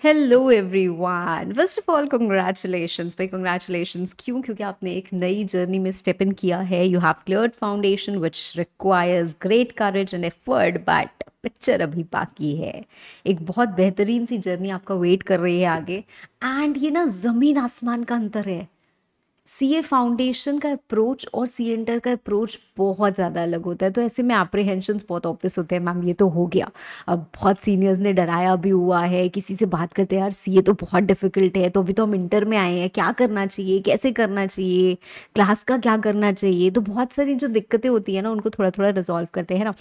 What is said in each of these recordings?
Hello everyone first of all congratulations भाई congratulations क्यों क्योंकि आपने एक नई जर्नी में स्टेप इन किया है you have cleared foundation which requires great courage and effort but picture अभी बाकी है एक बहुत बेहतरीन सी जर्नी आपका वेट कर रही है आगे एंड ये ना ज़मीन आसमान का अंतर है सी ए फाउंडेशन का अप्रोच और सी एंटर का अप्रोच बहुत ज़्यादा अलग होता है। तो ऐसे में अप्रीहेंशन बहुत ऑब्वियस होते हैं, मैम, ये तो हो गया। अब बहुत सीनियर्स ने डराया भी हुआ है, किसी से बात करते हैं, यार सी ए तो बहुत डिफ़िकल्ट है तो अभी तो हम इंटर में आए हैं, क्या करना चाहिए, कैसे करना चाहिए क्लास का क्या करना चाहिए? तो बहुत सारी जो दिक्कतें होती है ना, उनको थोड़ा थोड़ा रिजॉल्व करते हैं ना?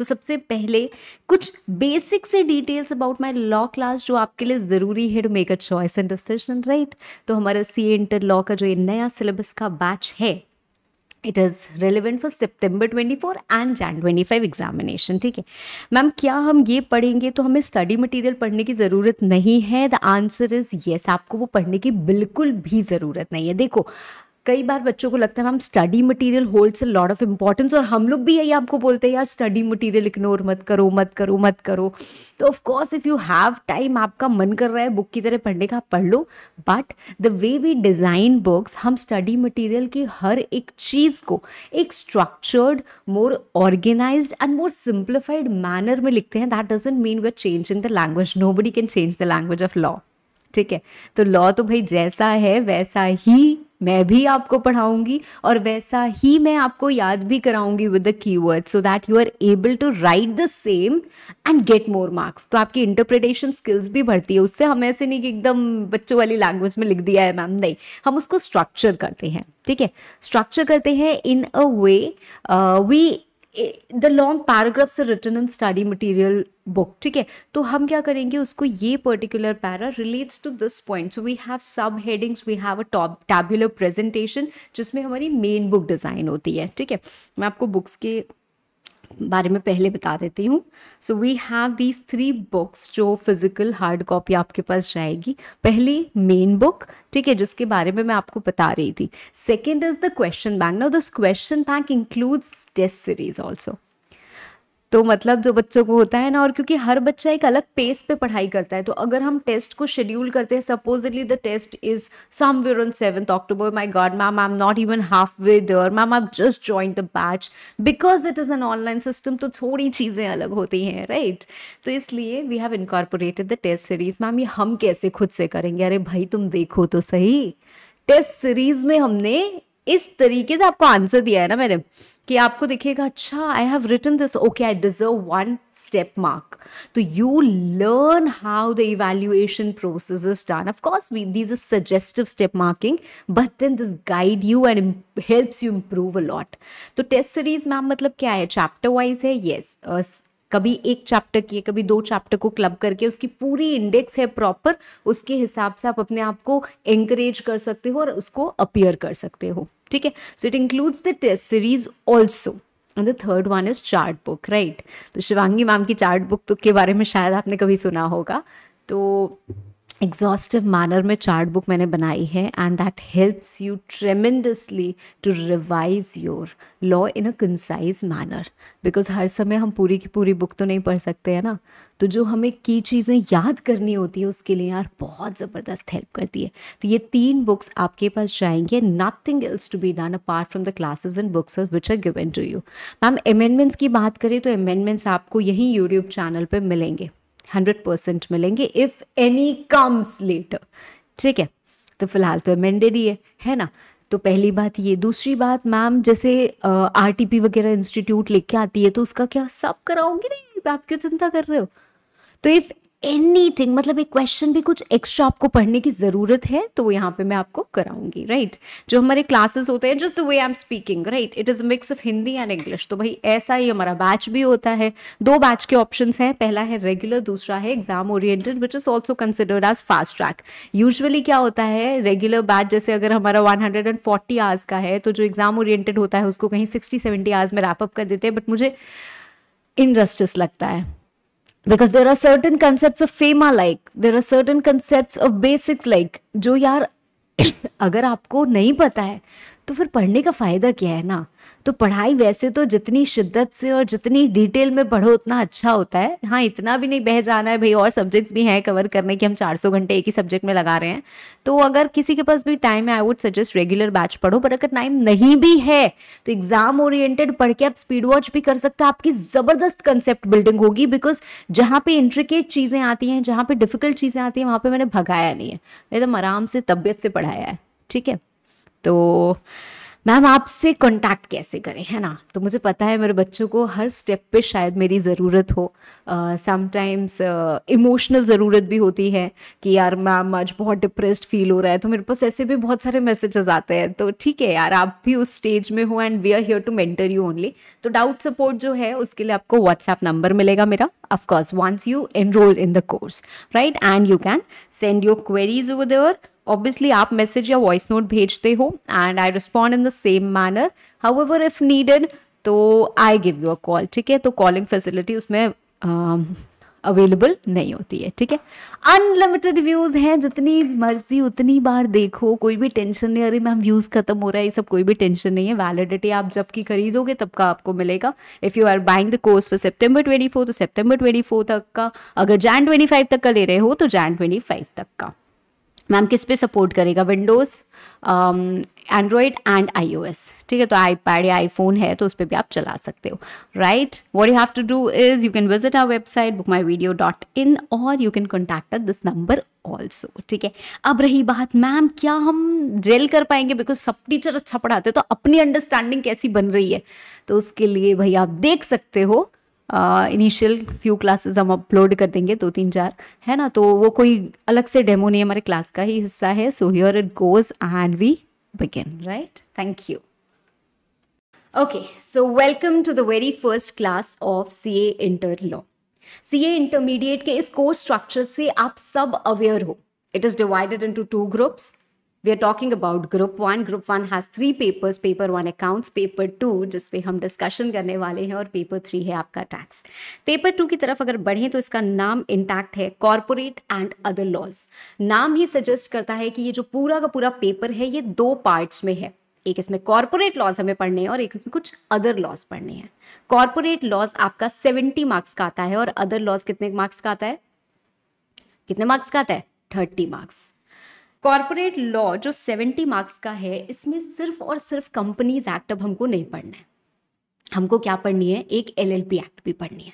तो सबसे पहले कुछ बेसिक से details about my law class जो आपके लिए ज़रूरी है to make a choice and decision right तो हमारा सी इंटर लॉ का जो ये नया सिलेबस का बैच है it is relevant for September 24 and Jan 25 examination ठीक है? मैम क्या हम ये पढ़ेंगे तो हमें स्टडी मटेरियल पढ़ने की ज़रूरत नहीं है? द आंसर इज़ येस आपको वो पढ़ने की बिल्कुल भी ज़रूरत नहीं है। देखो कई बार बच्चों को लगता है, ma'am study material holds a lot of importance और हम लोग भी यही आपको बोलते हैं, यार स्टडी मटेरियल इग्नोर मत करो मत करो मत करो. तो of course if you have time आपका मन कर रहा है बुक की तरह पढ़ने का पढ़ लो. But the way we design books हम स्टडी मटीरियल की हर एक चीज़ को एक structured more organise and more simplified manner में लिखते हैं. That doesn't mean we change in the language nobody can change the language of law ठीक है? तो लॉ तो भाई जैसा है, वैसा ही मैं भी आपको पढ़ाऊँगी और वैसा ही मैं आपको याद भी कराऊँगी with the keyword so that you are able to write the same and get more marks तो आपकी इंटरप्रिटेशन स्किल्स भी बढ़ती है। उससे हम ऐसे नहीं कि एकदम बच्चों वाली लैंग्वेज में लिख दिया है मैम नहीं, हम उसको स्ट्रक्चर करते हैं। ठीक है? स्ट्रक्चर करते हैं in a way we the long paragraphs written in study material book ठीक है? तो हम क्या करेंगे, उसको ये particular para relates to this point so we have sub headings we have a top tabular presentation जिसमें हमारी मेन बुक डिज़ाइन होती है, ठीक है? मैं आपको बुक्स के बारे में पहले बता देती हूँ। So we have these three books जो फ़िज़िकल हार्ड कॉपी आपके पास जाएगी। पहली मेन बुक ठीक है, जिसके बारे में मैं आपको बता रही थी। Second is the question bank now this question bank includes test series also तो मतलब जो बच्चों को होता है ना, और क्योंकि हर बच्चा एक अलग पेस पे पढ़ाई करता है तो अगर हम टेस्ट को शेड्यूल करते हैं supposedly the test is somewhere on seventh October my God ma'am I am not even half way there ma'am I just join the batch because it is an online system तो थोड़ी चीज़ें अलग होती हैं right? तो इसलिए we have incorporated the test series ma'am ये हम कैसे खुद से करेंगे? अरे भाई, तुम देखो तो सही। टेस्ट सीरीज़ में हमने इस तरीके से आपको आंसर दिया है ना मैंने कि आपको दिखेगा अच्छा I have written this okay I deserve one step mark so you learn how the evaluation process is done of course we these is suggestive step marking but then this guide you and helps you improve a lot तो test series ma'am मतलब क्या है? Chapter wise है? Yes yes, कभी एक chapter की कभी दो चैप्टर को क्लब करके, उसकी पूरी इंडेक्स है प्रॉपर उसके हिसाब से आप अपने आप को एंकरेज कर सकते हो और उसको अपियर कर सकते हो, ठीक है? So it includes the test series also and the third one is chart book right तो शिवांगी मैम की चार्ट बुक तो के बारे में शायद आपने कभी सुना होगा। तो एग्जॉस्टिव मैनर में चार्ट बुक मैंने बनाई है and that helps you tremendously to revise your law in a concise manner because हर समय हम पूरी की पूरी बुक तो नहीं पढ़ सकते, हैं ना? तो जो हमें की चीज़ें याद करनी होती है, उसके लिए यार बहुत ज़बरदस्त हेल्प करती है। तो ये तीन बुक्स आपके पास जाएँगे nothing else to be done apart from the classes and books which are given to you ma'am amendments की बात करें तो अमेंडमेंट्स आपको यही यूट्यूब चैनल पर मिलेंगे। हंड्रेड परसेंट मिलेंगे इफ़ एनी कम्स लेटर ठीक है? तो फ़िलहाल तो अमेंडेड ही है है ना? तो पहली बात ये, दूसरी बात मैम जैसे आर टी पी वगैरह इंस्टीट्यूट लेके आती है तो उसका क्या, सब कराऊँगी नहीं? आप क्यों चिंता कर रहे हो? तो इफ़ एनीथिंग मतलब एक क्वेश्चन भी कुछ एक्स्ट्रा आपको पढ़ने की ज़रूरत है तो यहाँ पे मैं आपको कराऊँगी राइट right? जो हमारे क्लासेस होते हैं just the way I am speaking right it is mix of Hindi and English तो भाई, ऐसा ही हमारा बैच भी होता है। दो बैच के ऑप्शन हैं। पहला है रेगुलर दूसरा है exam oriented which is also considered as fast track usually क्या होता है रेगुलर बैच जैसे अगर हमारा one hundred and forty hours का है तो जो एग्ज़ाम ओरिएंटेड होता है, उसको कहीं सिक्सटी सेवेंटी आवर्स में रैपअप कर देते हैं बट मुझे इनजस्टिस लगता है। Because there are certain concept of FEMA like there are certain concept of basics like जो यार, अगर आपको नहीं पता है तो फिर पढ़ने का फ़ायदा क्या है ना? तो पढ़ाई वैसे तो जितनी शिद्दत से और जितनी डिटेल में पढ़ो, उतना अच्छा होता है। हाँ इतना भी नहीं बह जाना है, भाई और सब्जेक्ट्स भी हैं कवर करने की हम 400 घंटे एक ही सब्जेक्ट में लगा रहे हैं। तो अगर किसी के पास भी टाइम है I would suggest regular batch पढ़ो, पर अगर टाइम नहीं भी है तो एग्ज़ाम ओरिएंटेड पढ़ के आप स्पीड वॉच भी कर सकते हो। आपकी ज़बरदस्त कंसेप्ट बिल्डिंग होगी बिकॉज़ जहाँ पे इंट्रिकेट चीज़ें आती हैं, जहाँ पे डिफ़िकल्ट चीज़ें आती हैं, वहाँ पे मैंने भगाया नहीं है। एकदम आराम से, तबियत से पढ़ाया है। ठीक है? तो मैम, आपसे कांटेक्ट कैसे करें, है ना? तो मुझे पता है मेरे बच्चों को हर स्टेप पे शायद मेरी ज़रूरत हो। समटाइम्स इमोशनल ज़रूरत भी होती है कि यार मैम, आज बहुत डिप्रेस्ड फील हो रहा है तो मेरे पास ऐसे भी बहुत सारे मैसेजेस आते हैं। तो ठीक है यार, आप भी उस स्टेज में हो and we are here to mentor you only तो डाउट सपोर्ट जो है, उसके लिए आपको व्हाट्सएप नंबर मिलेगा मेरा। Of course once you enrol in the course right and you can send your queries over there obviously आप मैसेज या वॉइस नोट भेजते हो and I respond in the same manner however if needed तो I give you a call ठीक है? तो calling facility उसमें available नहीं होती है, ठीक है? अनलिमिटेड व्यूज़ हैं, जितनी मर्ज़ी उतनी बार देखो, कोई भी टेंशन नहीं, अरे मैम व्यूज़ खत्म हो रहा है, ये सब कोई भी टेंशन नहीं है। वैलिडिटी आप जब की खरीदोगे, तब का आपको मिलेगा। If you are buying the course for September twenty तो सेप्टेम्बर ट्वेंटी तक का। अगर जैन ट्वेंटी तक का ले रहे हो तो जैन ट्वेंटी तक का। मैम किस पे सपोर्ट करेगा? विंडोज़ एंड्रॉयड एंड आईओएस ठीक है तो आई पैड या आईफोन है तो उस पर भी आप चला सकते हो। Right what you have to do is you can visit our website book my video dot in और you can contact this number also ठीक है? अब रही बात, मैम, क्या हम जेल कर पाएँगे? बिकॉज़ सब टीचर अच्छा पढ़ाते तो अपनी अंडरस्टैंडिंग कैसी बन रही है? तो उसके लिए भाई आप देख सकते हो इनिशियल फ्यू क्लासेस हम अपलोड कर देंगे, दो तीन चार, है ना? तो वो कोई अलग से डेमो नहीं, हमारे क्लास का ही हिस्सा है। So here it goes and we begin right thank you okay so welcome to the very first class of C A inter law C A intermediate के इस कोर्स स्ट्रक्चर से आप सब अवेयर हो। It is divided into two groups we are talking about group one group one has three papers paper one accounts paper two जिसपे हम discussion करने वाले हैं, और पेपर थ्री है आपका टैक्स पेपर टू की तरफ़ अगर बढ़ें तो इसका नाम इंटैक्ट है कॉरपोरेट एंड अदर लॉज नाम ही सजेस्ट करता है कि ये जो पूरा का पूरा पेपर है, ये दो पार्ट्स में है. एक इसमें कॉर्पोरेट लॉज हमें पढ़ने हैं और एक इसमें कुछ अदर लॉज पढ़ने हैं. कॉर्पोरेट लॉज आपका सेवेंटी मार्क्स का आता है और अदर लॉज कितने मार्क्स का आता है? कितने मार्क्स का आता है? थर्टी मार्क्स कॉरपोरेट लॉ जो सेवेंटी मार्क्स का है, इसमें सिर्फ़ और सिर्फ़ कंपनीज़ एक्ट अब हमको नहीं पढ़ना है। हमको क्या पढ़नी है? एक एलएलपी एक्ट भी पढ़नी है,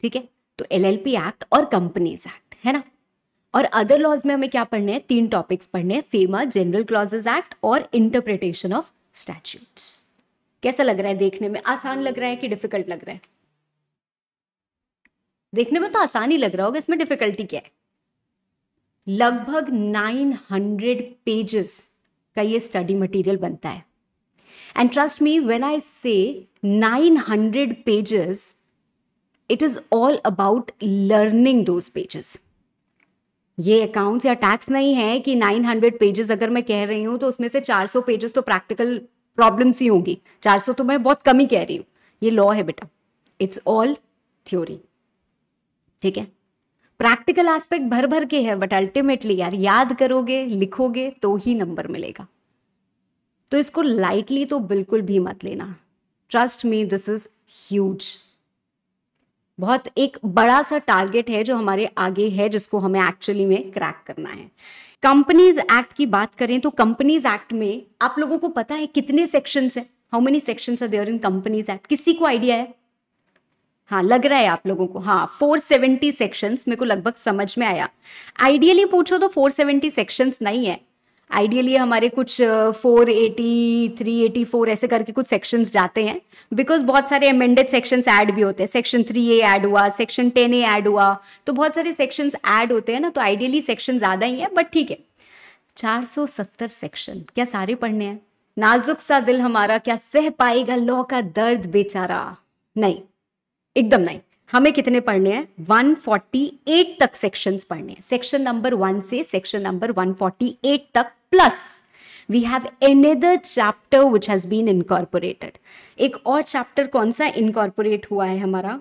ठीक है? तो एलएलपी एक्ट और कंपनीज़ एक्ट, है ना? और अदर लॉज में हमें क्या पढ़ने हैं? तीन टॉपिक्स पढ़ने हैं फेमा जनरल क्लॉजेज एक्ट और इंटरप्रिटेशन ऑफ़ स्टैच्यूट्स कैसा लग रहा है देखने में? आसान लग रहा है कि डिफ़िकल्ट लग रहा है? देखने में तो आसान ही लग रहा होगा, इसमें डिफिकल्टी क्या है? लगभग 900 पेजेस का ये स्टडी मटेरियल बनता है। And trust me when I say 900 pages it is all about learning those pages ये अकाउंट्स या टैक्स नहीं है कि 900 पेजेस अगर मैं कह रही हूँ तो उसमें से 400 पेजेस तो प्रैक्टिकल प्रॉब्लम्स ही होंगी। 400 तो मैं बहुत कम ही कह रही हूँ। ये लॉ है बेटा। इट्स ऑल थ्योरी ठीक है? प्रैक्टिकल एस्पेक्ट भर भर के है बट अल्टीमेटली यार, याद करोगे, लिखोगे तो ही नंबर मिलेगा। तो इसको लाइटली तो बिल्कुल भी मत लेना। Trust me this is huge बहुत एक बड़ा सा टारगेट है जो हमारे आगे है, जिसको हमें एक्चुअली में क्रैक करना है। कंपनीज़ एक्ट की बात करें तो कंपनीज़ एक्ट में आप लोगों को पता है कितने सेक्शंस है? How many sections are there in companies act किसी को आइडिया है? हाँ लग रहा है आप लोगों को। हाँ 470 सेक्शंस मेरे को लगभग समझ में आया। आइडियली पूछो तो 470 सेक्शंस नहीं है। आइडियली हमारे कुछ 480 384 ऐसे करके कुछ सेक्शंस जाते हैं। बिकॉज़ बहुत सारे अमेंडेड सेक्शंस ऐड भी होते हैं। सेक्शन थ्री ए ऐड हुआ सेक्शन टेन ए ऐड हुआ। तो बहुत सारे सेक्शंस ऐड होते हैं ना तो आइडियली सेक्शन ज़्यादा ही है बट ठीक है। 470 सेक्शन क्या सारे पढ़ने हैं? नाजुक सा दिल हमारा, क्या सह पाएगा लॉ का दर्द बेचारा? नहीं। एकदम नहीं। हमें कितने पढ़ने हैं? 148 तक सेक्शंस पढ़ने हैं। सेक्शन नंबर वन से सेक्शन नंबर 148 तक plus we have another chapter which has been incorporated एक और चैप्टर कौन सा इनकॉर्पोरेट हुआ है हमारा?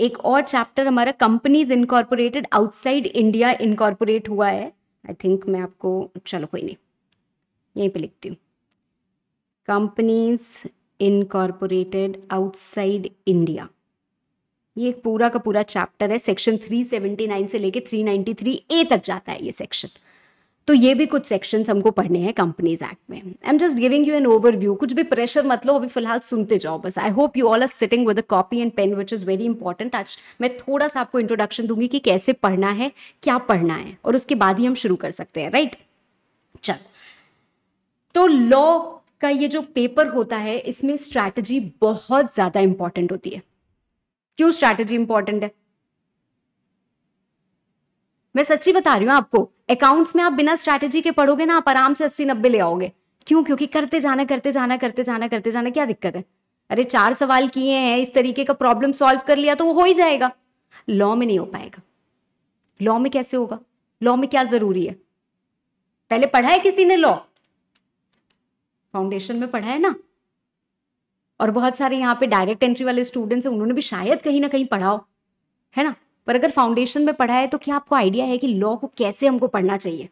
एक और चैप्टर हमारा companies incorporated outside India incorporate हुआ है। आई थिंक मैं आपको, चलो कोई नहीं। यहीं पे लिखती हूँ। Companies incorporated outside India. ये एक पूरा का पूरा चैप्टर है, सेक्शन 379 से लेके 393 ए तक जाता है ये सेक्शन। तो ये भी कुछ सेक्शंस हमको पढ़ने हैं कंपनीज़ एक्ट में। I am just giving you an overview कुछ भी प्रेशर मत लो, अभी फ़िलहाल सुनते जाओ बस। I hope you all are sitting with a copy and pen which is very important आज मैं थोड़ा सा आपको इंट्रोडक्शन दूँगी कि कैसे पढ़ना है, क्या पढ़ना है, और उसके बाद ही हम शुरू कर सकते हैं राइट चल। तो लॉ का ये जो पेपर होता है, इसमें स्ट्रैटेजी बहुत ज़्यादा इंपॉर्टेंट होती है। क्यों स्ट्रैटेजी इंपॉर्टेंट है? मैं सच्ची बता रही हूँ आपको अकाउंट्स में आप बिना स्ट्रैटेजी के पढ़ोगे ना आप आराम से अस्सी नब्बे ले आओगे। क्यों? क्योंकि करते जाना करते जाना करते जाना करते जाना क्या दिक्कत है? अरे चार सवाल किए हैं, इस तरीके का प्रॉब्लम सॉल्व कर लिया तो वो हो ही जाएगा। लॉ में नहीं हो पाएगा। लॉ में कैसे होगा? लॉ में क्या ज़रूरी है? पहले पढ़ा है किसी ने लॉ फाउंडेशन में पढ़ा है ना? और बहुत सारे यहाँ पे डायरेक्ट एंट्री वाले स्टूडेंट्स हैं, उन्होंने भी शायद कहीं ना कहीं पढ़ाओ है ना? पर अगर फाउंडेशन में पढ़ा है तो क्या आपको आइडिया है कि लॉ को कैसे हमको पढ़ना चाहिए?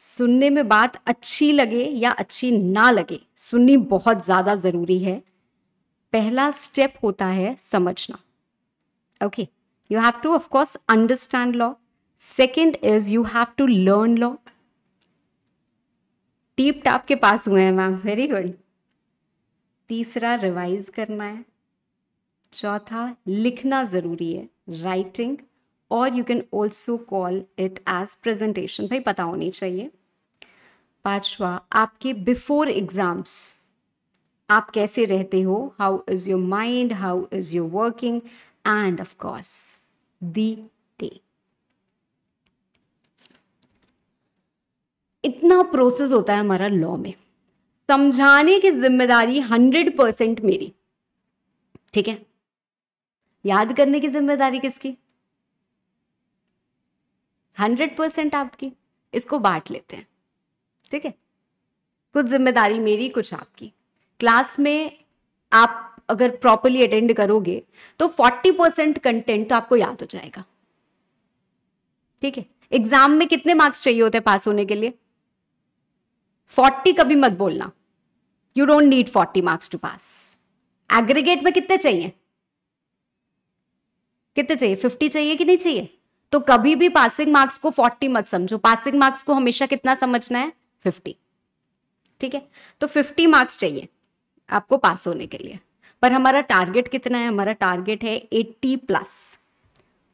सुनने में बात अच्छी लगे या अच्छी ना लगे, सुननी बहुत ज़्यादा ज़रूरी है। पहला स्टेप होता है समझना। Okay you have to of course understand law second is you have to learn law tip top के पास हुए हैं मैम वेरी गुड तीसरा रिवाइज करना है। चौथा, लिखना ज़रूरी है। राइटिंग और you can also call it as presentation भाई, पता होनी चाहिए। पांचवा, आपके बिफोर एग्ज़ाम्स आप कैसे रहते हो? How is your mind how is your working and of course the day इतना प्रोसेस होता है हमारा लॉ में। समझाने की ज़िम्मेदारी हंड्रेड परसेंट मेरी। ठीक है? याद करने की ज़िम्मेदारी किसकी? हंड्रेड परसेंट आपकी। इसको बांट लेते हैं। ठीक है? कुछ ज़िम्मेदारी मेरी, कुछ आपकी। क्लास में आप अगर प्रॉपरली अटेंड करोगे तो फोर्टी परसेंट कंटेंट तो आपको याद हो जाएगा। ठीक है? एग्ज़ाम में कितने मार्क्स चाहिए होते हैं पास होने के लिए? फोर्टी कभी मत बोलना। You don't need forty marks to pass aggregate में कितने चाहिए? कितने चाहिए? फिफ्टी चाहिए कि नहीं चाहिए? तो कभी भी पासिंग मार्क्स को फोर्टी मत समझो। पासिंग मार्क्स को हमेशा कितना समझना है? फिफ्टी। ठीक है? तो फिफ्टी मार्क्स चाहिए आपको पास होने के लिए। पर हमारा टारगेट कितना है? हमारा टारगेट है eighty plus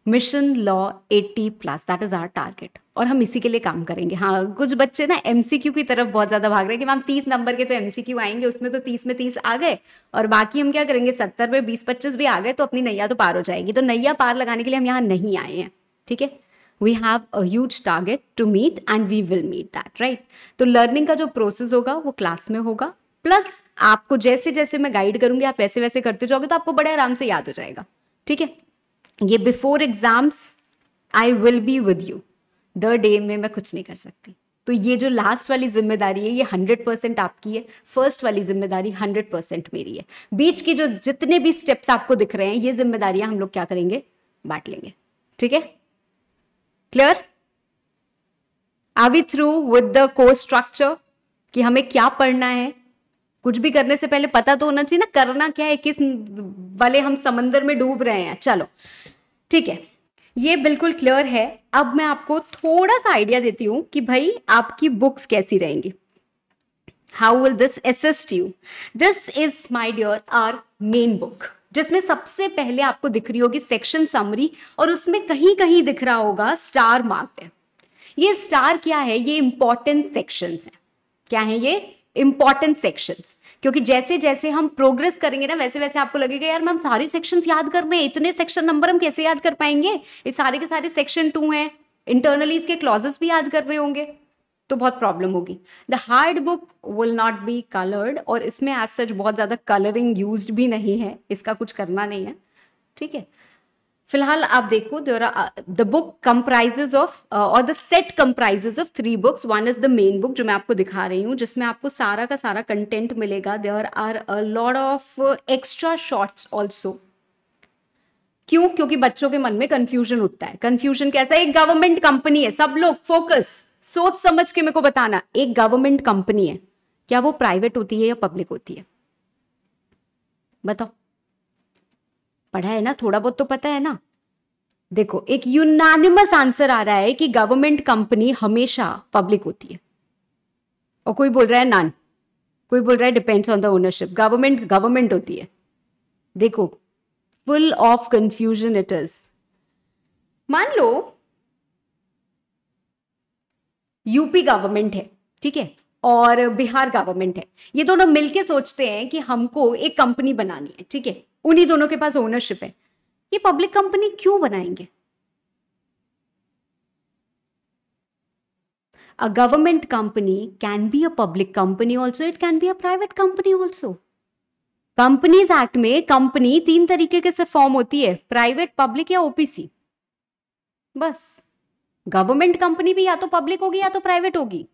mission law 80 plus that is our target और हम इसी के लिए काम करेंगे। हाँ कुछ बच्चे ना एमसीक्यू की तरफ़ बहुत ज़्यादा भाग रहे हैं कि मैम तीस नंबर के तो एमसीक्यू आएँगे, उसमें तो तीस में तीस आ गए। और बाकी हम क्या करेंगे, सत्तर में बीस पच्चीस भी आ गए तो अपनी नैया तो पार हो जाएगी। तो नैया पार लगाने के लिए हम यहाँ नहीं आए हैं, ठीक है? We have a huge target to meet and we will meet that right तो लर्निंग का जो प्रोसेस होगा, वो क्लास में होगा। प्लस आपको जैसे जैसे मैं गाइड करूँगी, आप वैसे वैसे करते जाओगे तो आपको बड़े आराम से याद हो जाएगा, ठीक है? ये before exams I will be with you the day में मैं कुछ नहीं कर सकती। तो ये जो लास्ट वाली ज़िम्मेदारी है, ये हंड्रेड परसेंट आपकी है। फ़र्स्ट वाली ज़िम्मेदारी हंड्रेड परसेंट मेरी है। बीच की जो जितने भी स्टेप्स आपको दिख रहे हैं, ये जिम्मेदारियाँ हम लोग क्या करेंगे? बांट लेंगे। ठीक है? Clear are we through with the course structure कि हमें क्या पढ़ना है? कुछ भी करने से पहले पता तो होना चाहिए ना, करना क्या है? किस वाले हम समंदर में डूब रहे हैं। चलो। ठीक है, ये बिल्कुल क्लियर है। अब मैं आपको थोड़ा सा आइडिया देती हूँ कि भाई आपकी बुक्स कैसी रहेंगी। How will this assist you this is my dear our main book जिसमें सबसे पहले आपको दिख रही होगी सेक्शन समरी और उसमें कहीं कहीं दिख रहा होगा स्टार मार्क ये स्टार क्या है? ये इंपॉर्टेंट सेक्शन है। क्या है ये? इंपॉर्टेंट सेक्शंस क्योंकि जैसे जैसे हम प्रोग्रेस करेंगे ना, वैसे वैसे आपको लगेगा, यार मैम, सारे सेक्शंस याद कर रहे हैं, इतने सेक्शन नंबर हम कैसे याद कर पाएँगे? ये सारे के सारे सेक्शन टू हैं। इंटरनली इसके क्लॉजेस भी याद कर रहे होंगे तो बहुत प्रॉब्लम होगी। The hard book will not be coloured और इसमें एज सच बहुत ज़्यादा कलरिंग यूज़ भी नहीं है, इसका कुछ करना नहीं है। ठीक है? फ़िलहाल आप देखो there the book comprises of और the set comprises of three books one is the main book जो मैं आपको दिखा रही हूँ, जिसमें आपको सारा का सारा कंटेंट मिलेगा. There are a lot of extra shorts also क्यों? क्योंकि बच्चों के मन में कंफ्यूजन उठता है। कंफ्यूजन कैसा? है एक गवर्नमेंट कंपनी है। सब लोग फोकस सोच समझ के मेरे को बताना। एक गवर्नमेंट कंपनी है। क्या वो प्राइवेट होती है या पब्लिक होती है? बताओ। पढ़ा है ना? थोड़ा बहुत तो पता है ना? देखो, एक यूनानिमस आंसर आ रहा है कि गवर्नमेंट कंपनी हमेशा पब्लिक होती है। और कोई बोल रहा है नान कोई बोल रहा है depends on the ownership government government होती है। देखो full of confusion it is मान लो यूपी गवर्नमेंट है, ठीक है? और बिहार गवर्नमेंट है। ये दोनों मिलके सोचते हैं कि हमको एक कंपनी बनानी है, ठीक है? उन्हीं दोनों के पास ओनरशिप है। ये पब्लिक कंपनी क्यों बनाएँगे? A government company can be a public company also, it can be a private company also. Companies act में कंपनी तीन तरीके के से फॉर्म होती है प्राइवेट पब्लिक या ओपीसी बस। गवर्नमेंट कंपनी भी या तो पब्लिक होगी या तो प्राइवेट होगी।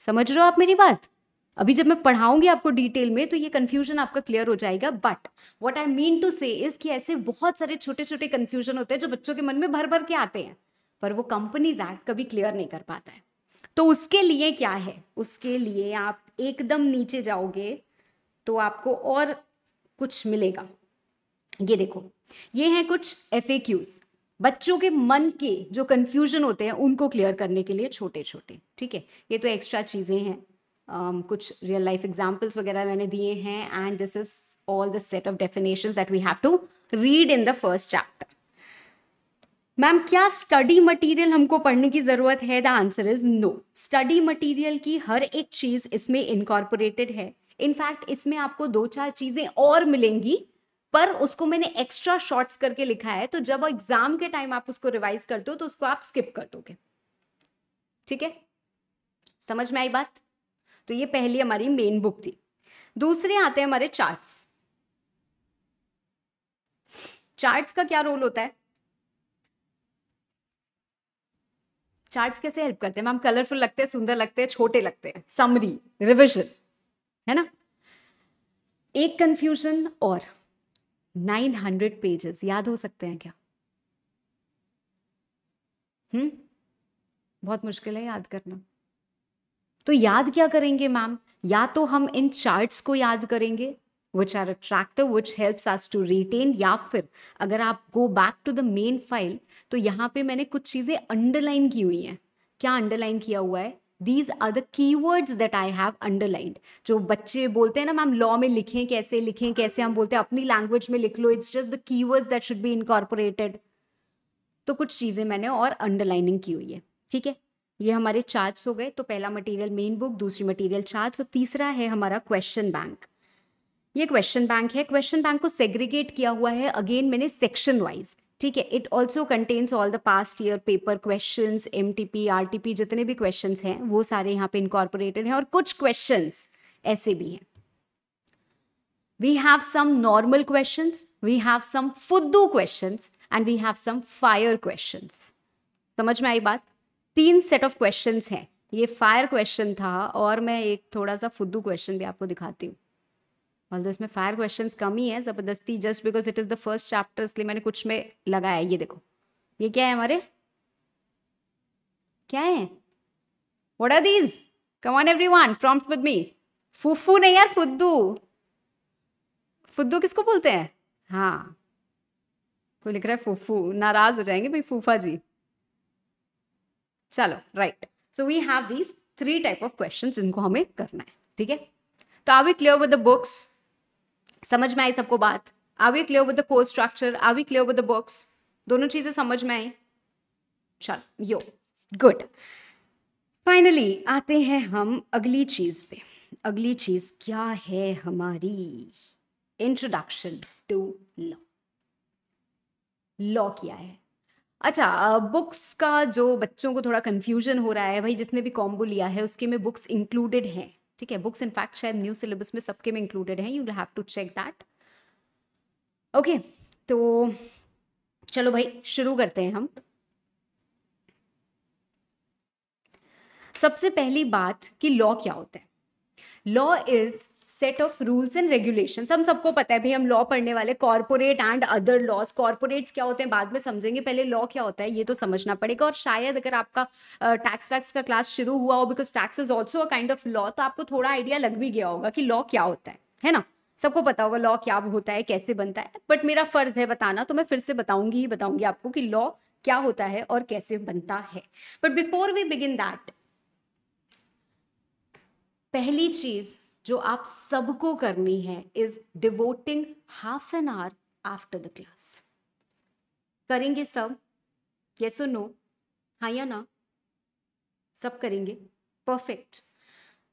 समझ रहे हो आप मेरी बात? अभी जब मैं पढ़ाऊँगी आपको डिटेल में तो ये कन्फ्यूज़न आपका क्लियर हो जाएगा but what I mean to say is कि ऐसे बहुत सारे छोटे छोटे कन्फ्यूज़न होते हैं जो बच्चों के मन में भर भर के आते हैं, पर वो कंपनीज़ एक्ट कभी क्लियर नहीं कर पाता है। तो उसके लिए क्या है? उसके लिए आप एकदम नीचे जाओगे तो आपको और कुछ मिलेगा। ये देखो, ये हैं कुछ एफ़ बच्चों के मन के जो कंफ्यूजन होते हैं, उनको क्लियर करने के लिए छोटे छोटे ठीक है? ये तो एक्स्ट्रा चीज़ें हैं। Um, कुछ रियल लाइफ एग्जाम्पल्स वगैरह मैंने दिए हैं and this is all the set of definition that we have to read in the first chapter ma'am क्या स्टडी मटेरियल हमको पढ़ने की ज़रूरत है? The answer is no study material की हर एक चीज़ इसमें इनकॉर्पोरेटेड है. इनफैक्ट इसमें आपको दो चार चीज़ें और मिलेंगी पर उसको मैंने एक्स्ट्रा शॉर्ट्स करके लिखा है तो जब एग्ज़ाम के टाइम आप उसको रिवाइज करते हो तो उसको आप स्किप कर दोगे। ठीक है? समझ में आई बात? तो ये पहली हमारी मेन बुक थी। दूसरे आते हैं हमारे चार्ट्स चार्ट्स का क्या रोल होता है? चार्ट्स कैसे हेल्प करते हैं? मैम कलरफुल लगते हैं, सुंदर लगते हैं, छोटे लगते हैं। समरी रिविजन है ना? एक कंफ्यूजन और 900 पेजेस याद हो सकते हैं क्या? हम्म? बहुत मुश्किल है याद करना। तो याद क्या करेंगे मैम या तो हम इन चार्ट्स को याद करेंगे which are attractive which helps us to retain या फिर अगर आप go back to the main file तो यहाँ पे मैंने कुछ चीज़ें अंडरलाइन की हुई हैं। क्या अंडरलाइन किया हुआ है? These are the key words that I have underlined जो बच्चे बोलते हैं ना मैम लॉ में लिखें कैसे लिखें कैसे, हम बोलते हैं, अपनी लैंग्वेज में लिख लो it's just the key words that should be incorporated तो कुछ चीज़ें मैंने और अंडरलाइनिंग की हुई है, ठीक है? ये हमारे चार्ट्स हो गए तो पहला मटेरियल मेन बुक दूसरी मटेरियल चार्ट्स और तीसरा है हमारा क्वेश्चन बैंक ये क्वेश्चन बैंक है क्वेश्चन बैंक को सेग्रीगेट किया हुआ है अगेन मैंने सेक्शन वाइज ठीक है? It also contains all the past year paper question M T जितने भी क्वेश्चन हैं, वो सारे यहाँ पे इनकॉर्पोरेटेड हैं और कुछ क्वेश्चन ऐसे भी हैं। We have some normal question we have some फुद्दू question and we have some fire question समझ में आई बात? तीन सेट ऑफ़ क्वेश्चन हैं। ये फायर क्वेश्चन था और मैं एक थोड़ा सा फुद्दू क्वेश्चन भी आपको दिखाती हूँ। ऑल इसमें फायर क्वेश्चन कम ही है, ज़बरदस्ती just because it is the first chapter इसलिए मैंने कुछ में लगाया ये देखो, ये क्या है हमारे? क्या है? What are these come on everyone prompt with me फूफू नहीं यार, फुद्दू। फुद्दू किसको बोलते हैं? हाँ। कोई लिख रहा है फूफू? नाराज़ हो जाएँगे भाई फूफा जी। चलो right so we have these three type of question जिनको हमें करना है, ठीक है? तो are we clear with the books समझ में आई सबको बात? Are we clear with the course structure are we clear with the books दोनों चीज़ें समझ में आई? चल, यो गुड फाइनली आते हैं हम अगली चीज़ पे। अगली चीज़ क्या है हमारी? इंट्रोडक्शन टू लॉ लॉ क्या है। अच्छा बुक्स का जो बच्चों को थोड़ा कंफ्यूजन हो रहा है, भाई जिसने भी कॉम्बो लिया है, उसके में बुक्स इंक्लूडेड हैं। ठीक है बुक्स इनफैक्ट शायद न्यू सिलेबस में सबके में इंक्लूडेड है you have to check that okay तो चलो भाई, शुरू करते हैं हम। सबसे पहली बात कि लॉ क्या होता है? Law is set of rules and regulation हम सबको पता है, भाई, हम लॉ पढ़ने वाले corporate and other laws corporates क्या होते हैं? बाद में समझेंगे, पहले लॉ क्या होता है, ये तो समझना पड़ेगा। और शायद अगर आपका टैक्स वैक्स का क्लास शुरू हुआ हो because tax is also a kind of law तो आपको थोड़ा आइडिया लग भी गया होगा कि लॉ क्या होता है है ना? सबको पता होगा लॉ क्या होता है, कैसे बनता है। बट मेरा फ़र्ज़ है बताना तो मैं फिर से बताऊँगी ही बताऊँगी आपको कि लॉ क्या होता है और कैसे बनता है। But before we begin that पहली चीज़ जो आप सबको करनी है is devoting half an hour after the class करेंगे सब? यस और नो हाँ या ना? सब करेंगे? परफेक्ट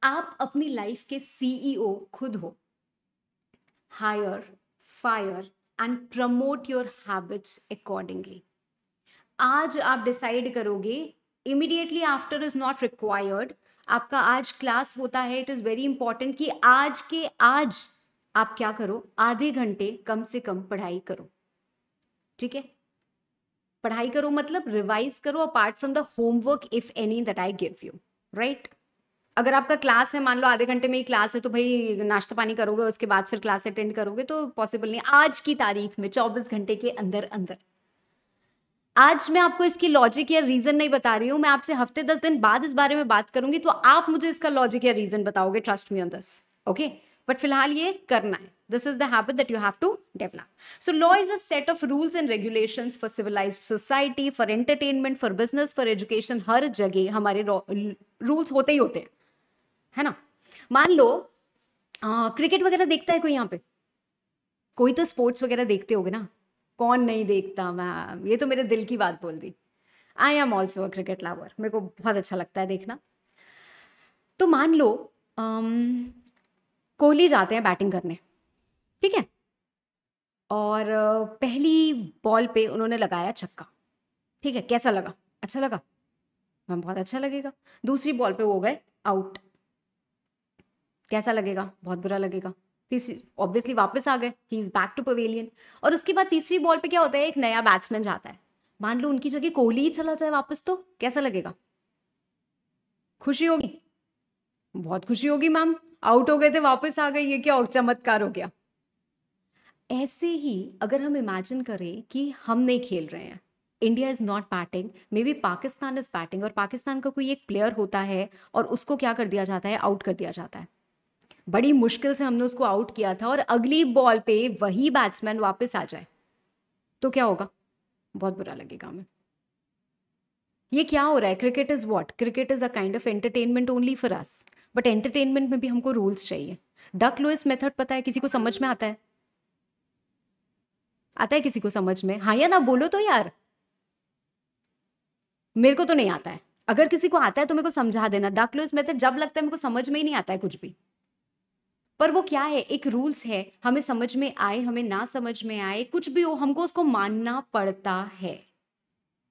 आप अपनी लाइफ के सीईओ e खुद हो. Hire fire and promote your habits accordingly आज आप डिसाइड करोगे immediately after is not required आपका आज क्लास होता है इट इज़ वेरी इंपॉर्टेंट कि आज के आज आप क्या करो? आधे घंटे कम से कम पढ़ाई करो। ठीक है? पढ़ाई करो मतलब रिवाइज करो apart from the homework if any that I give you right अगर आपका क्लास है, मान लो आधे घंटे में ही क्लास है तो भाई नाश्ता पानी करोगे, उसके बाद फिर क्लास अटेंड करोगे तो पॉसिबल नहीं। आज की तारीख में, चौबीस घंटे के अंदर अंदर आज मैं आपको इसकी लॉजिक या रीजन नहीं बता रही हूँ, मैं आपसे हफ़्ते दस दिन बाद इस बारे में बात करूँगी तो आप मुझे इसका लॉजिक या रीजन बताओगे trust me on this okay but फ़िलहाल ये करना है। This is habit that you have to develop so law is a set of rules and regulation for civilize society for entertainment for business for education हर जगह हमारे rules होते ही होते हैं, है ना? मान लो क्रिकेट वगैरह देखता है कोई यहाँ पे? कोई तो स्पोर्ट्स वगैरह देखते होगे ना? कौन नहीं देखता मैम? ये तो मेरे दिल की बात बोल दी। I am also a cricket lover मेरे को बहुत अच्छा लगता है देखना। तो मान लो कोहली जाते हैं बैटिंग करने। ठीक है? और पहली बॉल पे उन्होंने लगाया छक्का। ठीक है? कैसा लगा? अच्छा लगा? मैम, बहुत अच्छा लगेगा। दूसरी बॉल पे वो गए आउट कैसा लगेगा? बहुत बुरा लगेगा। तीसरी ऑब्वियसली वापस आ गए। He is back to pavilion और उसके बाद तीसरी बॉल पे क्या होता है? एक नया बैट्समैन जाता है। मान लो उनकी जगह कोहली ही चला जाए वापस तो कैसा लगेगा? खुशी होगी? बहुत खुशी होगी मैम आउट हो गए थे, वापस आ गए। ये क्या चमत्कार हो गया। ऐसे ही अगर हम इमेजिन करें कि हम नहीं खेल रहे हैं। India is not batting maybe Pakistan is batting और पाकिस्तान का कोई एक प्लेयर होता है और उसको क्या कर दिया जाता है? आउट कर दिया जाता है। बड़ी मुश्किल से हमने उसको आउट किया था और अगली बॉल पे वही बैट्समैन वापस आ जाए। तो क्या होगा? बहुत बुरा लगेगा हमें। ये क्या हो रहा है? Cricket is what cricket is a kind of entertainment only for us but entertainment में भी हमको रूल्स चाहिए। डक लुइस मेथड पता है? किसी को समझ में आता है? आता है किसी को समझ में? हाँ या ना? बोलो तो यार। मेरे को तो नहीं आता है। अगर किसी को आता है तो मेरे को समझा देना। डक लुइस मेथड जब लगता है मेरे को समझ में ही नहीं आता है कुछ भी। पर वो क्या है? एक रूल्स है। हमें समझ में आए, हमें ना समझ में आए, कुछ भी हो, हमको उसको मानना पड़ता है।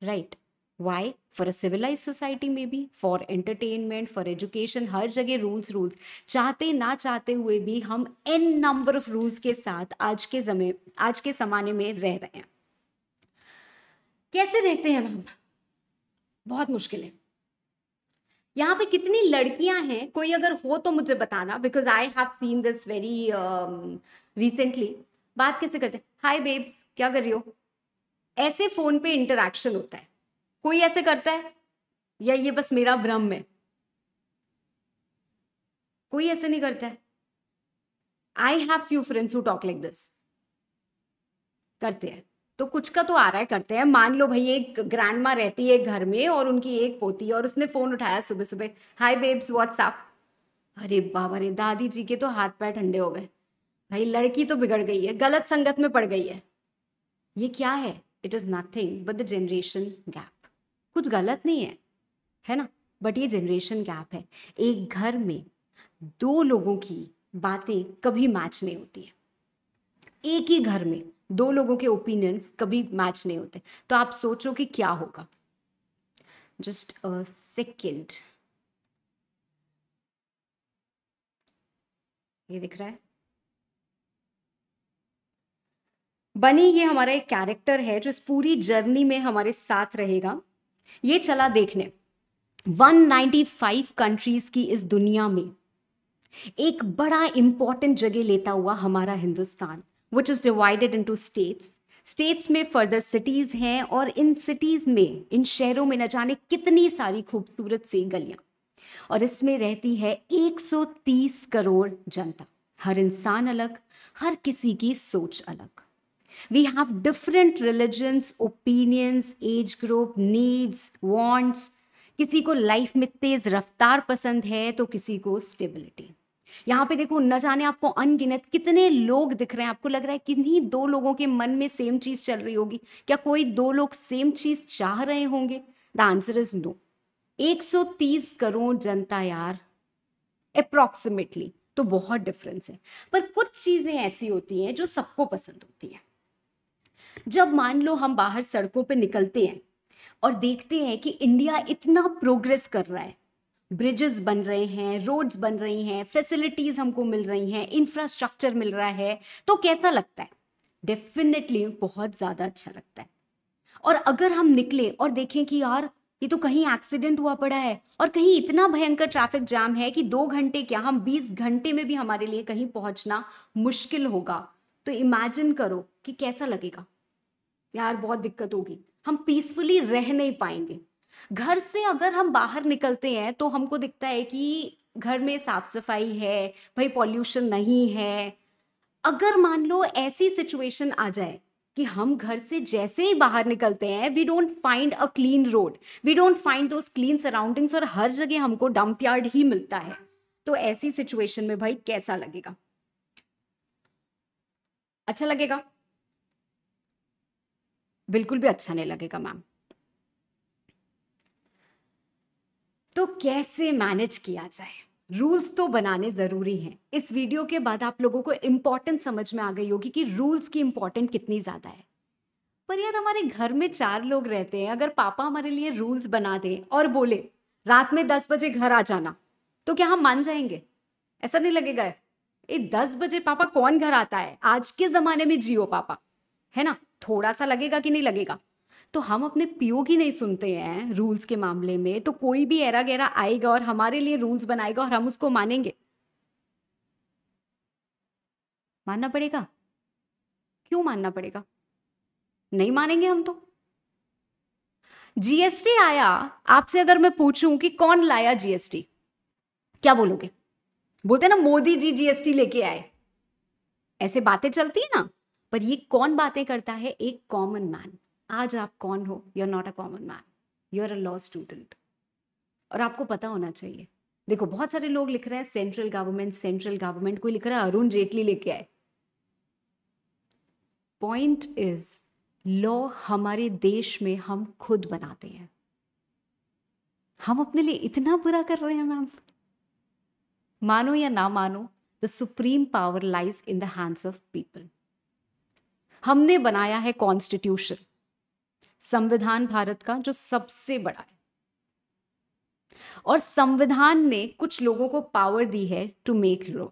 Right why for a civilize society में भी फॉर एंटरटेनमेंट फॉर एजुकेशन हर जगह रूल्स रूल्स चाहते, ना चाहते हुए भी हम एन नंबर ऑफ़ रूल्स के साथ आज के जमे आज के जमाने में रह रहे हैं। कैसे रहते हैं हम? बहुत मुश्किल है। यहाँ पे कितनी लड़कियाँ हैं, कोई अगर हो तो मुझे बताना because I have seen this very recently बात कैसे करते हाय बेब्स क्या कर रही हो? ऐसे फ़ोन पे इंटरेक्शन होता है। कोई ऐसे करता है? या ये बस मेरा भ्रम है? कोई ऐसे नहीं करता है। I have few friends who talk like this करते हैं। तो कुछ का तो आ रहा है, करते हैं। मान लो भाई, एक ग्रैंड माँ रहती है घर में और उनकी एक पोती है और उसने फ़ोन उठाया सुबह सुबह हाय बेब्स व्हाट्सअप अरे बाबा रे, दादी जी के तो हाथ पैर ठंडे हो गए। भाई, लड़की तो बिगड़ गई है, गलत संगत में पड़ गई है। ये क्या है? It is nothing but the generation gap कुछ गलत नहीं है है ना? बट ये जनरेशन गैप है। एक घर में दो लोगों की बातें कभी मैच नहीं होती है। एक ही घर में दो लोगों के ओपिनियंस कभी मैच नहीं होते। तो आप सोचो कि क्या होगा। जस्ट अ सेकेंड ये दिख रहा है। बनी ये हमारा एक कैरेक्टर है जो इस पूरी जर्नी में हमारे साथ रहेगा। ये चला देखने। 195 कंट्रीज़ की इस दुनिया में एक बड़ा इंपॉर्टेंट जगह लेता हुआ हमारा Hindustan. Which is divided into states states में फर्दर सिटीज़ हैं और इन सिटीज़ में, इन शहरों में न जाने कितनी सारी खूबसूरत सी गलियाँ। और इसमें रहती है 130 करोड़ जनता। हर इंसान अलग, हर किसी की सोच अलग। We have different religions opinions age group needs wants किसी को लाइफ में तेज रफ्तार पसंद है तो किसी को स्टेबिलिटी यहाँ पे देखो, न जाने आपको अनगिनत कितने लोग दिख रहे हैं। आपको लग रहा है किन्हीं दो लोगों के मन में सेम चीज़ चल रही होगी। क्या कोई दो लोग सेम चीज़ चाह रहे होंगे? The answer is no 130 crore जनता यार अप्रोक्सीमेटली तो बहुत डिफरेंस है। पर कुछ चीज़ें ऐसी होती हैं जो सबको पसंद होती हैं। जब मान लो हम बाहर सड़कों पे निकलते हैं और देखते हैं कि इंडिया इतना प्रोग्रेस कर रहा है ब्रिजेस बन रहे हैं रोड्स बन रही हैं फैसिलिटीज़ हमको मिल रही हैं इंफ्रास्ट्रक्चर मिल रहा है तो कैसा लगता है? डेफिनेटली बहुत ज़्यादा अच्छा लगता है। और अगर हम निकले और देखें कि यार, ये तो कहीं एक्सीडेंट हुआ पड़ा है और कहीं इतना भयंकर ट्रैफ़िक जाम है कि दो घंटे क्या हम बीस घंटे में भी हमारे लिए कहीं पहुँचना मुश्किल होगा। तो इमेजिन करो कि कैसा लगेगा। यार, बहुत दिक्कत होगी। हम पीसफुली रह नहीं पाएँगे। घर से अगर हम बाहर निकलते हैं तो हमको दिखता है कि घर में साफ़ सफ़ाई है, भाई पॉल्यूशन नहीं है। अगर मान लो ऐसी सिचुएशन आ जाए कि हम घर से जैसे ही बाहर निकलते हैं we don't find a clean road we don't find those clean surroundings और हर जगह हमको डंप यार्ड ही मिलता है। तो ऐसी सिचुएशन में भाई कैसा लगेगा? अच्छा लगेगा? बिल्कुल भी अच्छा नहीं लगेगा मैम तो कैसे मैनेज किया जाए? रूल्स तो बनाने ज़रूरी हैं। इस वीडियो के बाद आप लोगों को इम्पोर्टेंट समझ में आ गई होगी कि रूल्स की इम्पोर्टेंट कितनी ज़्यादा है। पर यार, हमारे घर में चार लोग रहते हैं। अगर पापा हमारे लिए रूल्स बना दें और बोले, रात में दस बजे घर आ जाना तो क्या हम मान जाएँगे? ऐसा नहीं लगेगा। ये दस बजे पापा कौन घर आता है? आज के ज़माने में जियो पापा। है ना? थोड़ा सा लगेगा कि नहीं लगेगा? तो हम अपने पीओ की नहीं सुनते हैं रूल्स के मामले में। तो कोई भी एरा गहरा आएगा और हमारे लिए रूल्स बनाएगा और हम उसको मानेंगे। मानना पड़ेगा? क्यों मानना पड़ेगा? नहीं मानेंगे हम तो। जीएसटी आया, आपसे अगर मैं पूछूँ कि कौन लाया जीएसटी क्या बोलोगे? बोलते ना, मोदी जी जीएसटी लेके आए। ऐसे बातें चलती है ना, पर ये कौन बातें करता है? एक कॉमन मैन आज आप कौन हो? You are not a common man you are a law student और आपको पता होना चाहिए। देखो, बहुत सारे लोग लिख रहे हैं सेंट्रल गवर्नमेंट सेंट्रल गवर्नमेंट कोई लिख रहा है, अरुण जेटली लेके आए। पॉइंट इज़ लॉ हमारे देश में हम खुद बनाते हैं। हम अपने लिए इतना बुरा कर रहे हैं मैम मानो या ना मानो the supreme power lies in the hands of people हमने बनाया है कॉन्स्टिट्यूशन संविधान भारत का, जो सबसे बड़ा है। और संविधान ने कुछ लोगों को पावर दी है टू मेक लॉ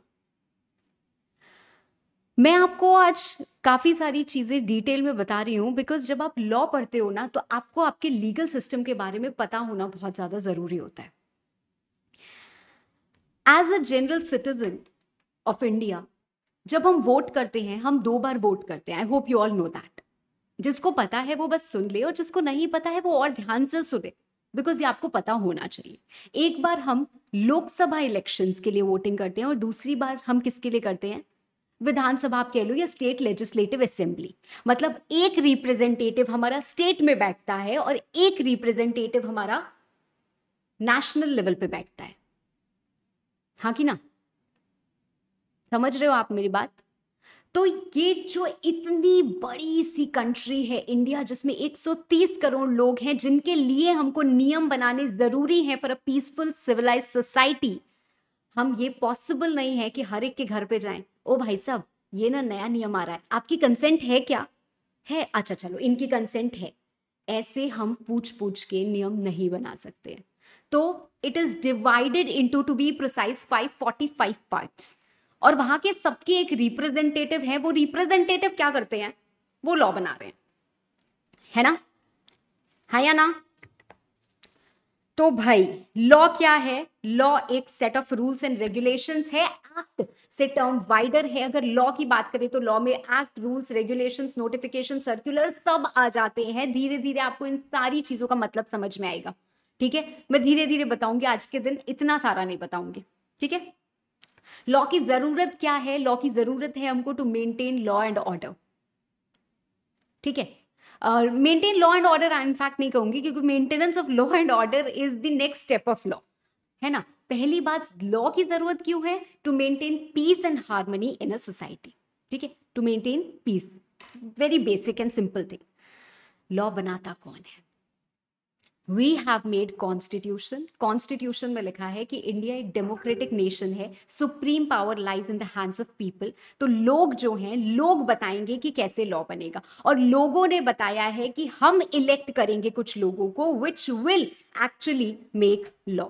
मैं आपको आज काफ़ी सारी चीज़ें डिटेल में बता रही हूँ बिकॉज़ जब आप लॉ पढ़ते हो ना तो आपको आपके लीगल सिस्टम के बारे में पता होना बहुत ज़्यादा ज़रूरी होता है। As a general citizen of India जब हम वोट करते हैं, हम दो बार वोट करते हैं। I hope you all know that जिसको पता है वो बस सुन ले और जिसको नहीं पता है वो और ध्यान से सुने। बिकॉज़ ये आपको पता होना चाहिए। एक बार हम लोकसभा इलेक्शंस के लिए वोटिंग करते हैं और दूसरी बार हम किसके लिए करते हैं? विधानसभा आप कह लो या स्टेट लेजिस्लेटिव असेंबली मतलब एक रिप्रेजेंटेटिव हमारा स्टेट में बैठता है और एक रिप्रेजेंटेटिव हमारा नेशनल लेवल पे बैठता है। हाँ कि ना? समझ रहे हो आप मेरी बात? तो ये जो इतनी बड़ी सी कंट्री है इंडिया जिसमें 130 करोड़ लोग हैं, जिनके लिए हमको नियम बनाने ज़रूरी हैं for a peaceful civilize society हम ये पॉसिबल नहीं है कि हर एक के घर पे जाएँ। ओ भाई साहब, ये ना नया नियम आ रहा है। आपकी कंसेंट है क्या? है। अच्छा चलो, इनकी कंसेंट है। ऐसे हम पूछ पूछ के नियम नहीं बना सकते। तो it is divided into to be precise 545 parts और वहाँ के सबके एक रिप्रेजेंटेटिव है, वो रिप्रेजेंटेटिव क्या करते हैं? वो लॉ बना रहे हैं। है ना? है या ना? तो भाई लॉ क्या है? लॉ एक set of rules and regulations है। एक्ट से टर्म वाइडर है। अगर लॉ की बात करें तो लॉ में act rules regulations notification circular सब आ जाते हैं। धीरे धीरे आपको इन सारी चीज़ों का मतलब समझ में आएगा। ठीक है? मैं धीरे धीरे बताऊँगी, आज के दिन इतना सारा नहीं बताऊँगी। ठीक है? लॉ की ज़रूरत क्या है? लॉ की ज़रूरत है हमको to maintain law and order ठीक है? Maintain law and order in fact नहीं कहूँगी क्योंकि maintenance of law and order is the next step of law है ना? पहली बात लॉ की ज़रूरत क्यों है? To maintain peace and harmony in a society ठीक है? To maintain peace very basic and simple thing law बनाता कौन है? We have made constitution constitution में लिखा है कि इंडिया एक डेमोक्रेटिक नेशन है. Supreme power lies in the hands of people तो लोग जो हैं, लोग बताएँगे कि कैसे लॉ बनेगा। और लोगों ने बताया है कि हम इलेक्ट करेंगे कुछ लोगों को which will actually make law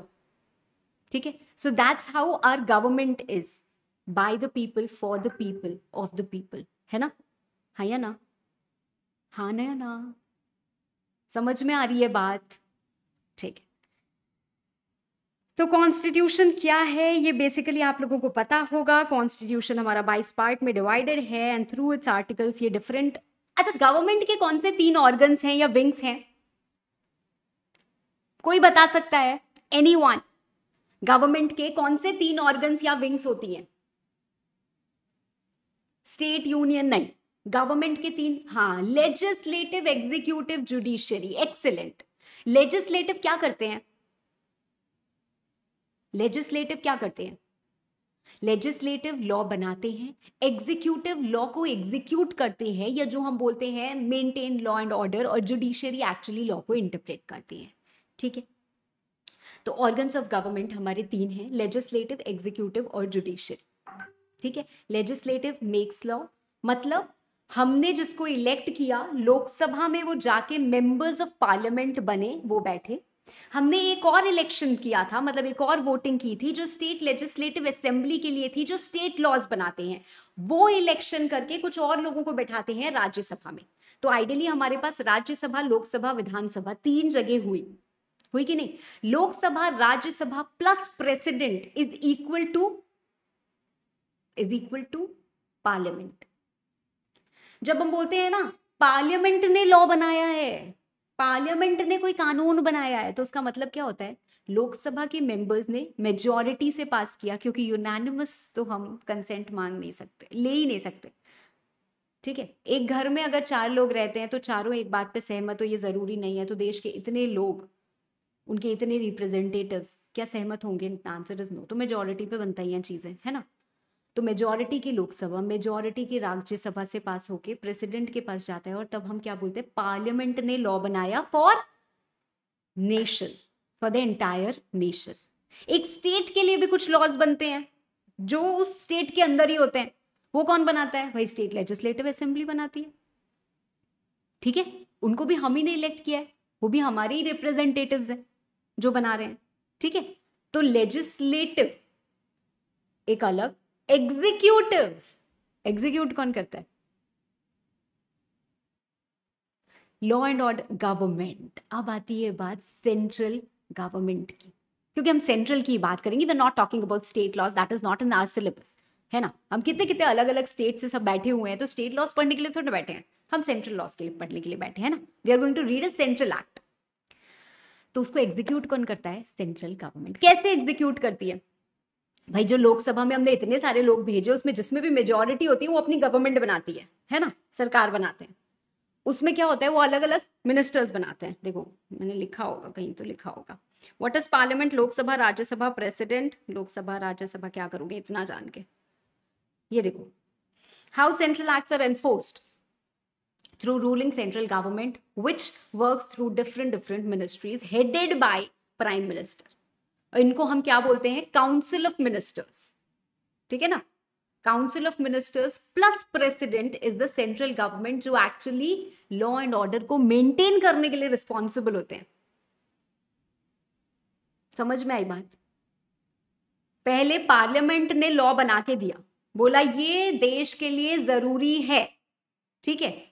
ठीक है? So that's how our government is by the people for the people of the people है ना? हाँ या ना? हाँ ना या ना? समझ में आ रही है बात? ठीक है। तो कॉन्स्टिट्यूशन क्या है? ये बेसिकली आप लोगों को पता होगा कॉन्स्टिट्यूशन हमारा बाईस पार्ट में डिवाइडेड है एंड थ्रू इट्स आर्टिकल्स ये डिफरेंट अच्छा गवर्नमेंट के कौन से तीन ऑर्गन्स हैं या विंग्स हैं? कोई बता सकता है? एनी वन गवर्नमेंट के कौन से तीन ऑर्गन्स या विंग्स होती हैं? स्टेट यूनियन नहीं. गवर्नमेंट के तीन हाँ legislative executive judiciary excellent legislative क्या करते हैं? लेजिस्लेटिव क्या करते हैं? लेजिस्लेटिव लॉ बनाते हैं एग्जीक्यूटिव लॉ को एग्जीक्यूट करते हैं, या जो हम बोलते हैं मेंटेन लॉ एंड ऑर्डर और जुडिशियरी एक्चुअली लॉ को इंटरप्रेट करते हैं। ठीक है? तो ऑर्गन्स ऑफ़ गवर्नमेंट हमारे तीन हैं लेजिस्लेटिव एग्जीक्यूटिव और जुडिशियरी ठीक है? लेजिस्लेटिव मेक्स लॉ मतलब हमने जिसको इलेक्ट किया, लोकसभा में वो जाके मेंबर्स ऑफ़ पार्लियामेंट बने, वो बैठे। हमने एक और इलेक्शन किया था मतलब एक और वोटिंग की थी, जो स्टेट लेजिस्लेटिव असेंबली के लिए थी, जो स्टेट लॉज बनाते हैं। वो इलेक्शन करके कुछ और लोगों को बैठाते हैं राज्यसभा में। तो आइडियली हमारे पास राज्यसभा, लोकसभा, विधानसभा तीन जगह हुई। हुई कि नहीं? Lok Sabha, Rajya Sabha plus president is equal to is equal to parliament जब हम बोलते हैं ना, पार्लियामेंट ने लॉ बनाया है, पार्लियामेंट ने कोई कानून बनाया है तो उसका मतलब क्या होता है? लोकसभा के मेंबर्स ने मेजॉरिटी से पास किया, क्योंकि यूनानिमस तो हम कंसेंट मांग नहीं सकते, ले ही नहीं सकते। ठीक है? एक घर में अगर चार लोग रहते हैं तो चारों एक बात पे सहमत हो, ये ज़रूरी नहीं है। तो देश के इतने लोग, उनके इतने रिप्रेजेंटेटिव्स क्या सहमत होंगे? आंसर इज़ नो तो मेजोरिटी पे बनता ही हैं चीज़ें, है ना? तो मेजॉरिटी की लोकसभा मेजॉरिटी की राज्यसभा से पास होके प्रेसिडेंट के पास जाता है और तब हम क्या बोलते हैं? पार्लियामेंट ने लॉ बनाया for nation for the entire nation एक स्टेट के लिए भी कुछ लॉज बनते हैं, जो उस स्टेट के अंदर ही होते हैं। वो कौन बनाता है? भाई स्टेट लेजिस्लेटिव असेंबली बनाती है। ठीक है? उनको भी हम ही ने इलेक्ट किया है। वो भी हमारे ही रिप्रेजेंटेटिव हैं जो बना रहे हैं। ठीक है? तो लेजिस्लेटिव एक अलग एग्जीक्यूटिव एग्जीक्यूट कौन करता है? लॉ एंड ऑर्डर गवर्नमेंट अब आती है बात सेंट्रल गवर्नमेंट की। क्योंकि हम सेंट्रल की बात करेंगे we not talking about state laws that is not in our syllabus है ना? हम कितने कितने अलग अलग स्टेट से सब बैठे हुए हैं तो स्टेट लॉज पढ़ने के लिए थोड़े बैठे हैं। हम सेंट्रल लॉज के लिए पढ़ने के लिए बैठे हैं ना? We are going to read a central act तो उसको एग्जीक्यूट कौन करता है? सेंट्रल गवर्नमेंट कैसे एग्जीक्यूट करती है? भाई, जो लोकसभा में हमने इतने सारे लोग भेजे, उसमें जिसमें भी मेजोरिटी होती है, वो अपनी गवर्नमेंट बनाती है है ना? सरकार बनाते हैं। उसमें क्या होता है, वो अलग अलग मिनिस्टर्स बनाते हैं। देखो, मैंने लिखा होगा, कहीं तो लिखा होगा। What is parliament Lok Sabha, Rajya Sabha president Lok Sabha, Rajya Sabha, क्या करोगे? इतना जान के। ये देखो। How central acts are enforced through ruling central government which work through different different ministries headed by prime minister इनको हम क्या बोलते हैं? काउंसिल ऑफ़ मिनिस्टर्स ठीक है ना? Council of ministers plus president is the central government जो actually law and order को मेंटेन करने के लिए रिस्पॉन्सिबल होते हैं। समझ में आई बात? पहले पार्लियामेंट ने लॉ बना के दिया। बोला, ये देश के लिए ज़रूरी है। ठीक है?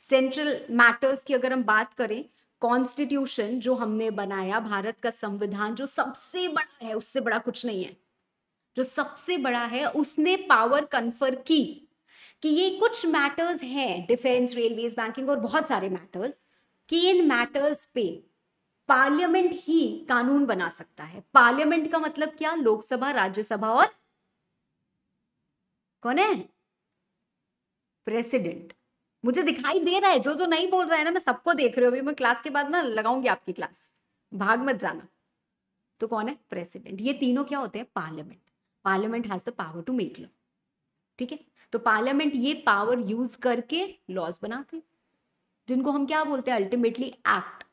सेंट्रल मैटर्स की अगर हम बात करें कॉन्स्टिट्यूशन जो हमने बनाया, भारत का संविधान जो सबसे बड़ा है, उससे बड़ा कुछ नहीं है। जो सबसे बड़ा है, उसने पावर कन्फर की कि ये कुछ मैटर्स हैं डिफेंस रेलवेज बैंकिंग और बहुत सारे मैटर्स कि इन मैटर्स पे पार्लियामेंट ही कानून बना सकता है। पार्लियामेंट का मतलब क्या? लोकसभा, राज्यसभा और कौन है? प्रेसिडेंट मुझे दिखाई दे रहा है, जो जो नहीं बोल रहा है ना, मैं सबको देख रही हूँ। अभी मैं क्लास के बाद ना लगाऊँगी आपकी क्लास। भाग मत जाना। तो कौन है? प्रेसिडेंट ये तीनों क्या होते हैं? Parliament parliament has the power to make law ठीक है? तो पार्लियामेंट ये पावर यूज़ करके लॉज बनाते जिनको हम क्या बोलते हैं? अल्टीमेटली एक्ट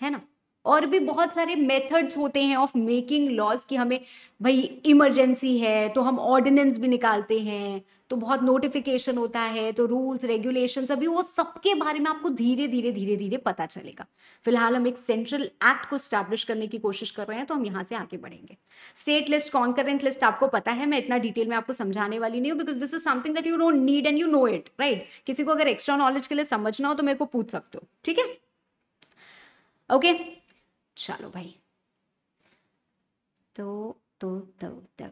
है ना? और भी बहुत सारे मेथड्स होते हैं ऑफ़ मेकिंग लॉज कि हमें, भाई इमरजेंसी है तो हम ऑर्डिनेंस भी निकालते हैं तो बहुत नोटिफिकेशन होता है तो रूल्स रेगुलेशन अभी वो सबके बारे में आपको धीरे धीरे धीरे धीरे पता चलेगा। फ़िलहाल हम एक सेंट्रल एक्ट को स्टैब्लिश करने की कोशिश कर रहे हैं तो हम यहाँ से आगे बढ़ेंगे। स्टेट लिस्ट कॉन्करेंट लिस्ट आपको पता है, मैं इतना डिटेल में आपको समझाने वाली नहीं हूँ because this is something that you don't need and you know it right किसी को अगर एक्स्ट्रा नॉलेज के लिए समझना हो तो मेरे को पूछ सकते हो, ठीक है? Okay okay? चलो भाई। तो तो तो तो।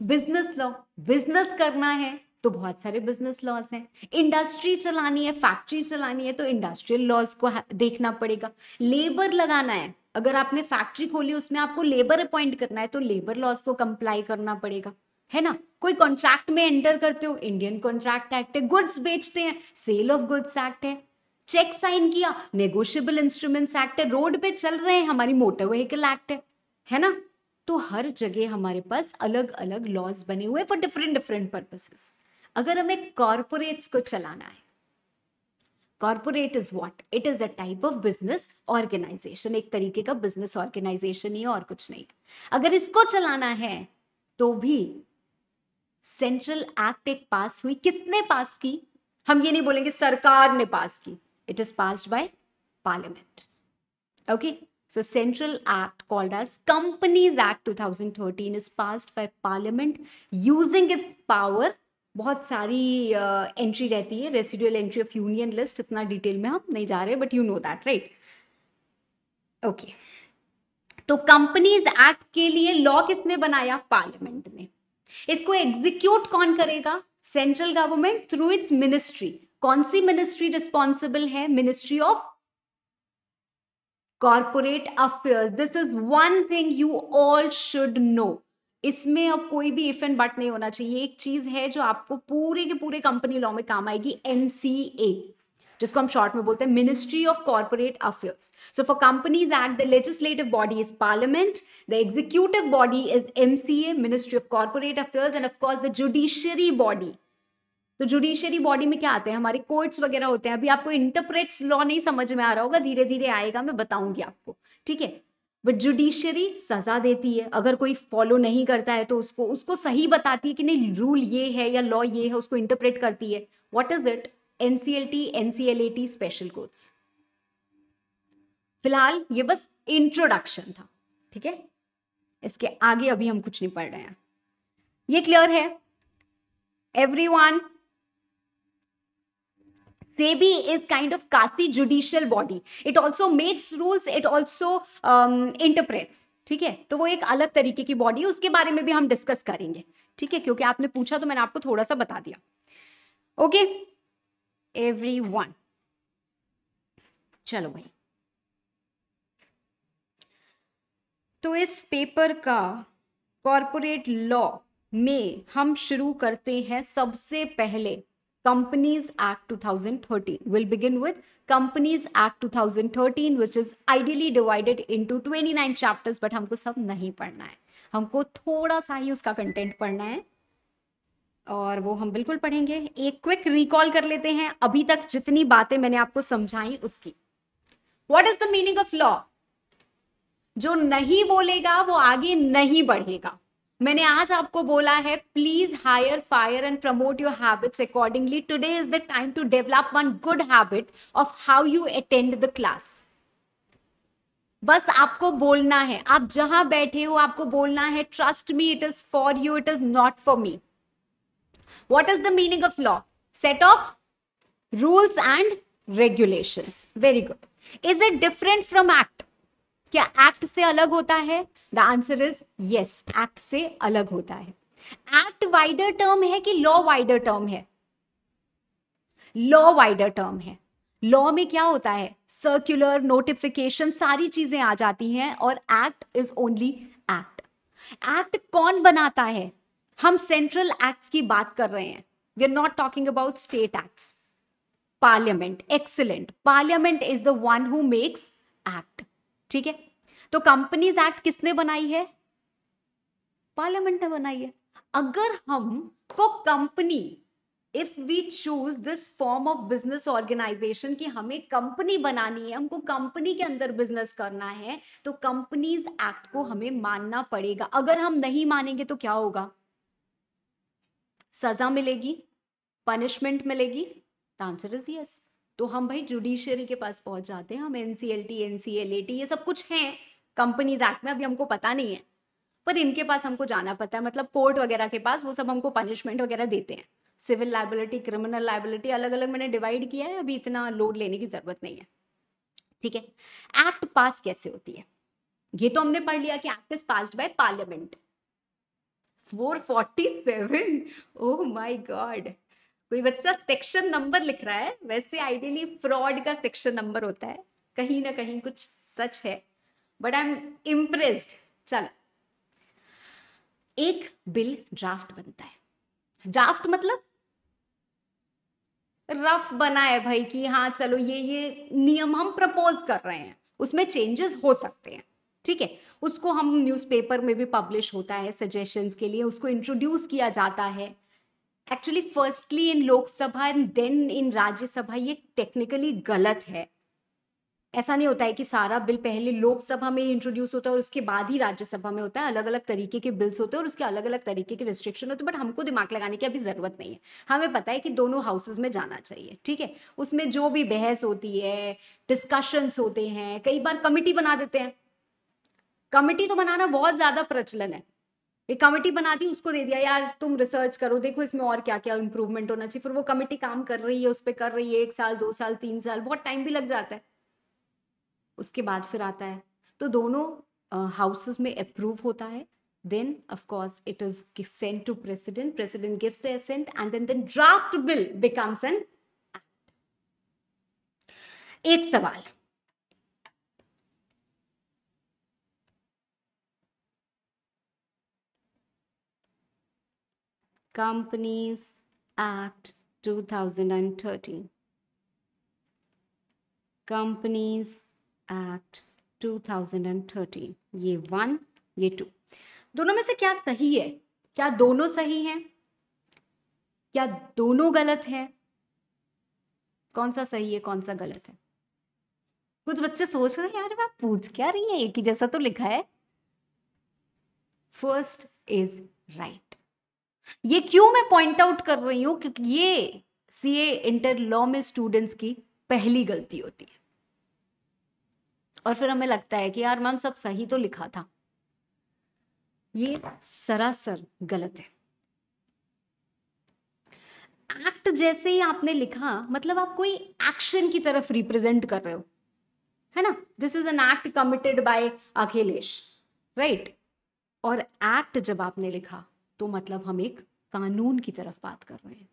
बिज़नेस लॉ बिज़नेस करना है तो बहुत सारे बिज़नेस लॉज हैं। इंडस्ट्री चलानी है फैक्ट्री चलानी है तो इंडस्ट्रियल लॉज को देखना पड़ेगा। लेबर लगाना है, अगर आपने फैक्ट्री खोली, उसमें आपको लेबर अपॉइंट करना है तो लेबर लॉज को कंप्लाई करना पड़ेगा। है ना? कोई कॉन्ट्रैक्ट में एंटर करते हो इंडियन कॉन्ट्रैक्ट एक्ट है गुड्स बेचते हैं सेल ऑफ़ गुड्स एक्ट है। चेक साइन किया। नेगोशियबल इंस्ट्रूमेंट्स एक्ट है। रोड पे चल रहे हैं। हमारी मोटर व्हीकल एक्ट है। है ना? तो हर जगह हमारे पास अलग अलग लॉज बने हुए फॉर डिफरेंट डिफरेंट पर्पसेस अगर हमें कॉरपोरेट्स को चलाना है। Corporate is what it is a type of business organisation एक तरीके का बिज़नेस ऑर्गेनाइजेशन ही और कुछ नहीं। अगर इसको चलाना है तो भी सेंट्रल एक्ट एक पास हुई। किसने पास की? हम ये नहीं बोलेंगे सरकार ने पास की। It is passed by Parliament. Okay, so Central Act called as Companies Act 2013 is passed by Parliament using its power. बहुत सारी एंट्री uh, रहती है residual entry of union list इतना डिटेल में हम नहीं जा रहे but you know that right okay तो कंपनीज़ एक्ट के लिए लॉ किसने बनाया? पार्लियामेंट ने. इसको एग्जीक्यूट कौन करेगा? Central government through its ministry कौन सी मिनिस्ट्री रिस्पॉन्सिबल है? Ministry of corporate affairs this is one thing you all should know इसमें अब कोई भी इफ़ एंड बट नहीं होना चाहिए। एक चीज़ है जो आपको पूरे के पूरे कंपनी लॉ में काम आएगी एमसीए जिसको हम शॉर्ट में बोलते हैं ministry of corporate affairs so for companies act the legislative body is parliament the executive body is MCA ministry of corporate affairs and of course the judiciary body तो judiciary body में क्या आते हैं? हमारे courts वगैरह होते हैं। अभी आपको इंटरप्रेट्स लॉ नहीं समझ में आ रहा होगा धीरे धीरे आएगा, मैं बताऊँगी आपको, ठीक है? बट जुडिशियरी सजा देती है। अगर कोई फॉलो नहीं करता है तो उसको उसको सही बताती है कि नहीं रूल ये है या लॉ ये है, उसको इंटरप्रेट करती है। What is it NCLT NCLAT special courts फ़िलहाल ये बस इंट्रोडक्शन था, ठीक है? इसके आगे अभी हम कुछ नहीं पढ़ रहे हैं। ये क्लियर है? Everyone SEBI is kind of quasi judicial body. It also makes rules. It also um, interprets. ठीक है? तो वो एक अलग तरीके की बॉडी है उसके बारे में भी हम डिस्कस करेंगे। ठीक है? क्योंकि आपने पूछा तो मैंने आपको थोड़ा सा बता दिया। ओके एवरी वन चलो भाई। तो इस पेपर का कॉरपोरेट लॉ में हम शुरू करते हैं सबसे पहले। Companies Act 2013. We'll begin with Companies Act 2013, which is ideally divided into 29 chapters, but हमको सब नहीं पढ़ना है। हमको थोड़ा सा ही उसका कंटेंट पढ़ना है और वो हम बिल्कुल पढ़ेंगे। एक क्विक रिकॉल कर लेते हैं। अभी तक जितनी बातें मैंने आपको समझाई उसकी। What is the meaning of law जो नहीं बोलेगा वो आगे नहीं बढ़ेगा। मैंने आज आपको बोला है please hire fire and promote your habits accordingly today is the time to develop one good habit of how you attend the class बस आपको बोलना है। आप जहाँ बैठे हो, आपको बोलना है trust me it is for you it is not for me what is the meaning of law set of rules and regulations very good is it different from act क्या एक्ट से अलग होता है? The answer is yes act से अलग होता है। Act wider term है कि लॉ वाइडर टर्म है? लॉ वाइडर टर्म है। लॉ में क्या होता है? सर्कुलर नोटिफिकेशन सारी चीज़ें आ जाती हैं और act is only act act कौन बनाता है? हम सेंट्रल एक्ट की बात कर रहे हैं। We are not talking about state act parliament excellent parliament is the one who makes act ठीक है? तो कंपनीज़ एक्ट किसने बनाई है? पार्लियामेंट ने बनाई है। अगर हम को company if we choose this form of business organisation कि हमें कंपनी बनानी है, हमको कंपनी के अंदर बिज़नेस करना है तो कंपनीज़ एक्ट को हमें मानना पड़ेगा। अगर हम नहीं मानेंगे तो क्या होगा? सजा मिलेगी पनिशमेंट मिलेगी। आंसर इज़ यस तो हम भाई जुडिशियरी के पास पहुँच जाते हैं, हम एनसीएलटी एनसीएलएटी ये सब कुछ हैं, कंपनीज़ एक्ट में, अभी हमको पता नहीं है। पर इनके पास हमको जाना पता है मतलब कोर्ट वगैरह के पास वो सब हमको पनिशमेंट वगैरह देते हैं। सिविल लाइबिलिटी क्रिमिनल लाइबिलिटी अलग अलग मैंने डिवाइड किया है, अभी इतना लोड लेने की ज़रूरत नहीं है। ठीक है? एक्ट पास कैसे होती है? ये तो हमने पढ़ लिया कि act is passed by parliament 447 oh my god कोई बच्चा सेक्शन नंबर लिख रहा है, वैसे आइडियली फ्रॉड का सेक्शन नंबर होता है। कहीं ना कहीं कुछ सच है। बट आई एम इम्प्रेस्ड चलो। एक बिल ड्राफ्ट बनता है। ड्राफ्ट मतलब? रफ बना है भाई कि हाँ चलो ये ये नियम हम प्रपोज कर रहे हैं। उसमें चेंजेस हो सकते हैं। ठीक है? उसको हम न्यूज़पेपर में भी पब्लिश होता है सजेशंस के लिए उसको इंट्रोड्यूस किया जाता है। Actually firstly in Lok Sabha and then in Rajya Sabha ये टेक्निकली गलत है। ऐसा नहीं होता है कि सारा बिल पहले लोकसभा में इंट्रोड्यूस होता है और उसके बाद ही राज्यसभा में होता है। अलग अलग तरीके के बिल्स होते हैं और उसके अलग अलग तरीके के रिस्ट्रिक्शन होते हैं बट हमको दिमाग लगाने की अभी ज़रूरत नहीं है। हमें पता है कि दोनों हाउसेज में जाना चाहिए, ठीक है? उसमें जो भी बहस होती है डिस्कशंस होते हैं, कई बार कमिटी बना देते हैं। कमिटी तो बनाना बहुत ज़्यादा प्रचलन है। एक कमेटी बना दी उसको दे दिया यार तुम रिसर्च करो देखो इसमें और क्या क्या इंप्रूवमेंट होना चाहिए। फिर वो कमेटी काम कर रही है उस पर कर रही है एक साल दो साल तीन साल बहुत टाइम भी लग जाता है। उसके बाद फिर आता है। तो दोनों हाउसेस uh, में अप्रूव होता है। Then of course it is sent to president president and then the draft bill becomes an act. एक सवाल। Companies Act 2013. Companies Act 2013. ये वन ये टू दोनों में से क्या सही है? क्या दोनों सही हैं? क्या दोनों गलत है? कौन सा सही है, कौन सा गलत है? कुछ बच्चे सोच रहे हैं, यार मैं पूछ क्या रही है? एक ही जैसा तो लिखा है. फ़र्स्ट इज़ राइट ये क्यों मैं पॉइंट आउट कर रही हूँ? क्योंकि ये सी ए इंटर लॉ में स्टूडेंट्स की पहली गलती होती है। और फिर हमें लगता है कि यार मैम सब सही तो लिखा था। ये सरासर गलत है। एक्ट जैसे ही आपने लिखा मतलब आप कोई एक्शन की तरफ़ रिप्रेजेंट कर रहे हो। है ना? This is an act committed by Akhilesh right और एक्ट जब आपने लिखा तो मतलब हम एक कानून की तरफ़ बात कर रहे हैं।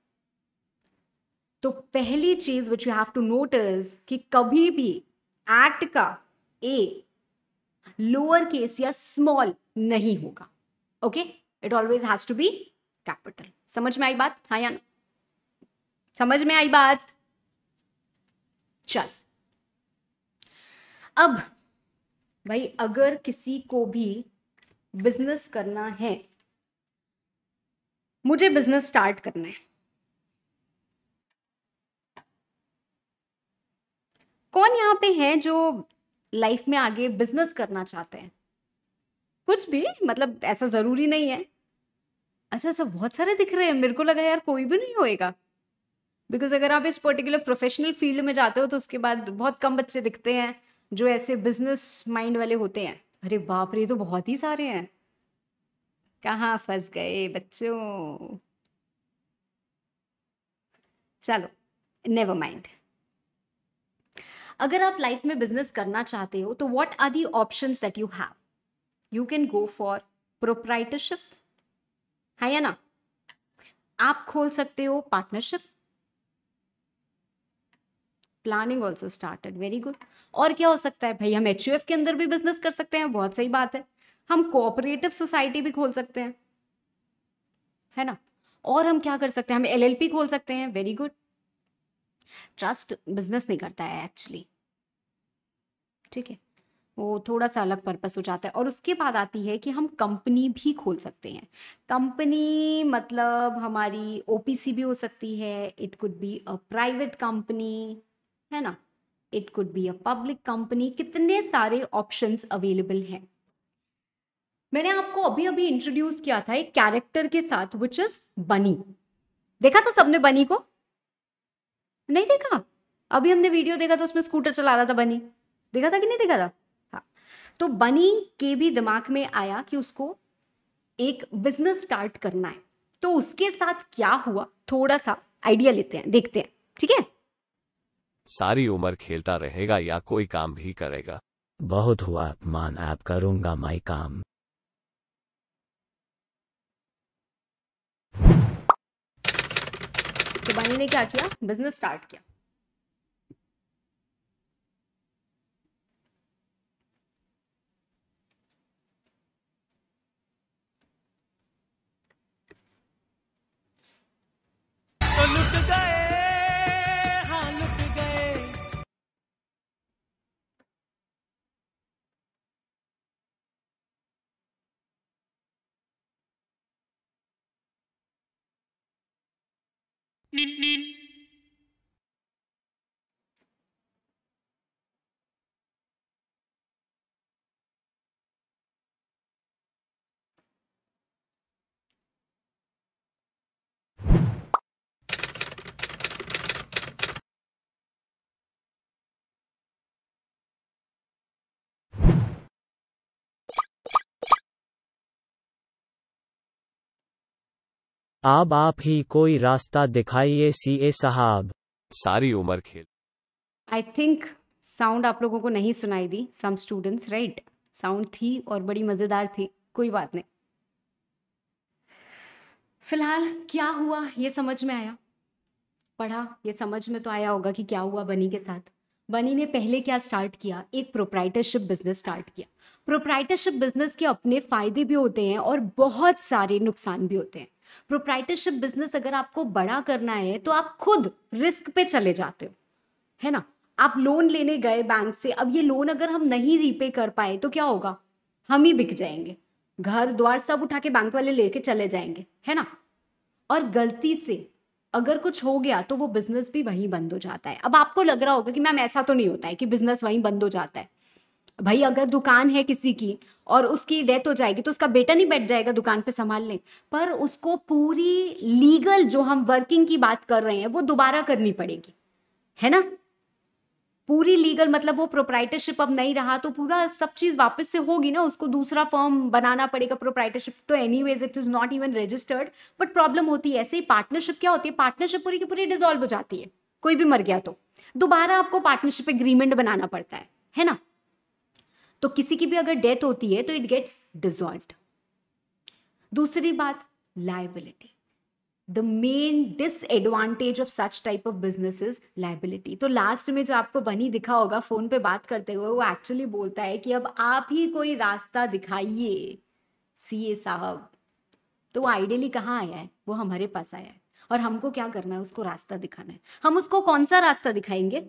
तो पहली चीज़ which you have to notice कि कभी भी एक्ट का ए लोअर केस या स्मॉल नहीं होगा। Okay it always has to be capital समझ में आई बात? हाँ या ना? समझ में आई बात? चल। अब भाई अगर किसी को भी बिज़नेस करना है मुझे बिज़नेस स्टार्ट करना है। कौन यहाँ पे है जो लाइफ में आगे बिज़नेस करना चाहते हैं? कुछ भी मतलब ऐसा ज़रूरी नहीं है। अच्छा अच्छा बहुत सारे दिख रहे हैं। मेरे को लगा यार कोई भी नहीं होएगा। बिकॉज़ अगर आप इस पर्टिकुलर प्रोफेशनल फ़ील्ड में जाते हो तो उसके बाद बहुत कम बच्चे दिखते हैं जो ऐसे बिज़नेस माइंड वाले होते हैं। अरे बाप रे तो बहुत ही सारे हैं। कहाँ फंस गए बच्चों? चलो नेवर माइंड अगर आप लाइफ में बिज़नेस करना चाहते हो तो what are the options that you have you can go for proprietorship है या ना? आप खोल सकते हो partnership planning also started very good और क्या हो सकता है? भाई हम एचयूएफ के अंदर भी बिज़नेस कर सकते हैं, बहुत सही बात है। हम कोऑपरेटिव सोसाइटी भी खोल सकते हैं। है ना? और हम क्या कर सकते हैं? हम एलएलपी खोल सकते हैं। वेरी गुड ट्रस्ट बिज़नेस नहीं करता है एक्चुअली ठीक है? वो थोड़ा सा अलग पर्पस हो जाता है। और उसके बाद आती है कि हम कंपनी भी खोल सकते हैं। कंपनी मतलब हमारी ओपीसी भी हो सकती है। It could be a private company है ना? It could be a public company कितने सारे ऑप्शंस अवेलेबल हैं। मैंने आपको अभी अभी इंट्रोड्यूस किया था एक कैरेक्टर के साथ विच इज़ बनी देखा था सबने बनी को? नहीं देखा? अभी हमने वीडियो देखा तो उसमें स्कूटर चला रहा था बनी देखा था कि नहीं देखा था? हाँ। तो बनी के भी दिमाग में आया कि उसको एक बिज़नेस स्टार्ट करना है। तो उसके साथ क्या हुआ? थोड़ा सा आइडिया लेते हैं देखते हैं। ठीक है? सारी उम्र खेलता रहेगा या कोई काम भी करेगा। बहुत हुआ अपमान आप करूँगा मैं काम। तो बनी ने क्या किया? बिज़नेस स्टार्ट किया। Mm-hmm. अब आप ही कोई रास्ता दिखाइए सी ए साहब। सारी उम्र खेल। आई थिंक साउंड आप लोगों को नहीं सुनाई दी सम स्टूडेंट्स राइट साउंड थी और बड़ी मज़ेदार थी कोई बात नहीं। फ़िलहाल क्या हुआ ये समझ में आया? पढ़ा ये समझ में तो आया होगा कि क्या हुआ बनी के साथ। बनी ने पहले क्या स्टार्ट किया? एक प्रोप्राइटरशिप बिज़नेस स्टार्ट किया। प्रोप्राइटरशिप बिज़नेस के अपने फ़ायदे भी होते हैं और बहुत सारे नुकसान भी होते हैं। प्रोप्राइटरशिप बिज़नेस अगर आपको बड़ा करना है तो आप खुद रिस्क पे चले जाते हो, है ना? आप लोन लेने गए बैंक से, अब ये लोन अगर हम नहीं रीपे कर पाए तो क्या होगा? हम ही बिक जाएँगे। घर द्वार सब उठा के बैंक वाले लेके चले जाएँगे, है ना? और गलती से अगर कुछ हो गया तो वो बिज़नेस भी वहीं बंद हो जाता है। अब आपको लग रहा होगा कि मैम ऐसा तो नहीं होता है कि बिज़नेस वहीं बंद हो जाता है। भाई, अगर दुकान है किसी की और उसकी डेथ हो जाएगी तो उसका बेटा नहीं बैठ जाएगा दुकान पे संभालने। पर उसको पूरी लीगल जो हम वर्किंग की बात कर रहे हैं, वो दोबारा करनी पड़ेगी। है ना? पूरी लीगल मतलब वो प्रोप्राइटरशिप अब नहीं रहा तो पूरा सब चीज़ वापस से होगी ना, उसको दूसरा फॉर्म बनाना पड़ेगा। प्रोप्राइटरशिप तो anyways it is not even registered but problem होती है। ऐसे ही पार्टनरशिप क्या होती है? पार्टनरशिप पूरी की पूरी डिजोल्व हो जाती है। कोई भी मर गया तो। दोबारा आपको पार्टनरशिप एग्रीमेंट बनाना पड़ता है। है ना? तो किसी की भी अगर डेथ होती है तो इट गेट्स डिजॉल्व दूसरी बात liability the main disadvantage of such type of business is liability तो लास्ट में जो आपको बनी दिखा होगा फ़ोन पे बात करते हुए, वो एक्चुअली बोलता है कि अब आप ही कोई रास्ता दिखाइए सीए साहब. तो वो आइडियली कहाँ आया है? वो हमारे पास आया है. और हमको क्या करना है? उसको रास्ता दिखाना है. हम उसको कौन सा रास्ता दिखाएँगे?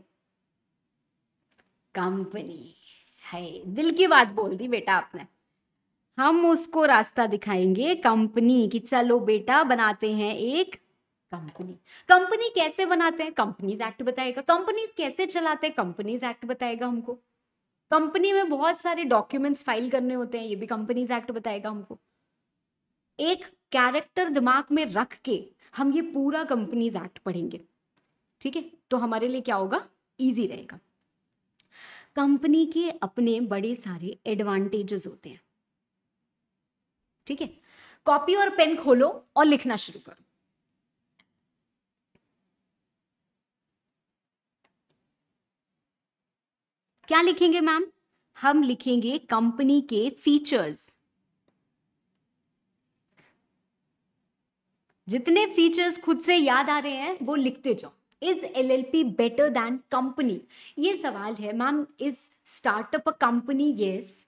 कंपनी है दिल की बात बोल दी बेटा आपने। हम उसको रास्ता दिखाएँगे, कंपनी कि चलो बेटा बनाते हैं एक कंपनी। कंपनी कैसे बनाते हैं? कंपनीज़ एक्ट बताएगा। कंपनीज़ कैसे चलाते हैं? कंपनीज़ एक्ट बताएगा हमको। कंपनी में बहुत सारे डॉक्यूमेंट्स फ़ाइल करने होते हैं, ये भी कंपनीज़ एक्ट बताएगा हमको। एक कैरेक्टर दिमाग में रख के हम ये पूरा कंपनीज़ एक्ट पढ़ेंगे। ठीक है? तो हमारे लिए क्या होगा? इजी रहेगा। कंपनी के अपने बड़े सारे एडवांटेजेस होते हैं। ठीक है? कॉपी और पेन खोलो और लिखना शुरू करो। क्या लिखेंगे मैम? हम लिखेंगे कंपनी के फीचर्स जितने फीचर्स खुद से याद आ रहे हैं, वो लिखते जाओ। Is L L P better than company ये सवाल है ma'am is startup a company yes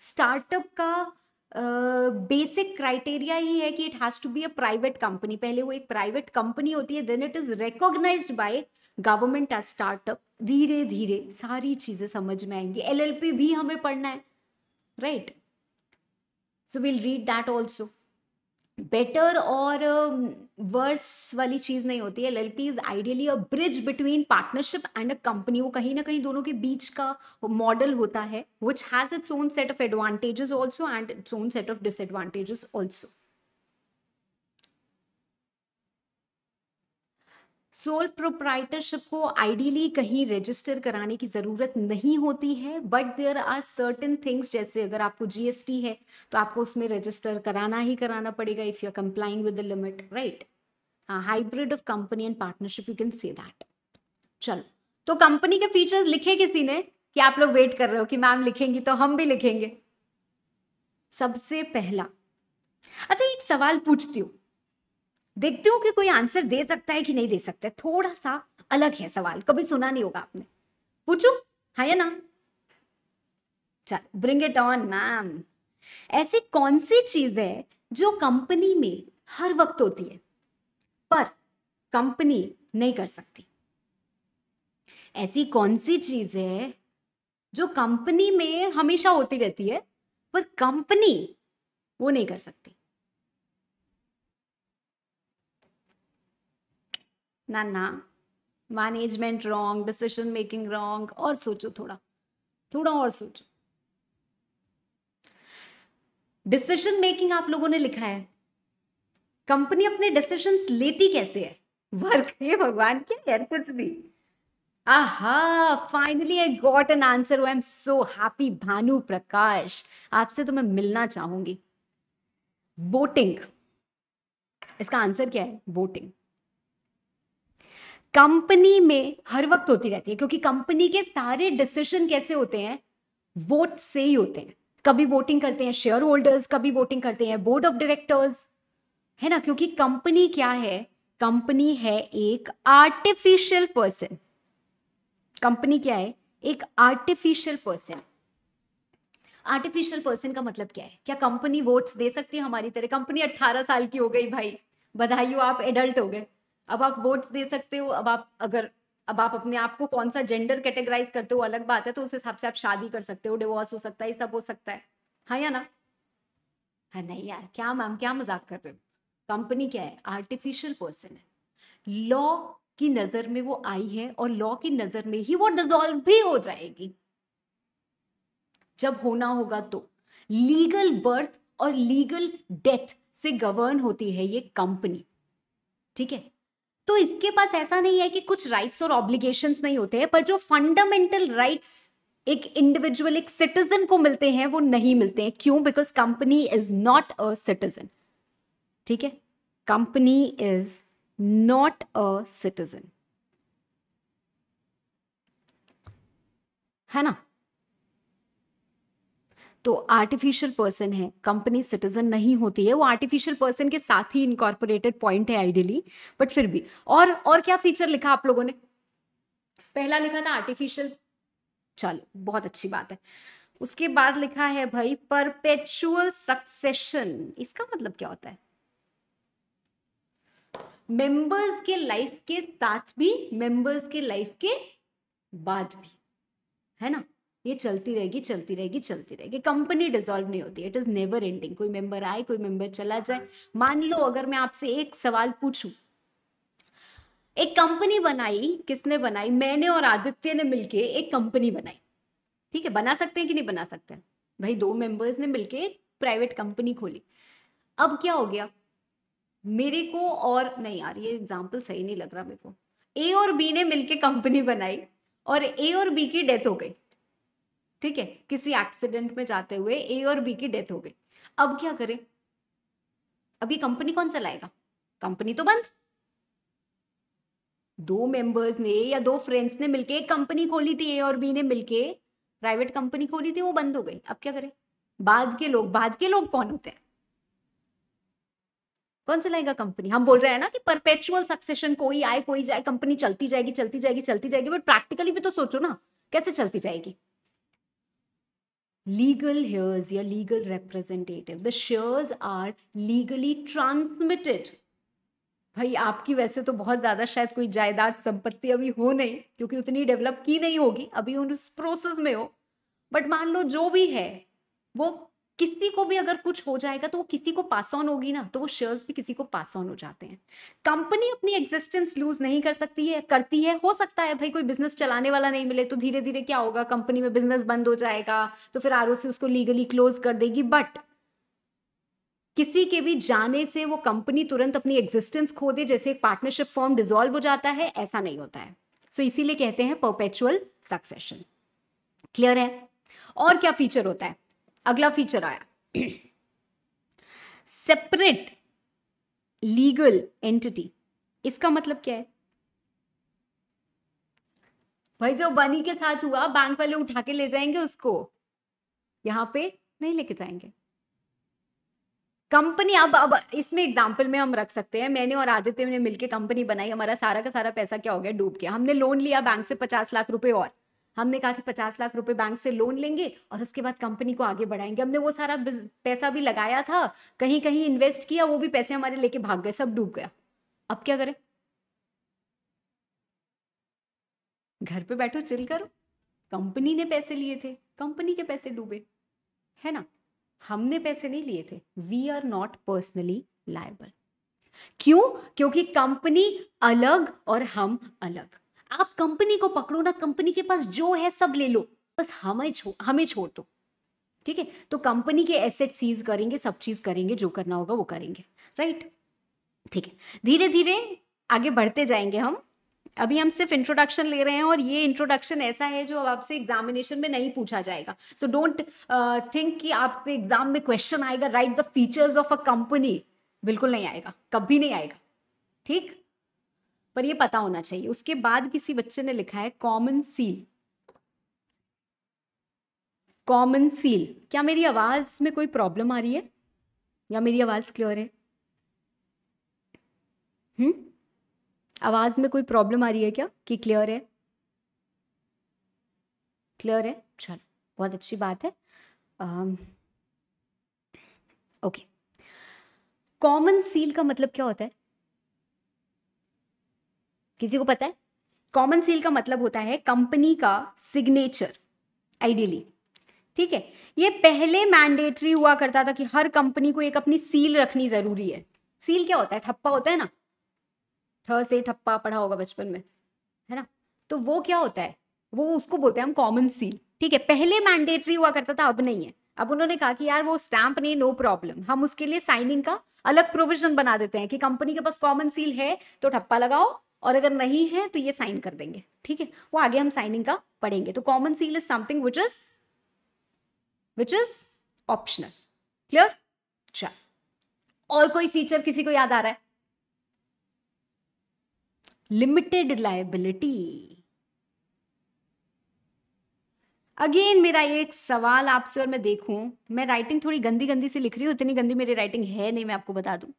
startup का बेसिक uh, क्राइटेरिया ही है कि it has to be a private company पहले वो एक प्राइवेट कंपनी होती है then it is recognised by government as startup धीरे धीरे सारी चीज़ें समझ में आएँगी। एलएलपी भी हमें पढ़ना है right so will read that also better और वर्स वाली चीज़ नहीं होती है। L is ideally a bridge between partnership and a company वो कहीं ना कहीं दोनों के बीच का मॉडल होता है which has its own set of advantages also and its own set of disadvantages also sole proprietorship को आइडियली कहीं रजिस्टर कराने की ज़रूरत नहीं होती है but there are certain things जैसे अगर आपको जीएसटी है तो आपको उसमें रजिस्टर कराना ही कराना पड़ेगा if you are complying with the limit right hybrid of company and partnership you can say that चलो तो कंपनी के फीचर्स लिखे किसी ने कि आप लोग वेट कर रहे हो कि मैम लिखेंगी तो हम भी लिखेंगे? सबसे पहला अच्छा एक सवाल पूछती हूँ। देखती हूँ कि कोई आंसर दे सकता है कि नहीं दे सकता है? थोड़ा सा अलग है सवाल, कभी सुना नहीं होगा आपने। पूछू? हाँ या ना? चल ब्रिंग इट ऑन मैम ऐसी कौन सी चीज़ है जो कंपनी में हर वक्त होती है, पर कंपनी नहीं कर सकती? ऐसी कौन सी चीज़ है जो कंपनी में हमेशा होती रहती है, पर कंपनी वो नहीं कर सकती? ना management wrong decision making wrong और सोचो थोड़ा थोड़ा और सोचो। डिसीज़न मेकिंग आप लोगों ने लिखा है। कंपनी अपने डिसीज़न लेती कैसे है? वर्क ये भगवान क्या यार कुछ भी। आहा finally I got an answer I am so happy Bhanu Prakash. आपसे तो मैं मिलना चाहूँगी। वोटिंग इसका आंसर क्या है? वोटिंग कंपनी में हर वक्त होती रहती है, क्योंकि कंपनी के सारे डिसीज़न कैसे होते हैं वोट से ही होते हैं। कभी वोटिंग करते हैं शेयर होल्डर्स कभी वोटिंग करते हैं बोर्ड ऑफ़ डायरेक्टर्स है ना? क्योंकि कंपनी क्या है? कंपनी है एक आर्टिफिशियल पर्सन कंपनी क्या है? एक आर्टिफिशियल पर्सन आर्टिफिशियल पर्सन का मतलब क्या है? क्या कंपनी वोट्स दे सकती है हमारी तरह? कंपनी 18 साल की हो गई भाई। बधाई हो आप एडल्ट हो गए। अब आप वोट्स दे सकते हो, अब आप, अगर, अब आप अपने आप को कौन सा जेंडर कैटेगराइज करते हो, अलग बात है तो उस हिसाब से आप शादी कर सकते हो डिवोर्स हो सकता है, ये सब हो सकता है। हाँ या ना? हाँ नहीं यार, क्या मैम क्या मज़ाक कर रहे हो? कंपनी क्या है? आर्टिफिशियल पर्सन है। लॉ की नज़र में वो आई है और लॉ की नज़र में ही वो डिजोल्व भी हो जाएगी। जब होना होगा तो। लीगल बर्थ और लीगल डेथ से गवर्न होती है ये कंपनी ठीक है? तो इसके पास ऐसा नहीं है कि कुछ राइट्स और ऑब्लिगेशंस नहीं होते हैं, पर जो फंडामेंटल राइट्स एक इंडिविजुअल एक सिटीजन को मिलते हैं, वो नहीं मिलते हैं। क्यों? Because company is not a citizen ठीक है? Company is not a citizen है ना? तो आर्टिफिशियल पर्सन है कंपनी सिटीजन नहीं होती है, वो आर्टिफिशियल पर्सन के साथ ही इनकॉर्पोरेटेड पॉइंट है आइडियली बट फिर भी। और और क्या फीचर लिखा आप लोगों ने? पहला लिखा था आर्टिफिशियल चलो, बहुत अच्छी बात है। उसके बाद लिखा है भाई परपेचुअल सक्सेशन इसका मतलब क्या होता है? मेंबर्स के लाइफ के साथ भी मेंबर्स के लाइफ के बाद भी, है ना? ये चलती रहेगी चलती रहेगी चलती रहेगी। कंपनी डिजोल्व नहीं होती। इट इज़ नेवर एंडिंग कोई मेंबर आए, कोई मेंबर चला जाए। मान लो अगर मैं आपसे एक सवाल पूछूँ। एक कंपनी बनाई, किसने बनाई? मैंने और आदित्य ने मिलके एक कंपनी बनाई। ठीक है, बना सकते हैं कि नहीं बना सकते हैं? भाई, दो मेंबर्स ने मिलके एक प्राइवेट कंपनी खोली। अब क्या हो गया? मेरे को और, नहीं यार, ये एग्ज़ाम्पल सही नहीं लग रहा मेरे को। ए और बी ने मिलके कंपनी बनाई और ए और बी की डेथ हो गई। ठीक है, किसी एक्सीडेंट में जाते हुए ए और बी की डेथ हो गई। अब क्या करें? अभी कंपनी कौन चलाएगा? कंपनी तो बंद। दो मेंबर्स ने या दो फ्रेंड्स ने मिलके एक कंपनी खोली थी ए और बी ने मिलके प्राइवेट कंपनी खोली थी, वो बंद हो गई। अब क्या करें? बाद के लोग, बाद के लोग कौन होते हैं? कौन चलाएगा कंपनी हम बोल रहे हैं ना कि परपेचुअल सक्सेशन कोई आए, कोई जाए कंपनी चलती जाएगी चलती जाएगी चलती जाएगी बट प्रैक्टिकली भी तो सोचो ना, कैसे चलती जाएगी? Legal heirs या legal representative. The shares are legally transmitted. भाई, आपकी वैसे तो बहुत ज़्यादा शायद कोई जायदाद संपत्ति अभी हो नहीं, क्योंकि उतनी डेवलप की नहीं होगी, अभी उन उस प्रोसेस में हो। बट मान लो जो भी है, वो किसी को भी अगर कुछ हो जाएगा तो वो किसी को पास ऑन होगी ना तो वो शेयर्स भी किसी को पास ऑन हो जाते हैं। कंपनी अपनी एग्जिस्टेंस लूज नहीं कर सकती है करती है हो सकता है भाई कोई बिज़नेस चलाने वाला नहीं मिले तो धीरे धीरे क्या होगा? कंपनी में बिज़नेस बंद हो जाएगा तो फिर आर उसको लीगली क्लोज कर देगी बट किसी के भी जाने से वो कंपनी तुरंत अपनी एग्जिस्टेंस खो दे जैसे एक पार्टनरशिप फॉर्म डिजोल्व हो जाता है ऐसा नहीं होता है। सो so, इसीलिए कहते हैं परपेचुअल सक्सेशन क्लियर है? और क्या फीचर होता है? अगला फीचर आया। सेपरेट लीगल एंटिटी इसका मतलब क्या है? भाई, जो बनी के साथ हुआ बैंक वाले उठा के ले जाएँगे उसको। यहाँ पे नहीं लेके जाएँगे। कंपनी अब अब इसमें एग्ज़ाम्पल में हम रख सकते हैं। मैंने और आदित्य ने मिलकर कंपनी बनाई। हमारा सारा का सारा पैसा क्या हो गया? डूब गया। हमने लोन लिया बैंक से पचास लाख रुपए और। हमने कहा कि पचास लाख रुपए बैंक से लोन लेंगे और उसके बाद कंपनी को आगे बढ़ाएँगे। हमने वो सारा पैसा भी लगाया था कहीं कहीं इन्वेस्ट किया, वो भी पैसे हमारे लेके भाग गए, सब डूब गया। अब क्या करें? घर पे बैठो चिल करो। कंपनी ने पैसे लिए थे कंपनी के पैसे डूबे, है ना? हमने पैसे नहीं लिए थे। We are not personally liable क्यों? क्योंकि कंपनी अलग और हम अलग। आप कंपनी को पकड़ो ना, कंपनी के पास जो है सब ले लो। बस हमें छो, हमें छोड़ दो। ठीक है? तो कंपनी के एसेट सीज करेंगे, सब चीज़ करेंगे, जो करना होगा वो करेंगे। राइट ठीक है? धीरे धीरे आगे बढ़ते जाएँगे हम। अभी हम सिर्फ़ इंट्रोडक्शन ले रहे हैं और ये इंट्रोडक्शन ऐसा है जो आपसे एग्जामिनेशन में नहीं पूछा जाएगा। सो डोंट थिंक कि आपसे एग्ज़ाम में क्वेश्चन आएगा right the features of a company बिल्कुल नहीं आएगा। कभी नहीं आएगा। ठीक? पर ये पता होना चाहिए। उसके बाद किसी बच्चे ने लिखा है कॉमन सील कॉमन सील क्या मेरी आवाज़ में कोई प्रॉब्लम आ रही है? या मेरी आवाज़ क्लियर है? हम्म? आवाज़ में कोई प्रॉब्लम आ रही है क्या? कि क्लियर है? क्लियर है? चलो, बहुत अच्छी बात है। ओके कॉमन सील का मतलब क्या होता है? किसी को पता है? कॉमन सील का मतलब होता है कंपनी का सिग्नेचर आइडियली ठीक है? ये पहले मैंडेटरी हुआ करता था कि हर कंपनी को एक अपनी सील रखनी ज़रूरी है। सील क्या होता है? ठप्पा होता है ना? ठ से ठप्पा पढ़ा होगा बचपन में, है ना? तो वो क्या होता है? वो उसको बोलते हैं हम कॉमन सील ठीक है? पहले मैंडेटरी हुआ करता था, अब नहीं है। अब उन्होंने कहा कि यार वो स्टैंप नहीं नो प्रॉब्लम हम उसके लिए साइनिंग का अलग प्रोविज़न बना देते हैं कि कंपनी के पास कॉमन सील है तो ठप्पा लगाओ और अगर नहीं है तो ये साइन कर देंगे, ठीक है? वो आगे हम साइनिंग का पढ़ेंगे। तो common seal is something which is which is optional clear चल और कोई फीचर किसी को याद आ रहा है? लिमिटेड लाइबिलिटी अगेन मेरा एक सवाल आपसे और मैं देखूँ। मैं राइटिंग थोड़ी गंदी गंदी से लिख रही हूँ, इतनी गंदी मेरी राइटिंग है नहीं, मैं आपको बता दूँ।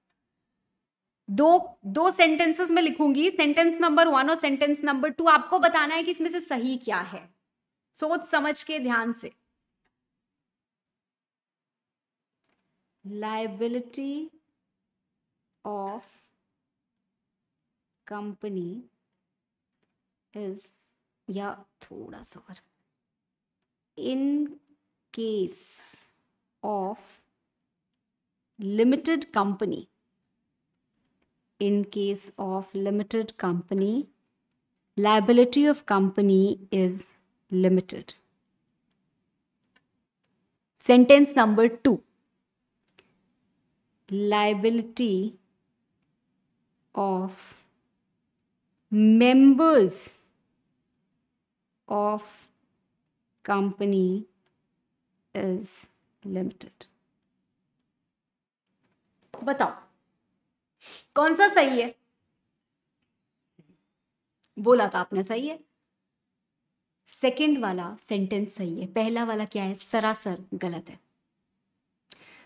दो दो सेंटेंसेस में लिखूँगी सेंटेंस नंबर वन और सेंटेंस नंबर टू आपको बताना है कि इसमें से सही क्या है। सोच समझ के ध्यान से। लाइबिलिटी ऑफ़ कंपनी इज़ या थोड़ा सा और। In case of limited company in case of limited company liability of company is limited sentence number 2 liability of members of company is limited बताओ कौन सा सही है? बोला था आपने, सही है? सेकंड वाला सेंटेंस सही है। पहला वाला क्या है? सरासर गलत है।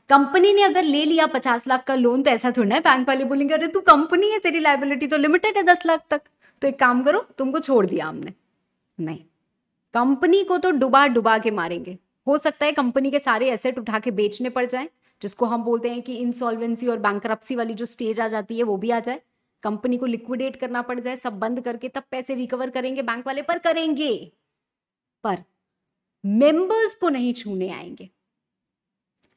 कंपनी ने अगर ले लिया पचास लाख का लोन तो ऐसा थोड़ा है बैंक वाले बोलेंगे, अरे तू कंपनी है, तेरी लाइबिलिटी तो लिमिटेड है दस लाख तक। तो एक काम करो, तुमको छोड़ दिया हमने। नहीं। कंपनी को तो डुबा डुबा के मारेंगे। हो सकता है कंपनी के सारे एसेट उठा के बेचने पड़ जाए। जिसको हम बोलते हैं कि इंसॉल्वेंसी और बैंकरप्सी वाली जो स्टेज आ जाती है, वो भी आ जाए। कंपनी को लिक्विडेट करना पड़ जाए, सब बंद करके तब पैसे रिकवर करेंगे बैंक वाले, पर करेंगे। पर मेंबर्स को नहीं छूने आएँगे।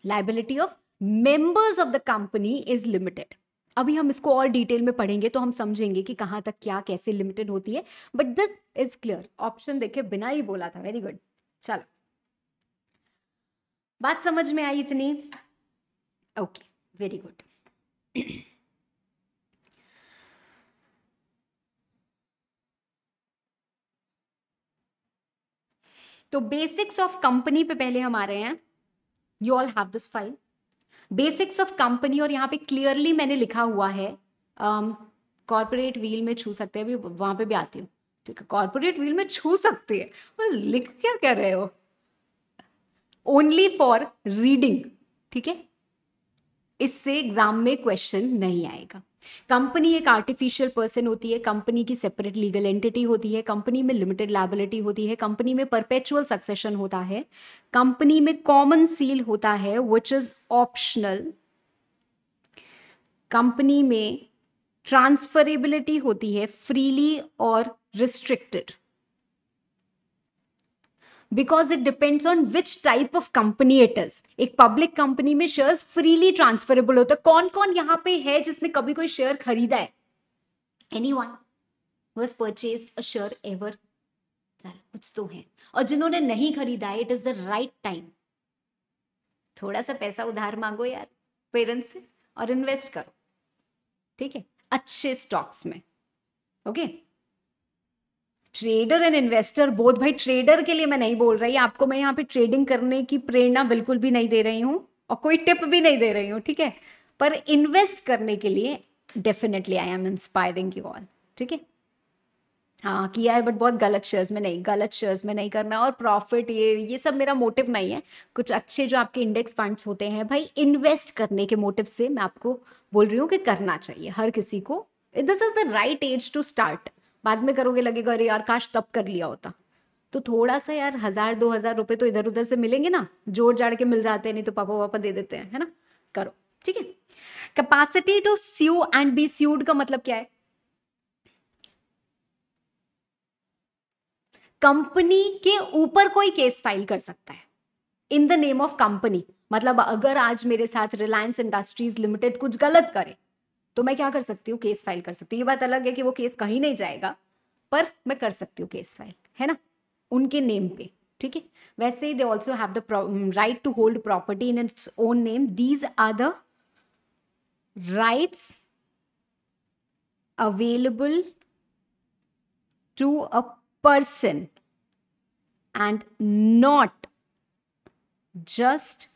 Liability of members of the company is limited अभी हम इसको और डिटेल में पढ़ेंगे तो हम समझेंगे कि कहाँ तक क्या, कैसे लिमिटेड होती है। But this is clear option देखे, बिना ही बोला था। वेरी गुड चलो। बात समझ में आई इतनी। ओके वेरी गुड तो बेसिक्स ऑफ़ कंपनी पे पहले हम आ रहे हैं। You all have this file basics of company और यहाँ पे क्लियरली मैंने लिखा हुआ है कॉर्पोरेट um, व्हील में छू सकते हैं अभी वहाँ पे भी आती हूँ। ठीक है कॉर्पोरेट व्हील में छू सकते हैं। लिख क्या कह रहे हो? ओनली फॉर रीडिंग ठीक है? इससे एग्ज़ाम में क्वेश्चन नहीं आएगा। कंपनी एक आर्टिफिशियल पर्सन होती है कंपनी की सेपरेट लीगल एंटिटी होती है कंपनी में लिमिटेड लाइबिलिटी होती है कंपनी में परपेचुअल सक्सेशन होता है कंपनी में कॉमन सील होता है विच इज़ ऑप्शनल कंपनी में ट्रांसफरेबिलिटी होती है फ्रीली और restricted because it depends on which type of company it is एक पब्लिक कंपनी में शेयर्स फ्रीली ट्रांसफरेबल होता है। कौन कौन यहाँ पे है जिसने कभी कोई शेयर खरीदा है? Anyone purchase a share ever चल कुछ तो है। और जिन्होंने नहीं खरीदा है it is the right time थोड़ा सा पैसा उधार मांगो यार पेरेंट्स से, और इन्वेस्ट करो। ठीक है? अच्छे स्टॉक्स में। Okay okay? Trader and investor Bodh भाई ट्रेडर के लिए मैं नहीं बोल रही, आपको मैं यहाँ पे ट्रेडिंग करने की प्रेरणा बिल्कुल भी नहीं दे रही हूँ और कोई टिप भी नहीं दे रही हूँ, ठीक है? पर इन्वेस्ट करने के लिए definitely I am inspiring you all ठीक है? हाँ किया है बट बहुत गलत शेयर्स में नहीं, गलत शेयर्स में नहीं करना और प्रॉफिट ये ये सब मेरा मोटिव नहीं है। कुछ अच्छे जो आपके इंडेक्स फंड्स होते हैं, भाई इन्वेस्ट करने के मोटिव से मैं आपको बोल रही हूँ कि करना चाहिए, हर किसी को। This is the right age to start बाद में करोगे, लगेगा, अरे यार, काश तब कर लिया होता। तो थोड़ा सा यार, हज़ार, दो हज़ार रुपए तो इधर उधर से मिलेंगे ना। जोड़ जाड़ के मिल जाते हैं, नहीं तो पापा वापा दे देते हैं, है ना? करो, ठीक है? Capacity to sue and be sued का मतलब क्या है? कंपनी के ऊपर कोई केस फ़ाइल कर सकता है। In the name of company मतलब अगर आज मेरे साथ रिलायंस इंडस्ट्रीज़ लिमिटेड कुछ गलत करे तो मैं क्या कर सकती हूँ? केस फ़ाइल कर सकती हूँ। ये बात अलग है कि वो केस कहीं नहीं जाएगा, पर मैं कर सकती हूँ केस फ़ाइल है ना? उनके नेम पे, ठीक है? वैसे ही they also have the right to hold property in its own name these are the rights available to a person and not just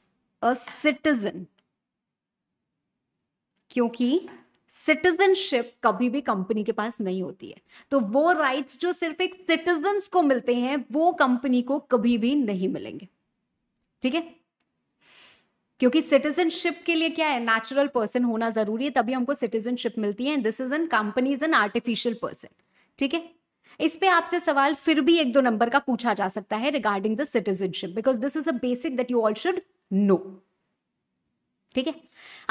a citizen क्योंकि सिटीजनशिप कभी भी कंपनी के पास नहीं होती है। तो वो राइट्स जो सिर्फ़ एक सिटीजन को मिलते हैं, वो कंपनी को कभी भी नहीं मिलेंगे। ठीक है? क्योंकि सिटीजनशिप के लिए क्या है? नेचुरल पर्सन होना ज़रूरी है, तभी हमको सिटीजनशिप मिलती है। This is an company is an artificial person ठीक है? इस पे आपसे सवाल फिर भी एक दो नंबर का पूछा जा सकता है regarding the citizenship because this is a basic that you all should know ठीक है?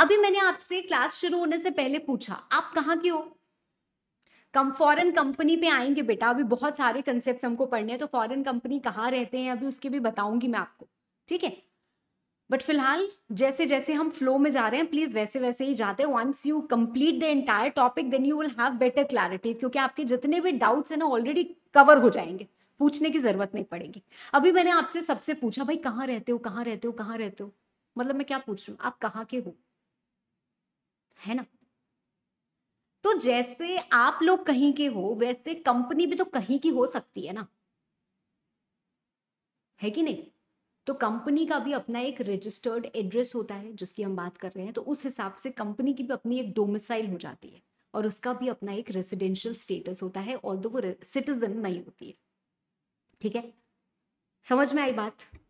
अभी मैंने आपसे क्लास शुरू होने से पहले पूछा, आप कहाँ के हो? कम फॉरेन कंपनी पे आएँगे बेटा, अभी बहुत सारे कंसेप्ट हमको पढ़ने हैं तो फॉरेन कंपनी कहाँ रहते हैं, अभी उसके भी बताऊँगी मैं आपको, ठीक है? बट फ़िलहाल, जैसे जैसे हम फ्लो में जा रहे हैं प्लीज़ वैसे वैसे ही जाते हैं। Once you complete the entire topic then you will have better clarity क्योंकि आपके जितने भी डाउट्स है ना ऑलरेडी कवर हो जाएँगे। पूछने की ज़रूरत नहीं पड़ेगी। अभी मैंने आपसे सबसे पूछा, भाई कहाँ रहते हो, कहाँ रहते हो, कहाँ रहते हो? मतलब मैं क्या पूछ रही हूँ, आप कहाँ के हो? है ना? तो जैसे आप लोग कहीं के हो, वैसे कंपनी भी तो कहीं की हो सकती है ना? है कि नहीं? तो कंपनी का भी अपना एक रजिस्टर्ड एड्रेस होता है, जिसकी हम बात कर रहे हैं तो उस हिसाब से कंपनी की भी अपनी एक डोमिसाइल हो जाती है, और उसका भी अपना एक रेसिडेंशियल स्टेटस होता है और वो सिटीजन नहीं होती है। ठीक है? समझ में आई बात?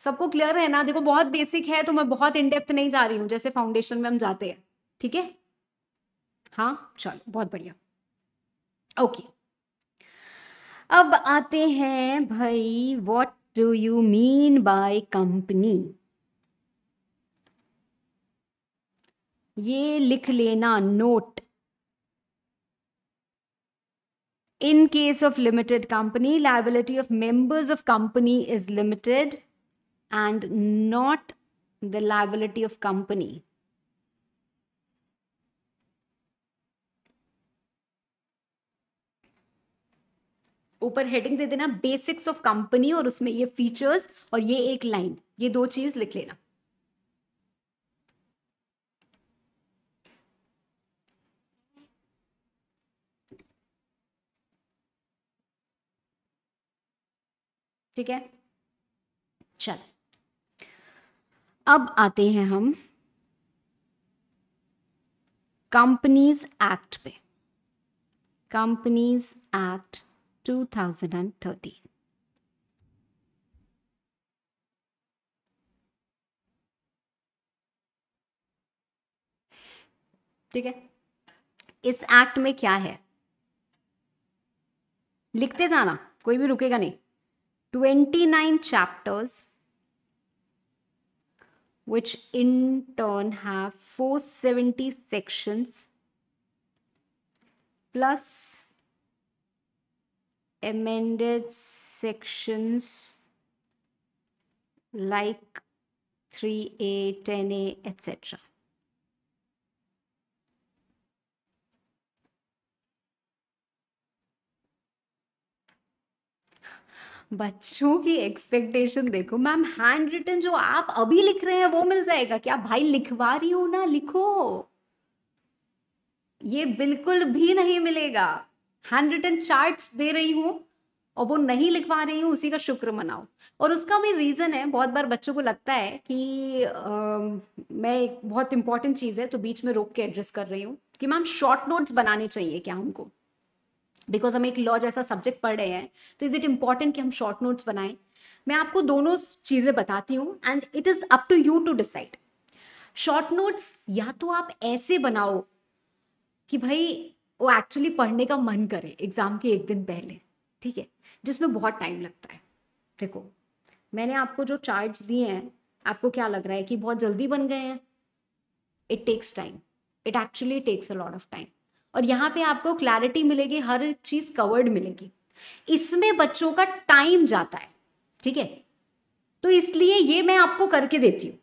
सबको क्लियर है ना? देखो, बहुत बेसिक है तो मैं बहुत इनडेप्थ नहीं जा रही हूँ, जैसे फाउंडेशन में हम जाते हैं, ठीक है? हाँ चलो, बहुत बढ़िया। ओके अब आते हैं, भाई what do you mean by company ये लिख लेना note in case of limited company, liability of members of company is limited. And not the liability of company. ऊपर हेडिंग दे देना बेसिक्स ऑफ़ कंपनी और उसमें ये फीचर्स और ये एक लाइन ये दो चीज़ लिख लेना. ठीक है? चल. अब आते हैं हम कंपनीज़ एक्ट पे। कंपनीज़ एक्ट 2013 ठीक है? इस एक्ट में क्या है? लिखते जाना, कोई भी रुकेगा नहीं। 29 chapters which in turn have 470 sections plus amended sections like 3a 10a etc बच्चों की एक्सपेक्टेशन देखो। मैम हैंड रिटन जो आप अभी लिख रहे हैं वो मिल जाएगा क्या? भाई लिखवा रही हो ना लिखो। ये बिल्कुल भी नहीं मिलेगा। हैंड रिटन चार्ट्स दे रही हूँ और वो नहीं लिखवा रही हूँ उसी का शुक्र मनाओ। और उसका भी रीज़न है बहुत बार बच्चों को लगता है कि आ, मैं एक बहुत इंपॉर्टेंट चीज़ है तो बीच में रोक के एड्रेस कर रही हूँ। कि मैम शॉर्ट नोट्स बनाने चाहिए क्या हमको? बिकॉज़ हम एक लॉ जैसा सब्जेक्ट पढ़ रहे हैं तो इज़ इट इंपॉर्टेंट कि हम शॉर्ट नोट्स बनाएँ? मैं आपको दोनों चीज़ें बताती हूँ and it is up to you to decide short notes या तो आप ऐसे बनाओ कि भाई, वो एक्चुअली पढ़ने का मन करे एग्ज़ाम के एक दिन पहले, ठीक है? जिसमें बहुत टाइम लगता है। देखो, मैंने आपको जो चार्ट्स दिए हैं, आपको क्या लग रहा है कि बहुत जल्दी बन गए हैं? It takes time it actually takes a lot of time और यहाँ पे आपको क्लैरिटी मिलेगी, हर चीज़ कवर्ड मिलेगी। इसमें बच्चों का टाइम जाता है, ठीक है? तो इसलिए ये मैं आपको करके देती हूँ।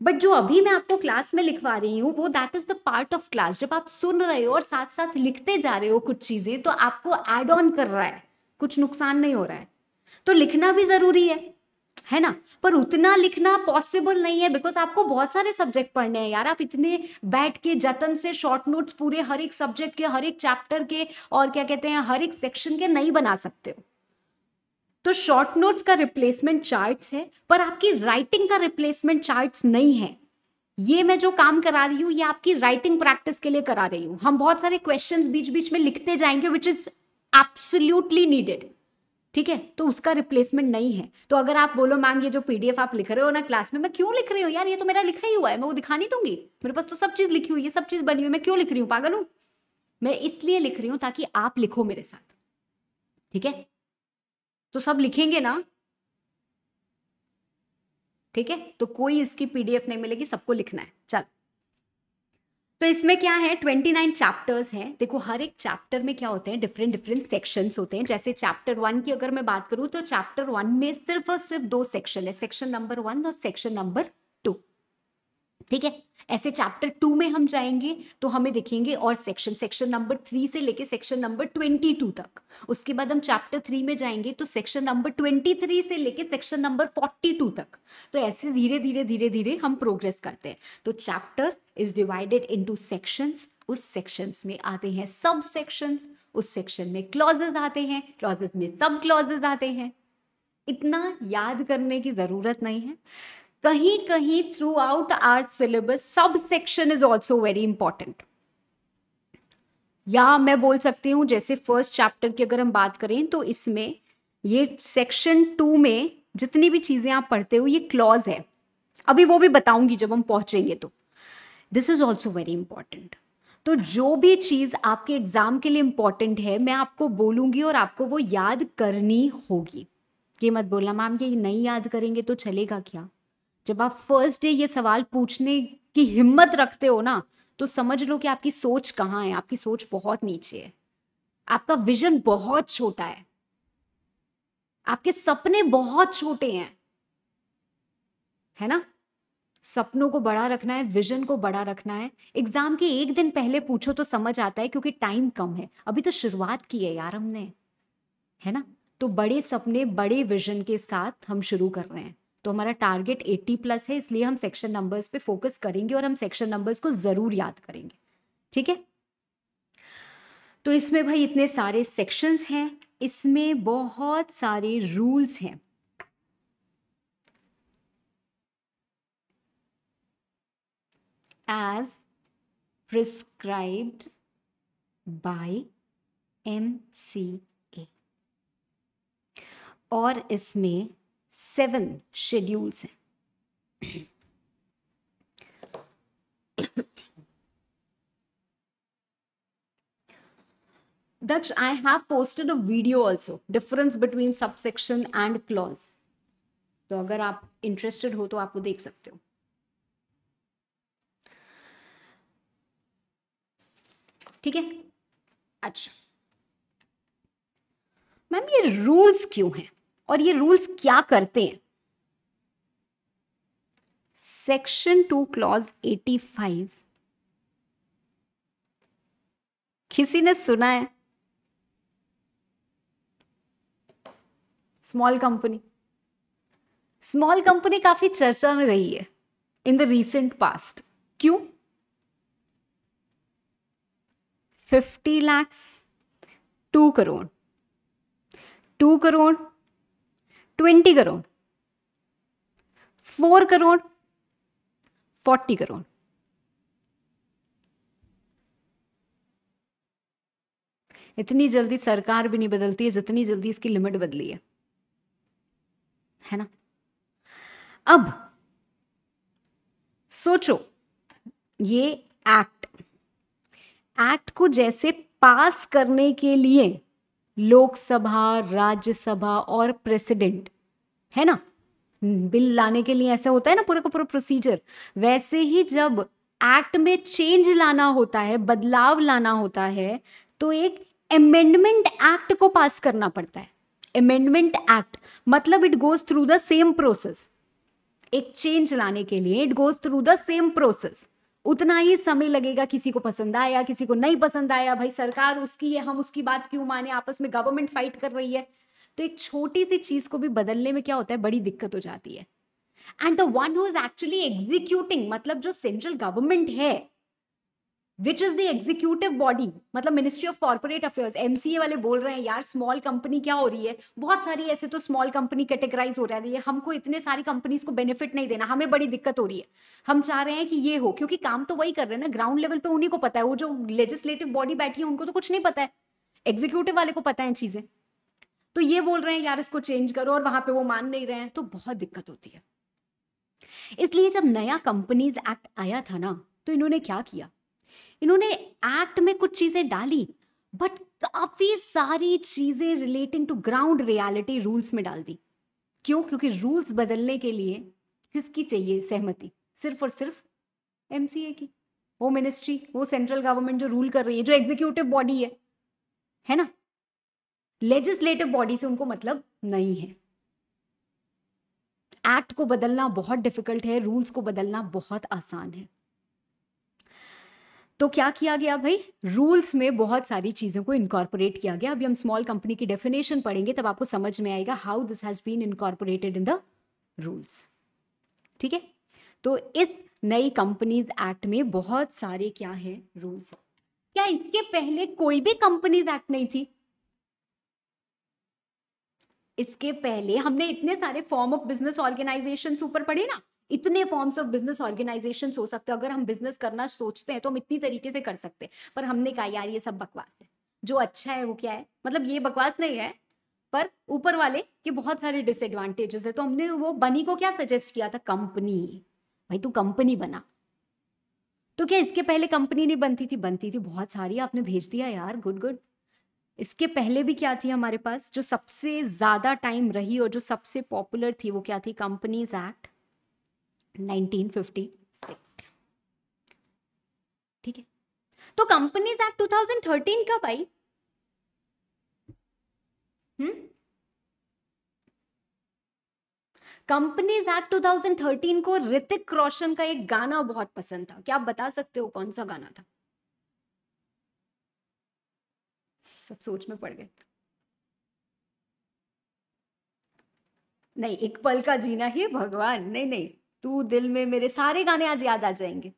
बट जो अभी मैं आपको क्लास में लिखवा रही हूँ, वो that is the part of class जब आप सुन रहे हो और साथ साथ लिखते जा रहे हो कुछ चीज़ें तो आपको एड ऑन कर रहा है, कुछ नुकसान नहीं हो रहा है। तो लिखना भी ज़रूरी है। है ना? पर उतना लिखना पॉसिबल नहीं है बिकॉज़ आपको बहुत सारे सब्जेक्ट पढ़ने हैं यार। आप इतने बैठ के जतन से शॉर्ट नोट्स पूरे हर एक सब्जेक्ट के, हर एक चैप्टर के और क्या कहते हैं, हर एक सेक्शन के नहीं बना सकते हो। तो शॉर्ट नोट्स का रिप्लेसमेंट चार्ट्स है, पर आपकी राइटिंग का रिप्लेसमेंट चार्ट्स नहीं है। ये मैं जो काम करा रही हूँ, ये आपकी राइटिंग प्रैक्टिस के लिए करा रही हूँ। हम बहुत सारे क्वेश्चंस बीच बीच में लिखते जाएँगे विच इज़ एब्सोल्यूटली नीडेड ठीक है? तो उसका रिप्लेसमेंट नहीं है। तो अगर आप बोलो, मैम, ये जो पीडीएफ आप लिख रहे हो ना क्लास में, मैं क्यों लिख रही हूँ यार? ये तो मेरा लिखा ही हुआ है, मैं वो दिखा नहीं दूँगी। मेरे पास तो सब चीज़ लिखी हुई है, सब चीज़ बनी हुई मैं क्यों लिख रही हूँ, पागल हूँ? मैं इसलिए लिख रही हूँ ताकि आप लिखो मेरे साथ। ठीक है? तो सब लिखेंगे ना? ठीक है? तो कोई इसकी पीडीएफ नहीं मिलेगी, सबको लिखना है। चल। तो इसमें क्या है? ट्वेंटी नाइन चैप्टर्स हैं। देखो, हर एक चैप्टर में क्या होते हैं? डिफरेंट डिफरेंट सेक्शंस होते हैं। जैसे चैप्टर वन की अगर मैं बात करूँ तो चैप्टर वन में सिर्फ़ और सिर्फ़ दो सेक्शन है। सेक्शन नंबर वन और सेक्शन नंबर ठीक है? ऐसे चैप्टर टू में हम जाएँगे तो हमें देखेंगे और सेक्शन सेक्शन नंबर थ्री से लेके सेक्शन नंबर ट्वेंटी टू तक। उसके बाद हम चैप्टर थ्री में जाएँगे तो सेक्शन नंबर ट्वेंटी थ्री से लेके सेक्शन नंबर फोर्टी टू तक। तो ऐसे धीरे धीरे धीरे धीरे हम प्रोग्रेस करते हैं। तो chapter is divided into sections उस सेक्शंस में आते हैं सब सेक्शंस उस सेक्शन में क्लॉजेस आते हैं। क्लॉजेज में सब क्लॉजेज आते हैं। इतना याद करने की ज़रूरत नहीं है। कहीं कहीं थ्रू आउट आर सिलेबस सब section is also very important या मैं बोल सकती हूँ, जैसे फ़र्स्ट चैप्टर की अगर हम बात करें तो इसमें ये सेक्शन टू में जितनी भी चीज़ें आप पढ़ते हो, ये क्लॉज है। अभी वो भी बताऊँगी जब हम पहुँचेंगे तो। This is also very important तो जो भी चीज़ आपके एग्ज़ाम के लिए इंपॉर्टेंट है, मैं आपको बोलूँगी और आपको वो याद करनी होगी। ये मत बोलना, मैम, ये नहीं याद करेंगे तो चलेगा क्या? जब आप फ़र्स्ट डे ये सवाल पूछने की हिम्मत रखते हो ना तो समझ लो कि आपकी सोच कहाँ है, आपकी सोच बहुत नीचे है। आपका विजन बहुत छोटा है। आपके सपने बहुत छोटे हैं। है ना? सपनों को बड़ा रखना है विजन को बड़ा रखना है। एग्ज़ाम के एक दिन पहले पूछो तो समझ आता है क्योंकि टाइम कम है। अभी तो शुरुआत की है यार हमने। है ना? तो बड़े सपने, बड़े विजन के साथ हम शुरू कर रहे हैं। तो हमारा टारगेट 80 प्लस है, इसलिए हम सेक्शन नंबर्स पे फोकस करेंगे और हम सेक्शन नंबर्स को ज़रूर याद करेंगे। ठीक है? तो इसमें भाई इतने सारे सेक्शंस हैं, इसमें बहुत सारे रूल्स हैं। As prescribed by MCA और इसमें सेवन शेड्यूल्स हैं। Daksh I have posted a video also difference between subsection and clause तो अगर आप इंटरेस्टेड हो तो आप वो देख सकते हो। ठीक है? अच्छा। मैम, ये रूल्स क्यों हैं? और ये रूल्स क्या करते हैं? सेक्शन टू क्लॉज 85 किसी ने सुना है? स्मॉल कंपनी स्मॉल कंपनी काफ़ी चर्चा में रही है इन द रीसेंट पास्ट क्यों? Fifty lakhs two crore two crore twenty crore, four crore, forty crore. इतनी जल्दी सरकार भी नहीं बदलती है, जितनी जल्दी इसकी लिमिट बदली है। है ना? अब सोचो, ये एक्ट एक्ट को जैसे पास करने के लिए लोकसभा, राज्यसभा और प्रेसिडेंट। है ना? बिल लाने के लिए ऐसा होता है ना पूरा का पूरा प्रोसीजर वैसे ही जब एक्ट में चेंज लाना होता है, बदलाव लाना होता है तो एक अमेंडमेंट एक्ट को पास करना पड़ता है। अमेंडमेंट एक्ट मतलब it goes through the same process एक चेंज लाने के लिए it goes through the same process उतना ही समय लगेगा किसी को पसंद आया, किसी को नहीं पसंद आया। भाई, सरकार उसकी है, हम उसकी बात क्यों माने? आपस में गवर्नमेंट फाइट कर रही है। तो एक छोटी सी चीज़ को भी बदलने में क्या होता है? बड़ी दिक्कत हो जाती है। And the one who is actually executing मतलब जो सेंट्रल गवर्नमेंट है which is the executive body मतलब ministry of corporate affairs MCA वाले बोल रहे हैं, यार स्मॉल कंपनी क्या हो रही है? बहुत सारी ऐसे तो स्मॉल कंपनी कैटेगराइज हो रही है। हमको इतने सारी कंपनीज़ को बेनिफिट नहीं देना, हमें बड़ी दिक्कत हो रही है। हम चाह रहे हैं कि ये हो, क्योंकि काम तो वही कर रहे हैं ना ग्राउंड लेवल पे उन्हीं को पता है। वो जो लेजिस्लेटिव बॉडी बैठी है, उनको तो कुछ नहीं पता है। एग्जीक्यूटिव वाले को पता है चीज़ें। तो ये बोल रहे हैं, यार, इसको चेंज करो और वहाँ पे वो मान नहीं रहे हैं। तो बहुत दिक्कत होती है। इसलिए जब नया कंपनीज़ एक्ट आया था ना तो इन्होंने क्या किया? इन्होंने एक्ट में कुछ चीज़ें डाली बट काफ़ी सारी चीज़ें relating to ground reality rules में डाल दी। क्यों? क्योंकि रूल्स बदलने के लिए किसकी चाहिए? सहमति। सिर्फ़ और सिर्फ़ एमसीए की। वो मिनिस्ट्री वो सेंट्रल गवर्नमेंट जो रूल कर रही है, जो एग्जीक्यूटिव बॉडी है। है ना? लेजिस्लेटिव बॉडी से उनको मतलब नहीं है। एक्ट को बदलना बहुत डिफ़िकल्ट है रूल्स को बदलना बहुत आसान है। तो क्या किया गया भाई? रूल्स में बहुत सारी चीज़ों को इनकॉर्पोरेट किया गया। अभी हम स्मॉल कंपनी की डेफिनेशन पढ़ेंगे, तब आपको समझ में आएगा how this has been incorporated in the rules ठीक है? तो इस नई कंपनीज़ एक्ट में बहुत सारे क्या है? रूल्स क्या इसके पहले कोई भी कंपनीज़ एक्ट नहीं थी? इसके पहले हमने इतने सारे फॉर्म ऑफ़ बिज़नेस ऑर्गेनाइजेशन ऊपर पढ़े ना? इतने फॉर्म्स ऑफ़ बिज़नेस ऑर्गेनाइजेशन हो सकते हैं। अगर हम बिज़नेस करना सोचते हैं तो हम इतनी तरीके से कर सकते हैं। पर हमने कहा, यार, ये सब बकवास है। जो अच्छा है, वो क्या है? मतलब ये बकवास नहीं है, पर ऊपर वाले के बहुत सारे डिसएडवांटेजेस है। तो हमने वो बनी को क्या सजेस्ट किया था? कंपनी भाई, तू कंपनी बना। तो क्या इसके पहले कंपनी नहीं बनती थी? बनती थी बहुत सारी। आपने भेज दिया यार। गुड गुड इसके पहले भी क्या थी हमारे पास? जो सबसे ज़्यादा टाइम रही और जो सबसे पॉपुलर थी, वो क्या थी? कंपनीज़ एक्ट 1956 ठीक है? तो कंपनीज़ एक्ट 2013 कब आई? हम्म? कंपनीज़ एक्ट 2013 को ऋतिक रोशन का एक गाना बहुत पसंद था। क्या आप बता सकते हो कौन सा गाना था? सब सोच में पड़ गए। नहीं, एक पल का जीना ही, भगवान। नहीं नहीं। तू दिल में मेरे सारे गाने आज याद आ जाएँगे।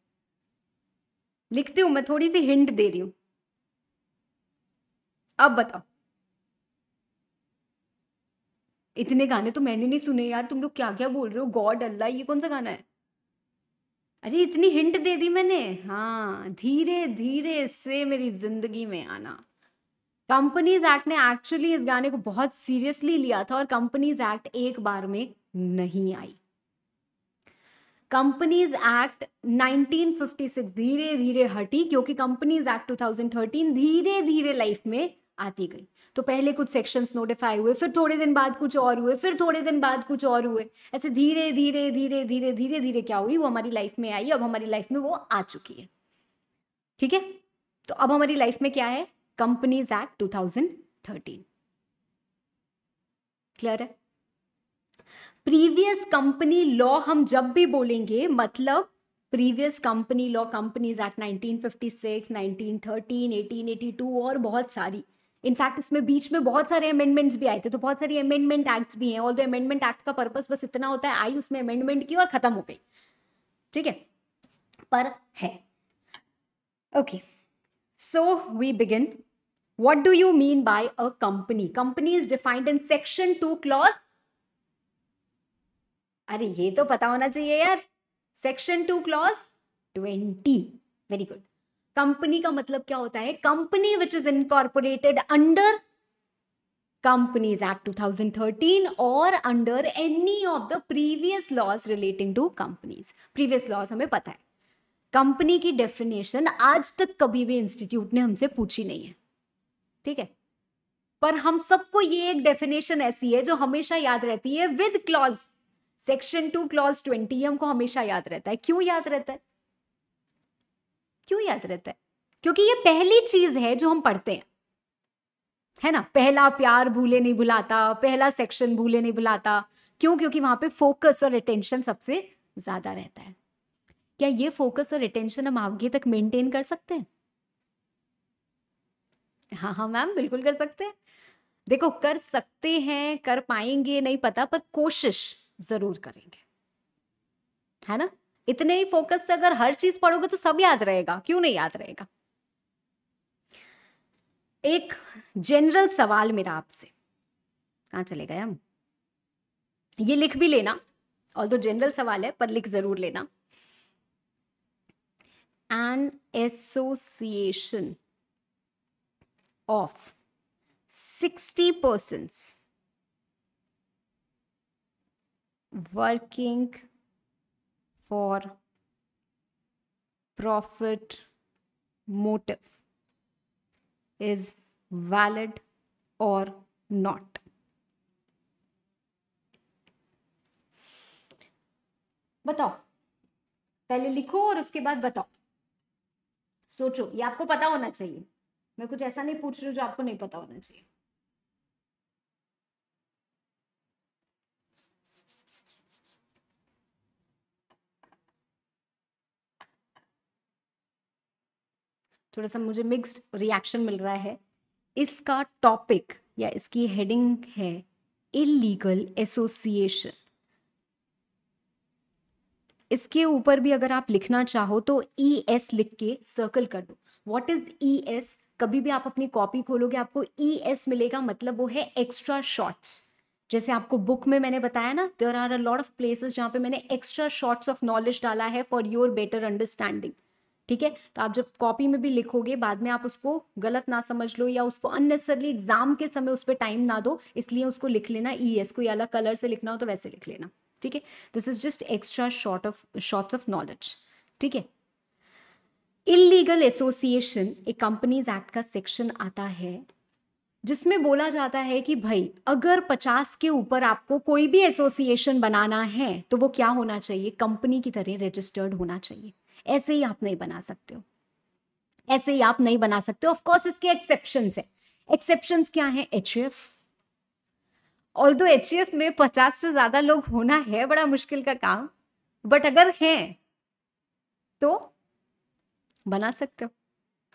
लिखती हूँ मैं, थोड़ी सी हिंट दे रही हूँ। अब बताओ। इतने गाने तो मैंने नहीं सुने यार, तुम लोग क्या क्या बोल रहे हो? गॉड, अल्लाह, ये कौन सा गाना है? अरे, इतनी हिंट दे दी मैंने। हाँ धीरे धीरे से मेरी ज़िंदगी में आना। कंपनीज़ एक्ट ने एक्चुअली इस गाने को बहुत सीरियसली लिया था और कंपनीज़ एक्ट एक बार में नहीं आई। कंपनीज़ एक्ट 1956 धीरे धीरे हटी, क्योंकि कंपनीज़ एक्ट 2013 धीरे धीरे लाइफ में आती गई। तो पहले कुछ सेक्शंस नोटिफाई हुए, फिर थोड़े दिन बाद कुछ और हुए, फिर थोड़े दिन बाद कुछ और हुए। ऐसे धीरे धीरे धीरे धीरे धीरे धीरे क्या हुई? वो हमारी लाइफ में आई, अब हमारी लाइफ में वो आ चुकी है। ठीक है? तो अब हमारी लाइफ में क्या है? कंपनीज़ एक्ट 2013 क्लियर है? प्रीवियस कंपनी लॉ हम जब भी बोलेंगे मतलब previous company law companies act 1956, 1913, 1882 और बहुत सारी। इनफैक्ट इसमें बीच में बहुत सारे अमेंडमेंट्स भी आए थे तो बहुत सारी अमेंडमेंट एक्ट्स भी हैं और अमेंडमेंट एक्ट का पर्पस बस इतना होता है आई उसमें अमेंडमेंट की और खत्म हो गई। ठीक है? पर है। Okay so we begin what do you mean by a company? Company is defined in section 2 clause अरे, ये तो पता होना चाहिए यार। Section two clause twenty very good company का मतलब क्या होता है? Company which is incorporated under companies act 2013 और under any of the previous laws relating to companies previous laws हमें पता है। कंपनी की डेफिनेशन आज तक कभी भी इंस्टीट्यूट ने हमसे पूछी नहीं है। ठीक है? पर हम सबको ये एक डेफिनेशन ऐसी है जो हमेशा याद रहती है with clause section two clause twenty हमको हमेशा याद रहता है। क्यों याद रहता है? क्यों याद रहता है? क्योंकि ये पहली चीज़ है जो हम पढ़ते हैं। है ना? पहला प्यार भूले नहीं भुलाता, पहला सेक्शन भूले नहीं भुलाता। क्यों? क्योंकि वहाँ पे फोकस और अटेंशन सबसे ज़्यादा रहता है। क्या ये फोकस और अटेंशन हम आगे तक मेंटेन कर सकते हैं? हाँ हाँ मैम बिल्कुल कर सकते हैं। देखो, कर सकते हैं, कर पाएँगे, नहीं पता, पर कोशिश ज़रूर करेंगे। है ना? इतने ही फोकस से अगर हर चीज़ पढ़ोगे तो सब याद रहेगा, क्यों नहीं याद रहेगा? एक जनरल सवाल मेरा आपसे। कहाँ चले गए हम? ये लिख भी लेना और तो जनरल सवाल है, पर लिख ज़रूर लेना। An association of 60 persons working for profit motive is valid or not. बताओ। पहले लिखो और उसके बाद बताओ। सोचो, ये आपको पता होना चाहिए। मैं कुछ ऐसा नहीं पूछ रही हूँ जो आपको नहीं पता होना चाहिए। थोड़ा सा मुझे मिक्स्ड रिएक्शन मिल रहा है। इसका टॉपिक या इसकी हेडिंग है इलीगल एसोसिएशन इसके ऊपर भी अगर आप लिखना चाहो तो ई e एस लिख के सर्कल कर दो। व्हाट इज़ ई एस कभी भी आप अपनी कॉपी खोलोगे, आपको ई e एस मिलेगा मतलब वो है एक्स्ट्रा शॉर्ट्स जैसे आपको बुक में मैंने बताया ना there are a lot of places जहाँ पे मैंने एक्स्ट्रा शॉर्ट्स ऑफ़ नॉलेज डाला है फॉर योर बेटर अंडरस्टैंडिंग ठीक है? तो आप जब कॉपी में भी लिखोगे, बाद में आप उसको गलत ना समझ लो या उसको अननेसरली एग्ज़ाम के समय उस पर टाइम ना दो, इसलिए उसको लिख लेना ई एस को या अलग कलर से लिखना हो तो वैसे लिख लेना, ठीक है? This is just extra short of shorts of knowledge ठीक है? इलीगल एसोसिएशन एक कंपनीज़ एक्ट का सेक्शन आता है, जिसमें बोला जाता है कि भाई, अगर 50 के ऊपर आपको कोई भी एसोसिएशन बनाना है तो वो क्या होना चाहिए? कंपनी की तरह रजिस्टर्ड होना चाहिए। ऐसे ही आप नहीं बना सकते हो। ऐसे ही आप नहीं बना सकते ऑफ़ कोर्स इसके एक्सेप्शन है। एक्सेप्शन क्या है? एच ऑल दो एच में पचास से ज़्यादा लोग होना है, बड़ा मुश्किल का काम बट अगर है तो बना सकते हो।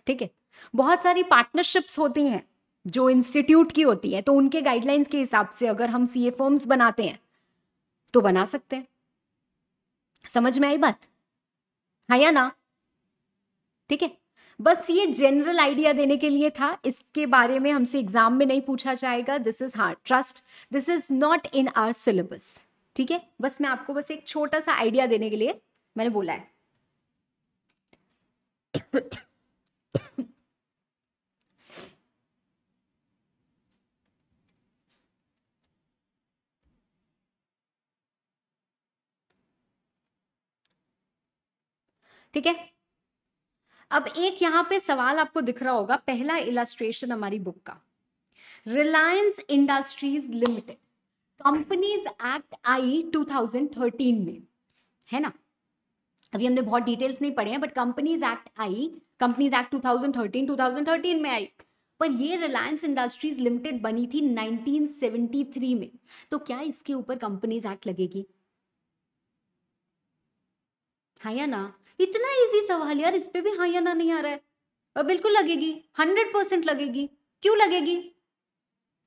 ठीक है? बहुत सारी पार्टनरशिप्स होती हैं, जो इंस्टीट्यूट की होती है तो उनके गाइडलाइंस के हिसाब से अगर हम सी ए फॉर्म्स बनाते हैं तो बना सकते हैं। समझ में आई बात? हाँ या ना? ठीक है? बस ये जनरल आइडिया देने के लिए था। इसके बारे में हमसे एग्ज़ाम में नहीं पूछा जाएगा। This is hard trust this is not in our syllabus ठीक है? बस मैं आपको बस एक छोटा सा आइडिया देने के लिए मैंने बोला है। ठीक है? अब एक यहाँ पे सवाल आपको दिख रहा होगा, पहला इलास्ट्रेशन हमारी बुक का। Reliance industries limited companies act I 2013 में, है ना? अभी हमने बहुत डिटेल्स नहीं पढ़े हैं but companies act I companies act 2013 2013 में आई। पर ये रिलायंस इंडस्ट्रीज़ लिमिटेड बनी थी 1973 में। तो क्या इसके ऊपर कंपनीज़ एक्ट लगेगी? हाँ या ना? इतना इजी सवाल यार, इस पे भी हाँ या ना नहीं आ रहा है। और बिल्कुल लगेगी हंड्रेड परसेंट लगेगी। क्यों लगेगी?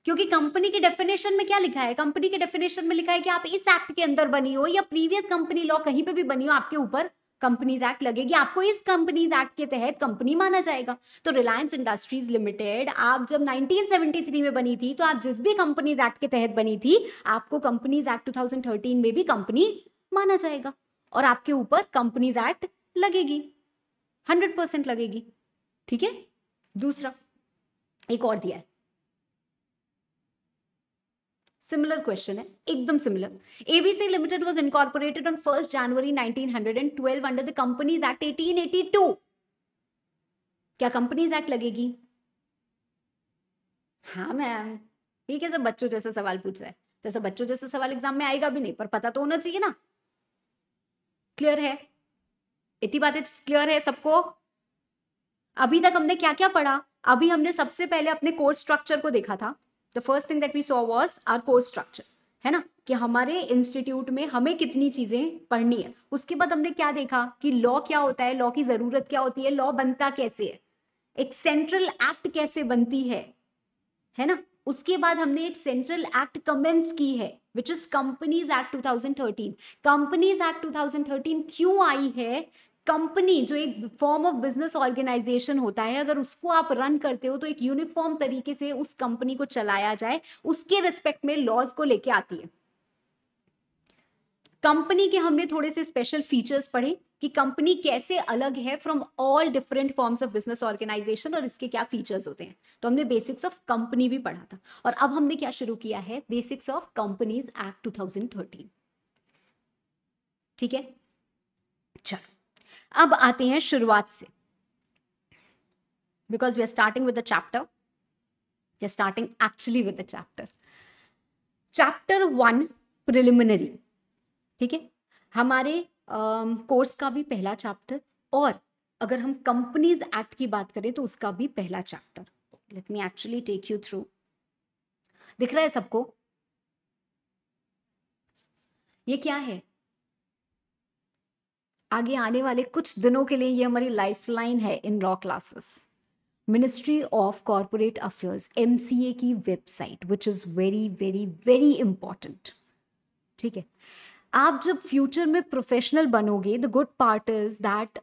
क्योंकि कंपनी की डेफिनेशन में क्या लिखा है? कंपनी के डेफिनेशन में लिखा है कि आप इस एक्ट के अंदर बनी हो या प्रीवियस कंपनी लॉ कहीं पे भी बनी हो, आपके ऊपर कंपनीज़ एक्ट लगेगी। आपको इस कंपनीज़ एक्ट के तहत कंपनी माना जाएगा। तो रिलायंस इंडस्ट्रीज़ लिमिटेड आप जब 1973 में बनी थी तो आप जिस भी कंपनीज़ एक्ट के तहत बनी थी, आपको कंपनीज़ एक्ट 2013 में भी कंपनी माना जाएगा। और आपके ऊपर कंपनीज़ एक्ट लगेगी। हंड्रेड परसेंट लगेगी। ठीक है? दूसरा, एक और दिया है। सिमिलर क्वेश्चन है, एकदम similar ABC limited was incorporated on first January 1912 under the companies act 1882 क्या कंपनीज़ एक्ट लगेगी? हाँ मैम ठीक है सब बच्चों जैसा सवाल पूछ रहा है? जैसे बच्चों जैसा सवाल एग्ज़ाम में आएगा भी नहीं, पर पता तो होना चाहिए ना। क्लियर है? इतनी बातें क्लियर है सबको? अभी तक हमने क्या क्या पढ़ा? अभी हमने सबसे पहले अपने कोर्स स्ट्रक्चर को देखा था। The first thing that we saw was our course structure है ना? कि हमारे इंस्टीट्यूट में हमें कितनी चीज़ें पढ़नी है। उसके बाद हमने क्या देखा कि लॉ क्या होता है? लॉ की ज़रूरत क्या होती है? लॉ बनता कैसे है? एक सेंट्रल एक्ट कैसे बनती है? है ना? उसके बाद हमने एक सेंट्रल एक्ट कमेंस की है which is companies act 2013 companies act 2013 क्यों आई है? कंपनी जो एक फॉर्म ऑफ़ बिज़नेस ऑर्गेनाइजेशन होता है, अगर उसको आप रन करते हो तो एक यूनिफॉर्म तरीके से उस कंपनी को चलाया जाए, उसके रिस्पेक्ट में लॉज को लेके आती है। कंपनी के हमने थोड़े से स्पेशल फीचर्स पढ़े कि कंपनी कैसे अलग है from all different forms of business organisation और इसके क्या फीचर्स होते हैं। तो हमने बेसिक्स ऑफ़ कंपनी भी पढ़ा था। और अब हमने क्या शुरू किया है? बेसिक्स ऑफ़ कंपनीज़ एक्ट 2013 ठीक है? चलो। अब आते हैं शुरुआत से। Because we are starting with the chapter we are starting actually with the chapter chapter one preliminary ठीक है? हमारे कोर्स uh, का भी पहला चैप्टर और अगर हम कंपनीज़ एक्ट की बात करें तो उसका भी पहला chapter let me actually take you through दिख रहा है सबको? ये क्या है? आगे आने वाले कुछ दिनों के लिए ये हमारी लाइफलाइन है in law classes ministry of corporate affairs MCA की website which is very very very important ठीक है? आप जब फ्यूचर में प्रोफेशनल बनोगे the good part is that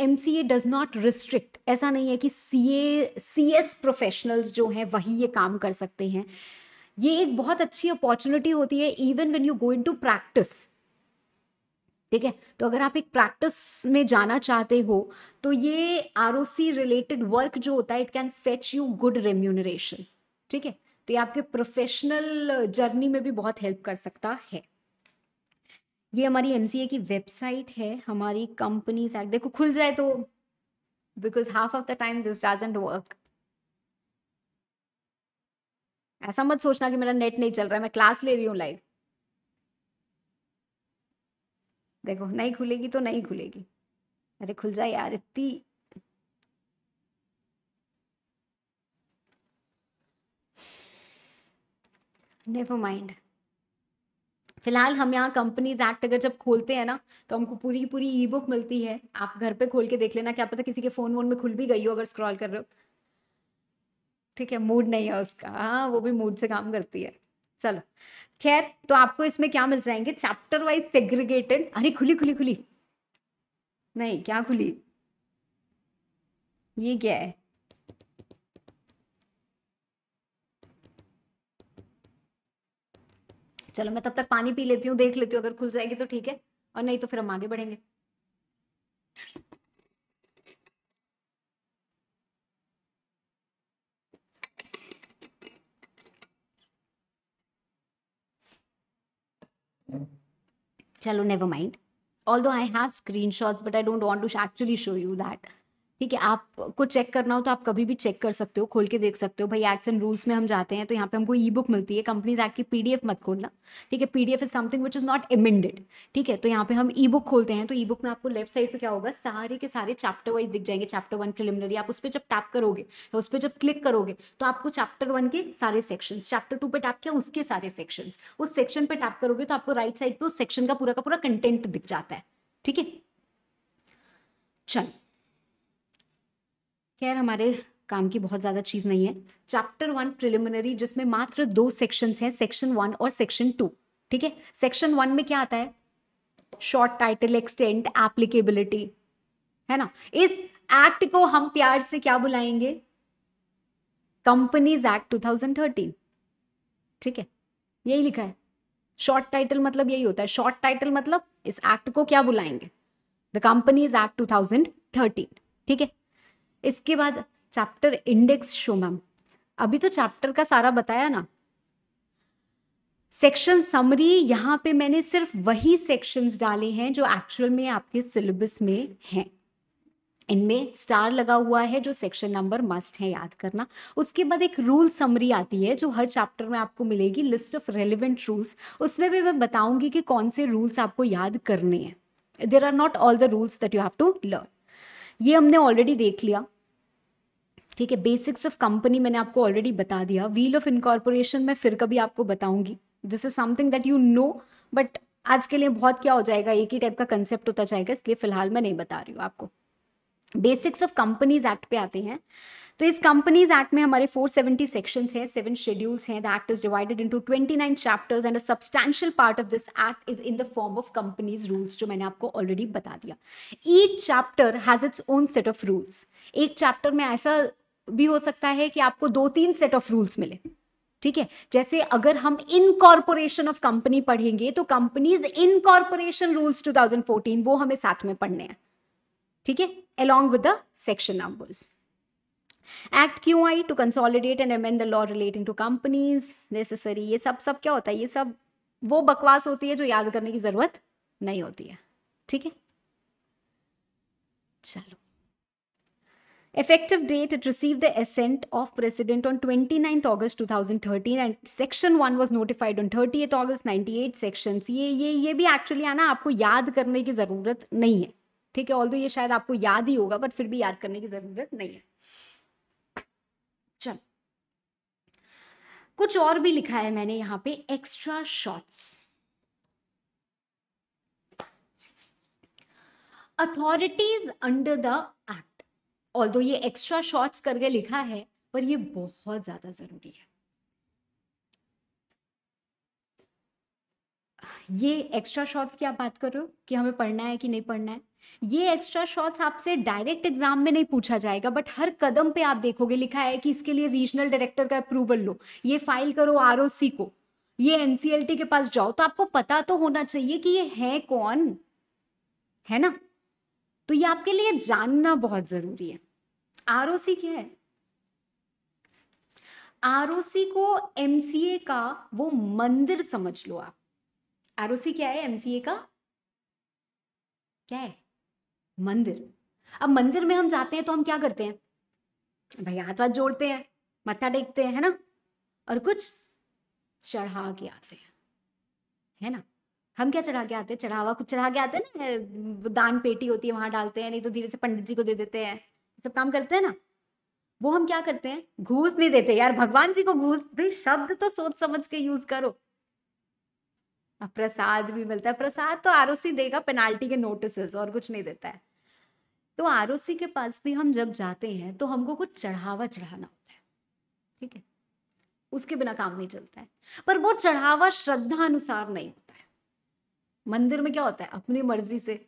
M C A does not restrict ऐसा नहीं है कि सी ए सी एस प्रोफेशनल्स जो हैं, वही ये काम कर सकते हैं. ये एक बहुत अच्छी अपॉर्चुनिटी होती है even when you go into practice ठीक है? तो अगर आप एक प्रैक्टिस में जाना चाहते हो तो ये आरओसी रिलेटेड वर्क जो होता है it can fetch you good remuneration ठीक है? तो ये आपके प्रोफेशनल जर्नी में भी बहुत हेल्प कर सकता है। ये हमारी एमसीए की वेबसाइट है, हमारी कंपनीज़ एक्ट देखो, खुल जाए तो because half of the time this doesn't work ऐसा मत सोचना कि मेरा नेट नहीं चल रहा है, मैं क्लास ले रही हूँ लाइव देखो, नहीं खुलेगी तो नहीं खुलेगी। अरे, खुल जाए यार, इतनी नेवर माइंड फ़िलहाल हम यहाँ कंपनीज़ एक्ट अगर जब खोलते हैं ना तो हमको पूरी पूरी ई बुक मिलती है। आप घर पे खोल के देख लेना, क्या पता किसी के फ़ोन वोन में खुल भी गई हो अगर स्क्रॉल कर रहे हो। ठीक है मूड नहीं है उसका। हाँ वो भी मूड से काम करती है। चलो खैर तो आपको इसमें क्या मिल जाएँगे? चैप्टर वाइज सेग्रीगेटेड अरे, खुली खुली खुली। नहीं, क्या खुली? ये क्या है? चलो, मैं तब तक पानी पी लेती हूँ, देख लेती हूँ, अगर खुल जाएगी तो ठीक है, और नहीं तो फिर हम आगे बढ़ेंगे। Chalo, never mind. Although I have screenshots, but I don't want to actually show you that. ठीक है, आपको चेक करना हो तो आप कभी भी चेक कर सकते हो, खोल के देख सकते हो। भाई एक्ट्स एंड रूल्स में हम जाते हैं तो यहाँ पे हमको ई बुक मिलती है। कंपनीज़ एक्ट की पीडीएफ मत खोलना, ठीक है? PDF is something which is not amended ठीक है? तो यहाँ पे हम ई बुक खोलते हैं तो ई बुक में आपको लेफ़्ट साइड पे क्या होगा? सारे के सारे चैप्टर वाइज दिख जाएँगे। चैप्टर वन प्रिलिमिनरी आप उस पर जब टैप करोगे तो उस पर जब क्लिक करोगे तो आपको चैप्टर वन के सारे सेक्शन चैप्टर टू पे टैप किया, उसके सारे सेक्शन उस सेक्शन पे टैप करोगे तो आपको राइट साइड पे उस सेक्शन का पूरा का पूरा कंटेंट दिख जाता है, ठीक है? चल। खैर, हमारे काम की बहुत ज़्यादा चीज़ नहीं है। चैप्टर वन प्रिलिमिनरी जिसमें मात्र दो सेक्शंस हैं सेक्शन वन और सेक्शन टू ठीक है? सेक्शन वन में क्या आता है? शॉर्ट टाइटल एक्सटेंट एप्लीकेबिलिटी है ना? इस एक्ट को हम प्यार से क्या बुलाएँगे? कंपनीज़ एक्ट 2013 ठीक है? यही लिखा है। शॉर्ट टाइटल मतलब यही होता है। शॉर्ट टाइटल मतलब इस एक्ट को क्या बुलाएँगे? द कंपनीज़ एक्ट 2013 ठीक है? इसके बाद चैप्टर इंडेक्स शो मैम अभी तो चैप्टर का सारा बताया ना। सेक्शन समरी यहाँ पे मैंने सिर्फ़ वही सेक्शंस डाले हैं जो एक्चुअल में आपके सिलेबस में हैं। इनमें स्टार लगा हुआ है जो सेक्शन नंबर मस्ट है, याद करना। उसके बाद एक रूल समरी आती है जो हर चैप्टर में आपको मिलेगी लिस्ट ऑफ़ रेलिवेंट रूल्स उसमें भी मैं बताऊँगी कि कौन से रूल्स आपको याद करने हैं। There are not all the rules that you have to learn ये हमने ऑलरेडी देख लिया। ठीक है बेसिक्स ऑफ़ कंपनी मैंने आपको ऑलरेडी बता दिया। व्हील ऑफ़ इनकॉर्पोरेशन मैं फिर कभी आपको बताऊँगी। This is something that you know but आज के लिए बहुत क्या हो जाएगा, एक ही टाइप का कंसेप्ट होता जाएगा, इसलिए फ़िलहाल मैं नहीं बता रही हूँ आपको। बेसिक्स ऑफ़ कंपनीज़ एक्ट पे आते हैं। तो इस कंपनीज़ एक्ट में हमारे 470 सेक्शंस हैं सेवन शेड्यूल्स हैं। The act is divided into 29 chapters and a substantial part of this act is in the form of companies rules जो मैंने आपको ऑलरेडी बता दिया। Each chapter has its own set of rules एक chapter में ऐसा भी हो सकता है कि आपको दो तीन सेट ऑफ़ रूल्स मिले। ठीक है? जैसे अगर हम इनकॉर्पोरेशन ऑफ़ कंपनी पढ़ेंगे तो कंपनीज़ इनकॉर्पोरेशन रूल्स 2014 वो हमें साथ में पढ़ने हैं। ठीक है? Along with the section numbers act क्यों आई? To consolidate and amend the law relating to companies necessary ये सब सब क्या होता है? ये सब वो बकवास होती है जो याद करने की ज़रूरत नहीं होती है। ठीक है? चलो। Effective date, it received the assent of President on 29th August 2013 and Section 1 was notified on 30th August 98 sections. ये ये ये भी एक्चुअली आना आपको याद करने की ज़रूरत नहीं है। ठीक है? ऑल ये शायद आपको याद ही होगा बट फिर भी याद करने की ज़रूरत नहीं है चल कुछ और भी लिखा है मैंने यहाँ पे extra shots authorities under the act all ये एक्स्ट्रा शॉट्स करके लिखा है, पर ये बहुत ज़्यादा ज़रूरी है। ये एक्स्ट्रा शॉट्स की आप बात कर रहे हो कि हमें पढ़ना है कि नहीं पढ़ना है? ये एक्स्ट्रा शॉट्स आपसे डायरेक्ट एग्ज़ाम में नहीं पूछा जाएगा बट हर कदम पे आप देखोगे, लिखा है कि इसके लिए रीजनल डायरेक्टर का अप्रूवल लो। ये फ़ाइल करो आर को। ये एनसीएलटी के पास जाओ तो आपको पता तो होना चाहिए कि ये है कौन? है ना? तो ये आपके लिए जानना बहुत ज़रूरी है। आरओसी क्या है? आर को एमसीए का वो मंदिर समझ लो आप। आर क्या है? एमसीए का? क्या है? मंदिर। अब मंदिर में हम जाते हैं तो हम क्या करते हैं? भाई हाथ हाथ जोड़ते हैं, मत्था टेकते हैं, है ना? और कुछ चढ़ा के आते हैं, है ना? हम क्या चढ़ा के आते हैं? चढ़ावा कुछ चढ़ा के आते हैं ना? दान पेटी होती है, वहाँ डालते हैं, नहीं तो धीरे से पंडित जी को दे देते हैं। सब काम करते हैं ना? वो हम क्या करते हैं? घूस नहीं देते। यार, भगवान जी को घूस भाई शब्द तो सोच समझ के यूज़ करो। प्रसाद भी मिलता है। प्रसाद तो आरओसी देगा, पेनाल्टी के नोटिस और कुछ नहीं देता है। तो आरओसी के पास भी हम जब जाते हैं तो हमको कुछ चढ़ावा चढ़ाना होता है, ठीक है? उसके बिना काम नहीं चलता है। पर वो चढ़ावा श्रद्धा अनुसार नहीं होता है। मंदिर में क्या होता है? अपनी मर्ज़ी से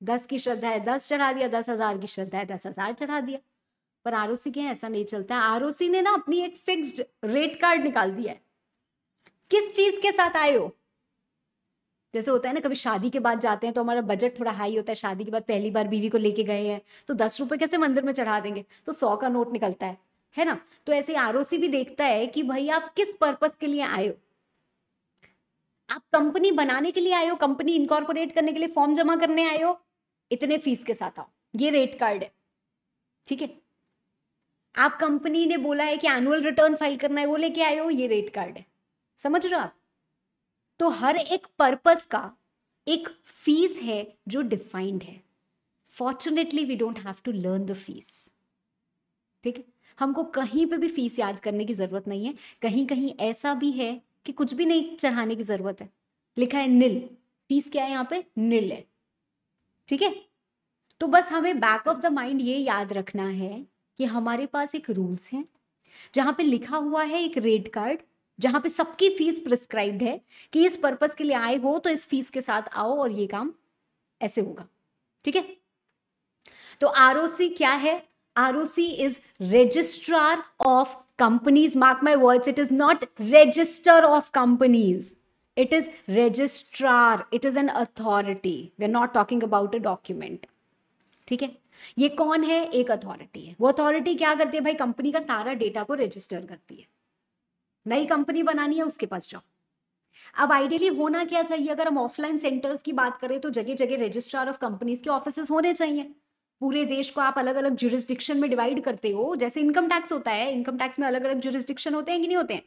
दस की श्रद्धा है, दस चढ़ा दिया, दस हज़ार की श्रद्धा है, दस हज़ार चढ़ा दिया। पर आरओसी के ऐसा नहीं चलता है। आरओसी ने ना अपनी एक फिक्स्ड रेट कार्ड निकाल दिया है। किस चीज़ के साथ आए हो? जैसे होता है ना, कभी शादी के बाद जाते हैं तो हमारा बजट थोड़ा हाई होता है, शादी के बाद पहली बार बीवी को लेके गए हैं तो दस रुपए कैसे मंदिर में चढ़ा देंगे? तो सौ का नोट निकलता है है ना? तो ऐसे आर भी देखता है कि भाई आप किस पर्पज के लिए आए हो? आप कंपनी बनाने के लिए आए हो? कंपनी इनकॉर्पोरेट करने के लिए फॉर्म जमा करने आए हो? इतने फ़ीस के साथ आओ। ये रेट कार्ड है। ठीक है? आप कंपनी ने बोला है कि एनुअल रिटर्न फ़ाइल करना है, वो लेके आए हो, ये रेट कार्ड है। समझ रहे हो आप? तो हर एक पर्पस का एक फ़ीस है जो डिफाइंड है। Fortunately we don't have to learn the fees ठीक है? हमको कहीं पे भी फ़ीस याद करने की ज़रूरत नहीं है। कहीं कहीं ऐसा भी है कि कुछ भी नहीं चढ़ाने की ज़रूरत है। लिखा है नील फ़ीस क्या है यहाँ पे? नील है। ठीक है? तो बस हमें बैक ऑफ़ द माइंड ये याद रखना है कि हमारे पास एक रूल्स है, जहाँ पे लिखा हुआ है एक रेड कार्ड जहाँ पे सबकी फ़ीस प्रिस्क्राइब्ड है कि इस पर्पस के लिए आए हो तो इस फ़ीस के साथ आओ और ये काम ऐसे होगा। ठीक है? तो आरओसी क्या है? ROC is registrar of companies mark my words it is not register of companies it is registrar it is an authority we are not talking about a document ठीक है? ये कौन है? एक अथॉरिटी है। वो अथॉरिटी क्या करती है भाई? कंपनी का सारा डेटा को रजिस्टर करती है। नई कंपनी बनानी है, उसके पास जाओ। अब आइडियली होना क्या चाहिए? अगर हम ऑफलाइन सेंटर्स की बात करें तो जगह जगह रजिस्ट्रार ऑफ़ कंपनीज़ के ऑफ़िस होने चाहिए। पूरे देश को आप अलग अलग जुरिस्डिक्शन में डिवाइड करते हो, जैसे इनकम टैक्स होता है इनकम टैक्स में अलग अलग जुरिस्डिक्शन होते हैं कि नहीं होते हैं?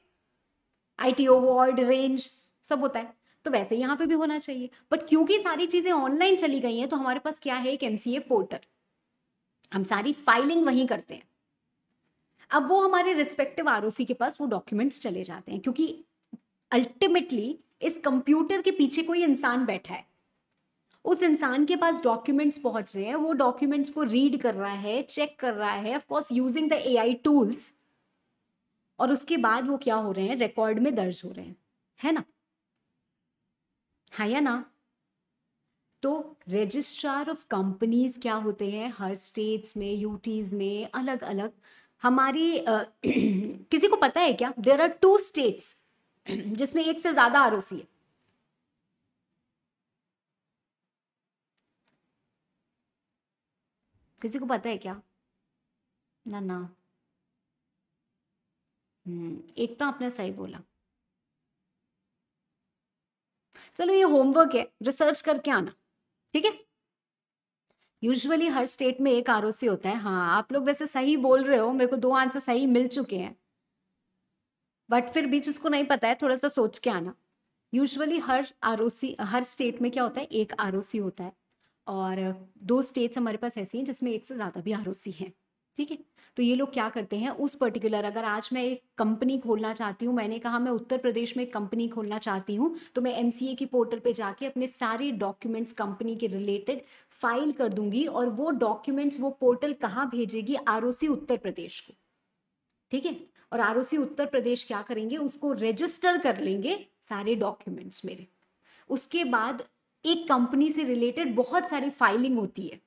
आईटीओ वार्ड रेंज सब होता है। तो वैसे यहाँ पे भी होना चाहिए। बट क्योंकि सारी चीज़ें ऑनलाइन चली गई हैं तो हमारे पास क्या है? एक एमसीए पोर्टल हम सारी फाइलिंग वहीं करते हैं। अब वो हमारे रिस्पेक्टिव आर के पास वो डॉक्यूमेंट्स चले जाते हैं, क्योंकि अल्टीमेटली इस कंप्यूटर के पीछे कोई इंसान बैठा है। उस इंसान के पास डॉक्यूमेंट्स पहुँच रहे हैं, वो डॉक्यूमेंट्स को रीड कर रहा है चेक कर रहा है of course using the A I tools और उसके बाद वो क्या हो रहे हैं रिकॉर्ड में दर्ज हो रहे हैं, है ना? है या ना? तो रजिस्ट्रार ऑफ़ कंपनीज़ क्या होते हैं, हर स्टेट्स में यूटीज में अलग अलग हमारी आ, किसी को पता है क्या? देर आर टू स्टेट्स जिसमें एक से ज़्यादा आरओसी है। किसी को पता है क्या? ना ना। हम्म, एक तो आपने सही बोला। चलो ये होमवर्क है रिसर्च करके आना ठीक है? यूजुअली हर स्टेट में एक आर होता है। हाँ आप लोग वैसे सही बोल रहे हो, मेरे को दो आंसर सही मिल चुके हैं। बट फिर भी जिसको नहीं पता है, थोड़ा सा सोच के आना। यूजुअली हर आर हर स्टेट में क्या होता है, एक आर होता है। और दो स्टेट्स हमारे पास ऐसी हैं जिसमें एक से ज़्यादा भी आर हैं। ठीक है? तो ये लोग क्या करते हैं, उस पर्टिकुलर अगर आज मैं एक कंपनी खोलना चाहती हूँ, मैंने कहा मैं उत्तर प्रदेश में एक कंपनी खोलना चाहती हूँ तो मैं एमसीए की पोर्टल पे जाके अपने सारे डॉक्यूमेंट्स कंपनी के रिलेटेड फ़ाइल कर दूँगी और वो डॉक्यूमेंट्स वो पोर्टल कहाँ भेजेगी? ROC उत्तर प्रदेश को। ठीक है? और ROC उत्तर प्रदेश क्या करेंगे? उसको रजिस्टर कर लेंगे सारे डॉक्यूमेंट्स मेरे। उसके बाद एक कंपनी से रिलेटेड बहुत सारी फाइलिंग होती है।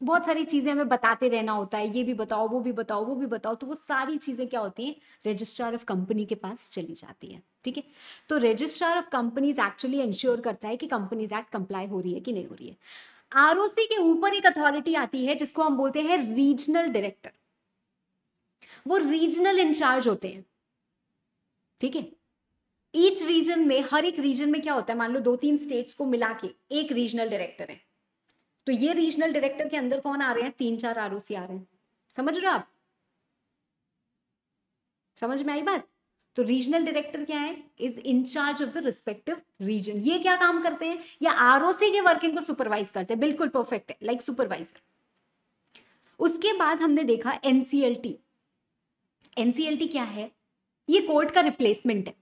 बहुत सारी चीज़ें हमें बताते रहना होता है, ये भी बताओ, वो भी बताओ, वो भी बताओ तो वो सारी चीज़ें क्या होती हैं? रजिस्ट्रार ऑफ़ कंपनी के पास चली जाती है, ठीक है? तो registrar of companies actually ensure करता है कि कंपनीज़ एक्ट कंप्लाई हो रही है कि नहीं हो रही है। आरओसी के ऊपर एक अथॉरिटी आती है, जिसको हम बोलते हैं रीजनल डायरेक्टर वो रीजनल इंचार्ज होते हैं, ठीक है? ईच रीजन में, हर एक रीजन में क्या होता है? मान लो दो तीन स्टेट्स को मिला के एक रीजनल डायरेक्टर है। तो ये रीजनल डायरेक्टर के अंदर कौन आ रहे हैं? तीन चार आरओसी आ रहे हैं। समझ रहे हो आप? समझ में आई बात? तो रीजनल डायरेक्टर क्या है? Is in charge of the respective region ये क्या काम करते हैं? या आरओसी के वर्किंग को सुपरवाइज करते हैं? बिल्कुल परफेक्ट है लाइक सुपरवाइजर उसके बाद हमने देखा एनसीएलटी एनसीएलटी क्या है? ये कोर्ट का रिप्लेसमेंट है।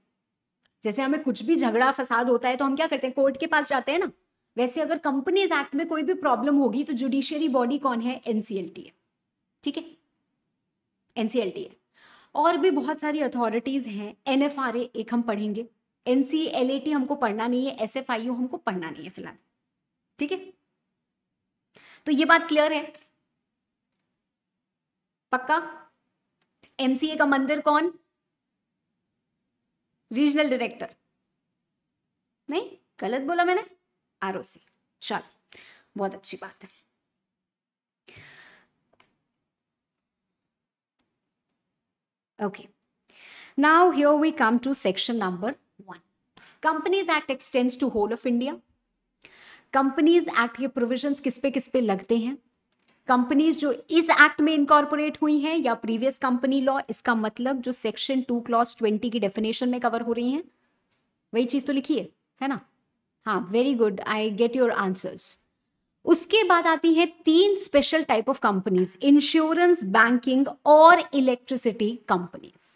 जैसे हमें कुछ भी झगड़ा, फसाद होता है तो हम क्या करते हैं? कोर्ट के पास जाते हैं ना। वैसे अगर कंपनीज़ एक्ट में कोई भी प्रॉब्लम होगी तो जुडिशियरी बॉडी कौन है? एनसीएलटी है। ठीक है? एनसीएलटी है। और भी बहुत सारी अथॉरिटीज हैं। एनएफआरए एक हम पढ़ेंगे। एनसीएलएटी हमको पढ़ना नहीं है। एसएफआईयू हमको पढ़ना नहीं है फ़िलहाल। ठीक है? तो ये बात क्लियर है? पक्का? एमसीए का मंदिर कौन? रीजनल डायरेक्टर नहीं? गलत बोला मैंने? आरओसी चल बहुत अच्छी बात है okay now here we come to section number 1 companies act extends to whole of india. Companies act के प्रोविजंस किस पे किस पे लगते हैं? कंपनीज़ जो इस एक्ट में इनकॉर्पोरेट हुई हैं या प्रीवियस कंपनी लॉ इसका मतलब जो सेक्शन टू क्लॉज ट्वेंटी की डेफिनेशन में कवर हो रही हैं, वही चीज़ तो लिखी है है ना? हाँ very good I get your answers उसके बाद आती है तीन special type of companies insurance banking और इलेक्ट्रिसिटी कंपनीज़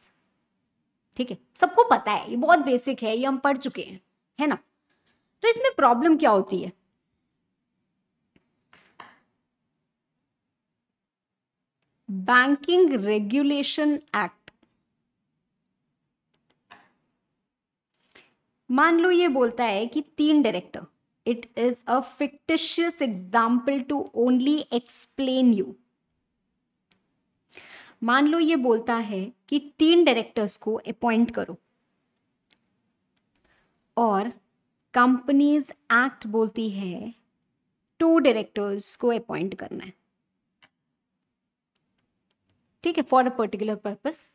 ठीक है? सबको पता है, ये बहुत बेसिक है, ये हम पढ़ चुके हैं, है ना? तो इसमें प्रॉब्लम क्या होती है? बैंकिंग रेगुलेशन एक्ट मान लो ये बोलता है कि तीन director it is a fictitious example to only explain you मान लो ये बोलता है कि तीन डायरेक्टर्स को अपॉइंट करो। और कंपनीज़ एक्ट बोलती है टू डायरेक्टर्स को अपॉइंट करना है। ठीक है for a particular purpose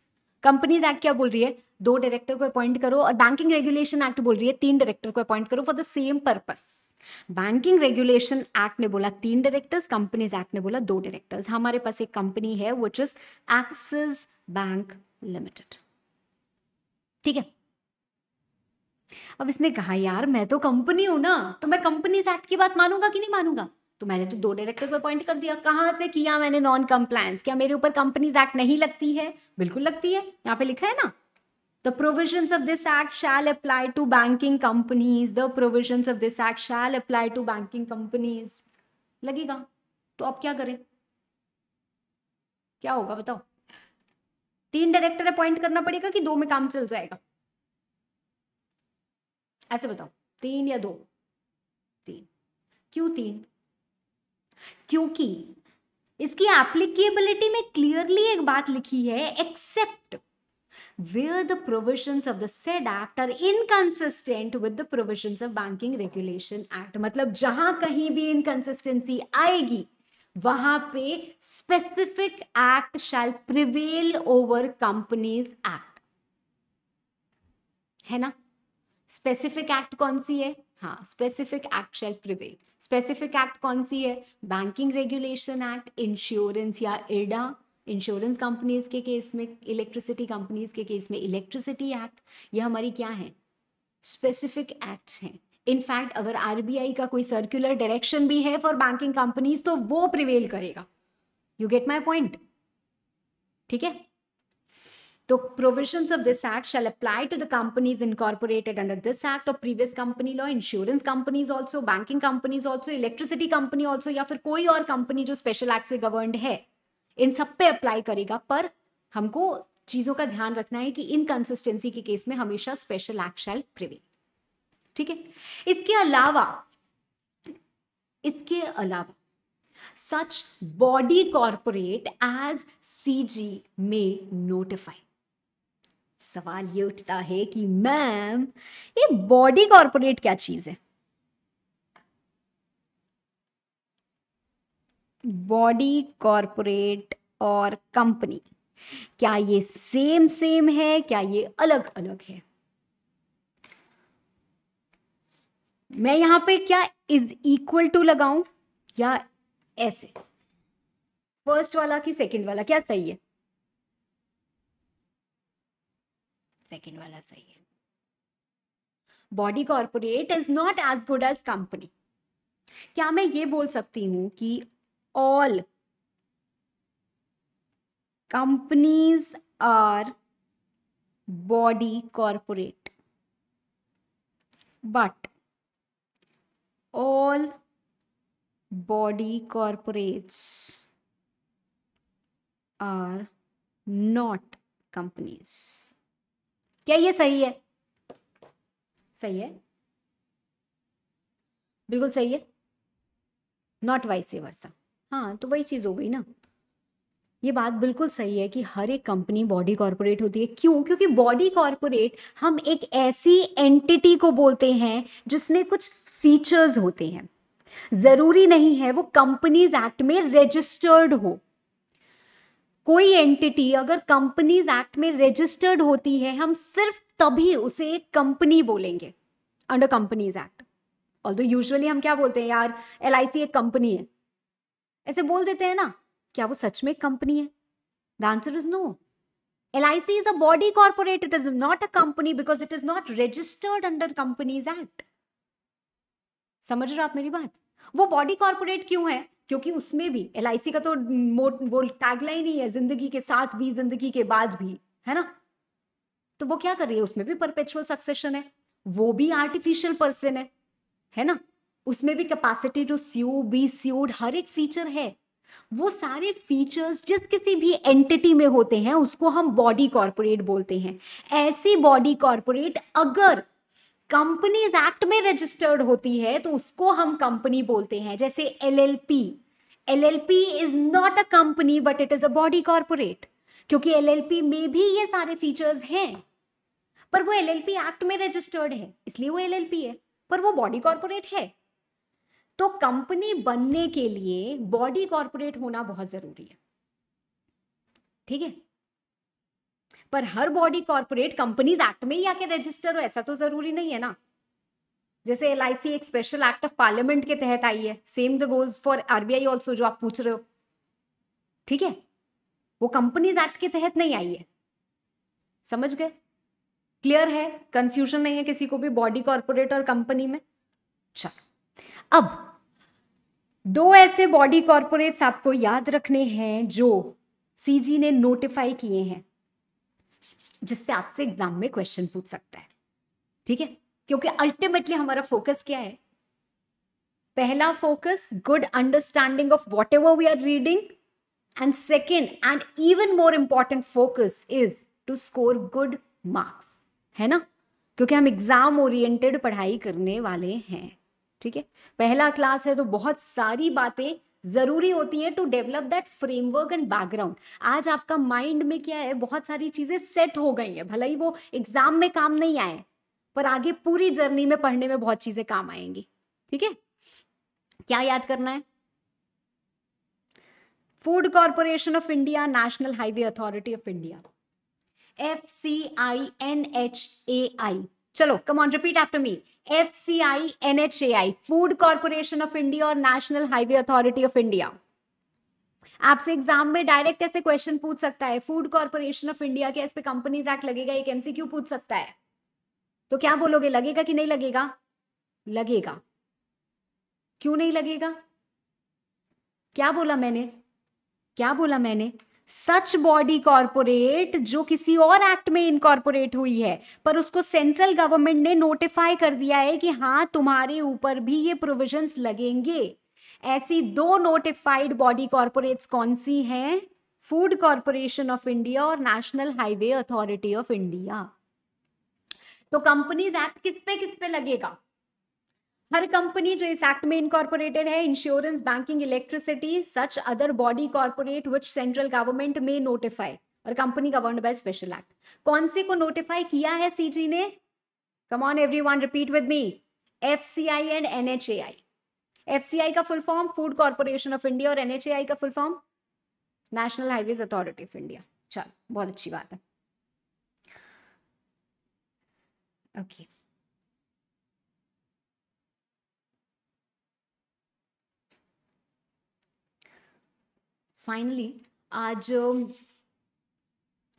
companies act क्या बोल रही है? दो डायरेक्टर को अपॉइंट करो और बैंकिंग रेगुलेशन एक्ट बोल रही है, तीन डायरेक्टर को अपॉइंट करो for the same purpose banking regulation act ने बोला तीन डायरेक्टर्स कंपनीज़ एक्ट ने बोला दो डायरेक्टर्स हमारे पास एक कंपनी है which is Axis bank limited ठीक है? अब इसने कहा, यार, मैं तो कंपनी हूँ ना तो मैं कंपनीज़ एक्ट की बात मानूँगा कि नहीं मानूँगा? तो मैंने तो दो डायरेक्टर को अपॉइंट कर दिया। कहाँ से किया मैंने नॉन कंप्लायंस क्या मेरे ऊपर कंपनीज़ एक्ट नहीं लगती है? बिल्कुल लगती है। यहाँ पे लिखा है ना The provisions of this act shall apply to banking companies. The provisions of this act shall apply to banking companies. लगेगा तो अब क्या करें क्या होगा बताओ तीन डायरेक्टर अपॉइंट करना पड़ेगा कि दो में काम चल जाएगा ऐसे बताओ तीन या दो तीन क्यों तीन क्योंकि इसकी एप्लीकेबिलिटी में क्लियरली एक बात लिखी है except where the provisions of the said act are inconsistent with the provisions of banking regulation act मतलब जहाँ कहीं भी inconsistency आएगी वहाँ पे specific act shall prevail over companies act है ना स्पेसिफिक एक्ट कौन सी है हाँ specific act shall prevail specific act कौन सी है बैंकिंग रेगुलेशन एक्ट इंश्योरेंस या इडा इंश्योरेंस कंपनीज़ के केस में, इलेक्ट्रिसिटी कंपनीज़ के केस में, इलेक्ट्रिसिटी एक्ट, ये हमारी क्या है? स्पेसिफिक एक्ट्स हैं। इनफैक्ट अगर आरबीआई का कोई सर्कुलर डायरेक्शन भी है फॉर बैंकिंग कंपनीज़ तो वो प्रिवेल करेगा। यू गेट माई पॉइंट ठीक है? तो provisions of this act shall apply to the companies incorporated under this act और previous company law insurance companies also banking companies also electricity company also या फिर कोई और कंपनी जो स्पेशल एक्ट से गवर्नड है। इन सब पे अप्लाई करेगा, पर हमको चीज़ों का ध्यान रखना है कि इनकंसिस्टेंसी के केस में हमेशा स्पेशल एक्ट शैल प्रिवेल ठीक है? इसके अलावा इसके अलावा such body corporate as CG में नोटिफाई सवाल ये उठता है कि मैम ये बॉडी कॉरपोरेट क्या चीज़ है? बॉडी, कॉरपोरेट और कंपनी। क्या ये सेम सेम है? क्या ये अलग अलग है? मैं यहाँ पे क्या इज़ इक्वल टू लगाऊँ? या ऐसे? फ़र्स्ट वाला कि सेकंड वाला? क्या सही है? सेकंड वाला सही है। Body corporate is not as good as company क्या मैं ये बोल सकती हूँ कि all companies are body corporate but all body corporates are not companies क्या ये सही है सही है बिल्कुल सही है नॉट वाइस वर्सा हाँ तो वही चीज़ हो गई ना। ये बात बिल्कुल सही है कि हर एक कंपनी बॉडी कॉरपोरेट होती है। क्यों? क्योंकि बॉडी कॉरपोरेट हम एक ऐसी एंटिटी को बोलते हैं जिसमें कुछ फीचर्स होते हैं। ज़रूरी नहीं है वो कंपनीज़ एक्ट में रजिस्टर्ड हो। कोई एंटिटी अगर कंपनीज़ एक्ट में रजिस्टर्ड होती है, हम सिर्फ़ तभी उसे एक कंपनी बोलेंगे under companies act all usually हम क्या बोलते हैं, यार एलआईसी एक कंपनी है। ऐसे बोल देते हैं ना, क्या वो सच में कंपनी है? The answer is no L I C is a body corporate it is not a company because it is not registered under companies act समझ रहे हो आप मेरी बात? वो बॉडी कॉर्पोरेट क्यों है? क्योंकि उसमें भी LIC का तो वो टैगलाइन ही है, ज़िंदगी के साथ भी, ज़िंदगी के बाद भी, है ना? तो वो क्या कर रही है? उसमें भी परपेचुअल सक्सेशन है। वो भी आर्टिफिशियल पर्सन है है ना? उसमें भी capacity to sue be sued हर एक फीचर है। वो सारे फीचर्स जिस किसी भी एंटिटी में होते हैं, उसको हम बॉडी कॉरपोरेट बोलते हैं। ऐसी बॉडी कॉरपोरेट अगर कंपनीज़ एक्ट में रजिस्टर्ड होती है तो उसको हम कंपनी बोलते हैं, जैसे L L P L L P is not a company but it is a body corporate क्योंकि एल एल पी में भी ये सारे फीचर्स हैं। पर वो एल एल पी एक्ट में रजिस्टर्ड है, इसलिए वो एल एल पी है, पर वो बॉडी कॉरपोरेट है। तो कंपनी बनने के लिए बॉडी कॉरपोरेट होना बहुत ज़रूरी है। ठीक है? पर हर बॉडी कॉरपोरेट कंपनीज़ एक्ट में ही आके रजिस्टर हो, ऐसा तो ज़रूरी नहीं है ना। जैसे एल एक स्पेशल एक्ट ऑफ़ पार्लियामेंट के तहत आई है। Same the goes for RBI also जो आप पूछ रहे हो। ठीक है? वो कंपनीज़ एक्ट के तहत नहीं आई है। समझ गए? क्लियर है? कंफ्यूजन नहीं है किसी को भी बॉडी कॉरपोरेट और कंपनी में? चलो। अब, दो ऐसे बॉडी कॉरपोरेट्स आपको याद रखने हैं जो सीजी ने नोटिफाई किए हैं, जिसपे आपसे एग्ज़ाम में क्वेश्चन पूछ सकता है। ठीक है? क्योंकि अल्टीमेटली हमारा फोकस क्या है? पहला focus good understanding of whatever we are reading and second and even more important focus is to score good marks है ना? क्योंकि हम एग्ज़ाम ओरिएंटेड पढ़ाई करने वाले हैं। ठीक है? पहला क्लास है तो बहुत सारी बातें ज़रूरी होती है to develop that framework and background आज आपका माइंड में क्या है? बहुत सारी चीज़ें सेट हो गई है। भले ही वो एग्ज़ाम में काम नहीं आए, पर आगे पूरी जर्नी में पढ़ने में बहुत चीज़ें काम आएँगी। ठीक है? क्या याद करना है? Food corporation of India national highway authority of India F C I N H A I चलो come on repeat after me F C I N H A I food corporation of India और national highway authority of India आपसे exam में direct ऐसे question पूछ सकता है. Food corporation of India के इस पे कंपनीज़ एक्ट लगेगा, एक एमसीक्यू पूछ सकता है. तो क्या बोलोगे, लगेगा कि नहीं लगेगा? लगेगा. क्यों नहीं लगेगा? क्या बोला मैंने? क्या बोला मैंने? सच बॉडी कॉरपोरेट जो किसी और एक्ट में इनकॉर्पोरेट हुई है, पर उसको सेंट्रल गवर्नमेंट ने नोटिफाई कर दिया है कि हाँ तुम्हारे ऊपर भी ये प्रोविजंस लगेंगे। ऐसी दो नोटिफाइड बॉडी कॉरपोरेट्स कौन सी हैं? फ़ूड कॉरपोरेशन ऑफ़ इंडिया और national highway authority of India तो कंपनीज़ एक्ट किस पे किस पे लगेगा? हर कंपनी जो इस एक्ट में इनकॉर्पोरेटेड है insurance banking electricity such other body corporate which central government में नोटिफाई और company govern by special act कौन से को नोटिफाई किया है सीजी ने? Come on everyone repeat with me FCI and NHAI FCI का full form food corporation of India और एनएचएआई का full form national highways authority of India चलो, बहुत अच्छी बात है। Okay okay. फाइनली आज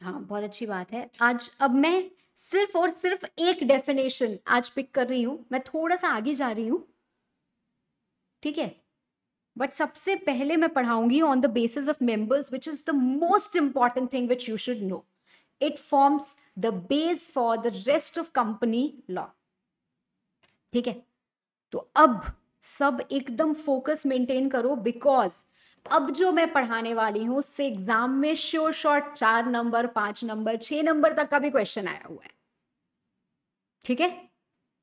हाँ बहुत अच्छी बात है। आज, अब मैं सिर्फ़ और सिर्फ़ एक डेफिनेशन आज पिक कर रही हूँ। मैं थोड़ा सा आगे जा रही हूँ। ठीक है? बट सबसे पहले मैं पढ़ाऊँगी on the basis of members which is the most important thing which you should know it forms the base for the rest of company law ठीक है? तो अब सब एकदम फोकस मेंटेन करो बिकॉज़ अब जो मैं पढ़ाने वाली हूँ, उससे एग्ज़ाम में श्योर शॉर्ट चार नंबर पाँच नंबर छह नंबर तक का भी क्वेश्चन आया हुआ है। ठीक है?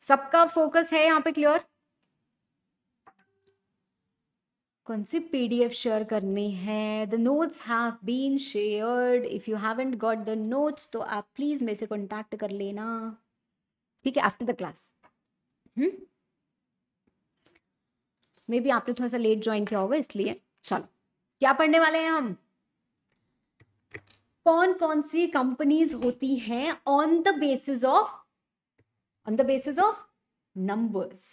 सबका फोकस है यहाँ पे क्लियर कौन सी पीडीएफ शेयर करनी है? The notes have been shared if you haven't got the notes तो आप प्लीज़ मेरे से कॉन्टैक्ट कर लेना। ठीक है? After the class maybe आपने थोड़ा सा लेट ज्वाइन किया होगा, इसलिए। चलो। क्या पढ़ने वाले हैं हम? कौन कौन सी कंपनीज़ होती हैं on the basis of on the basis of numbers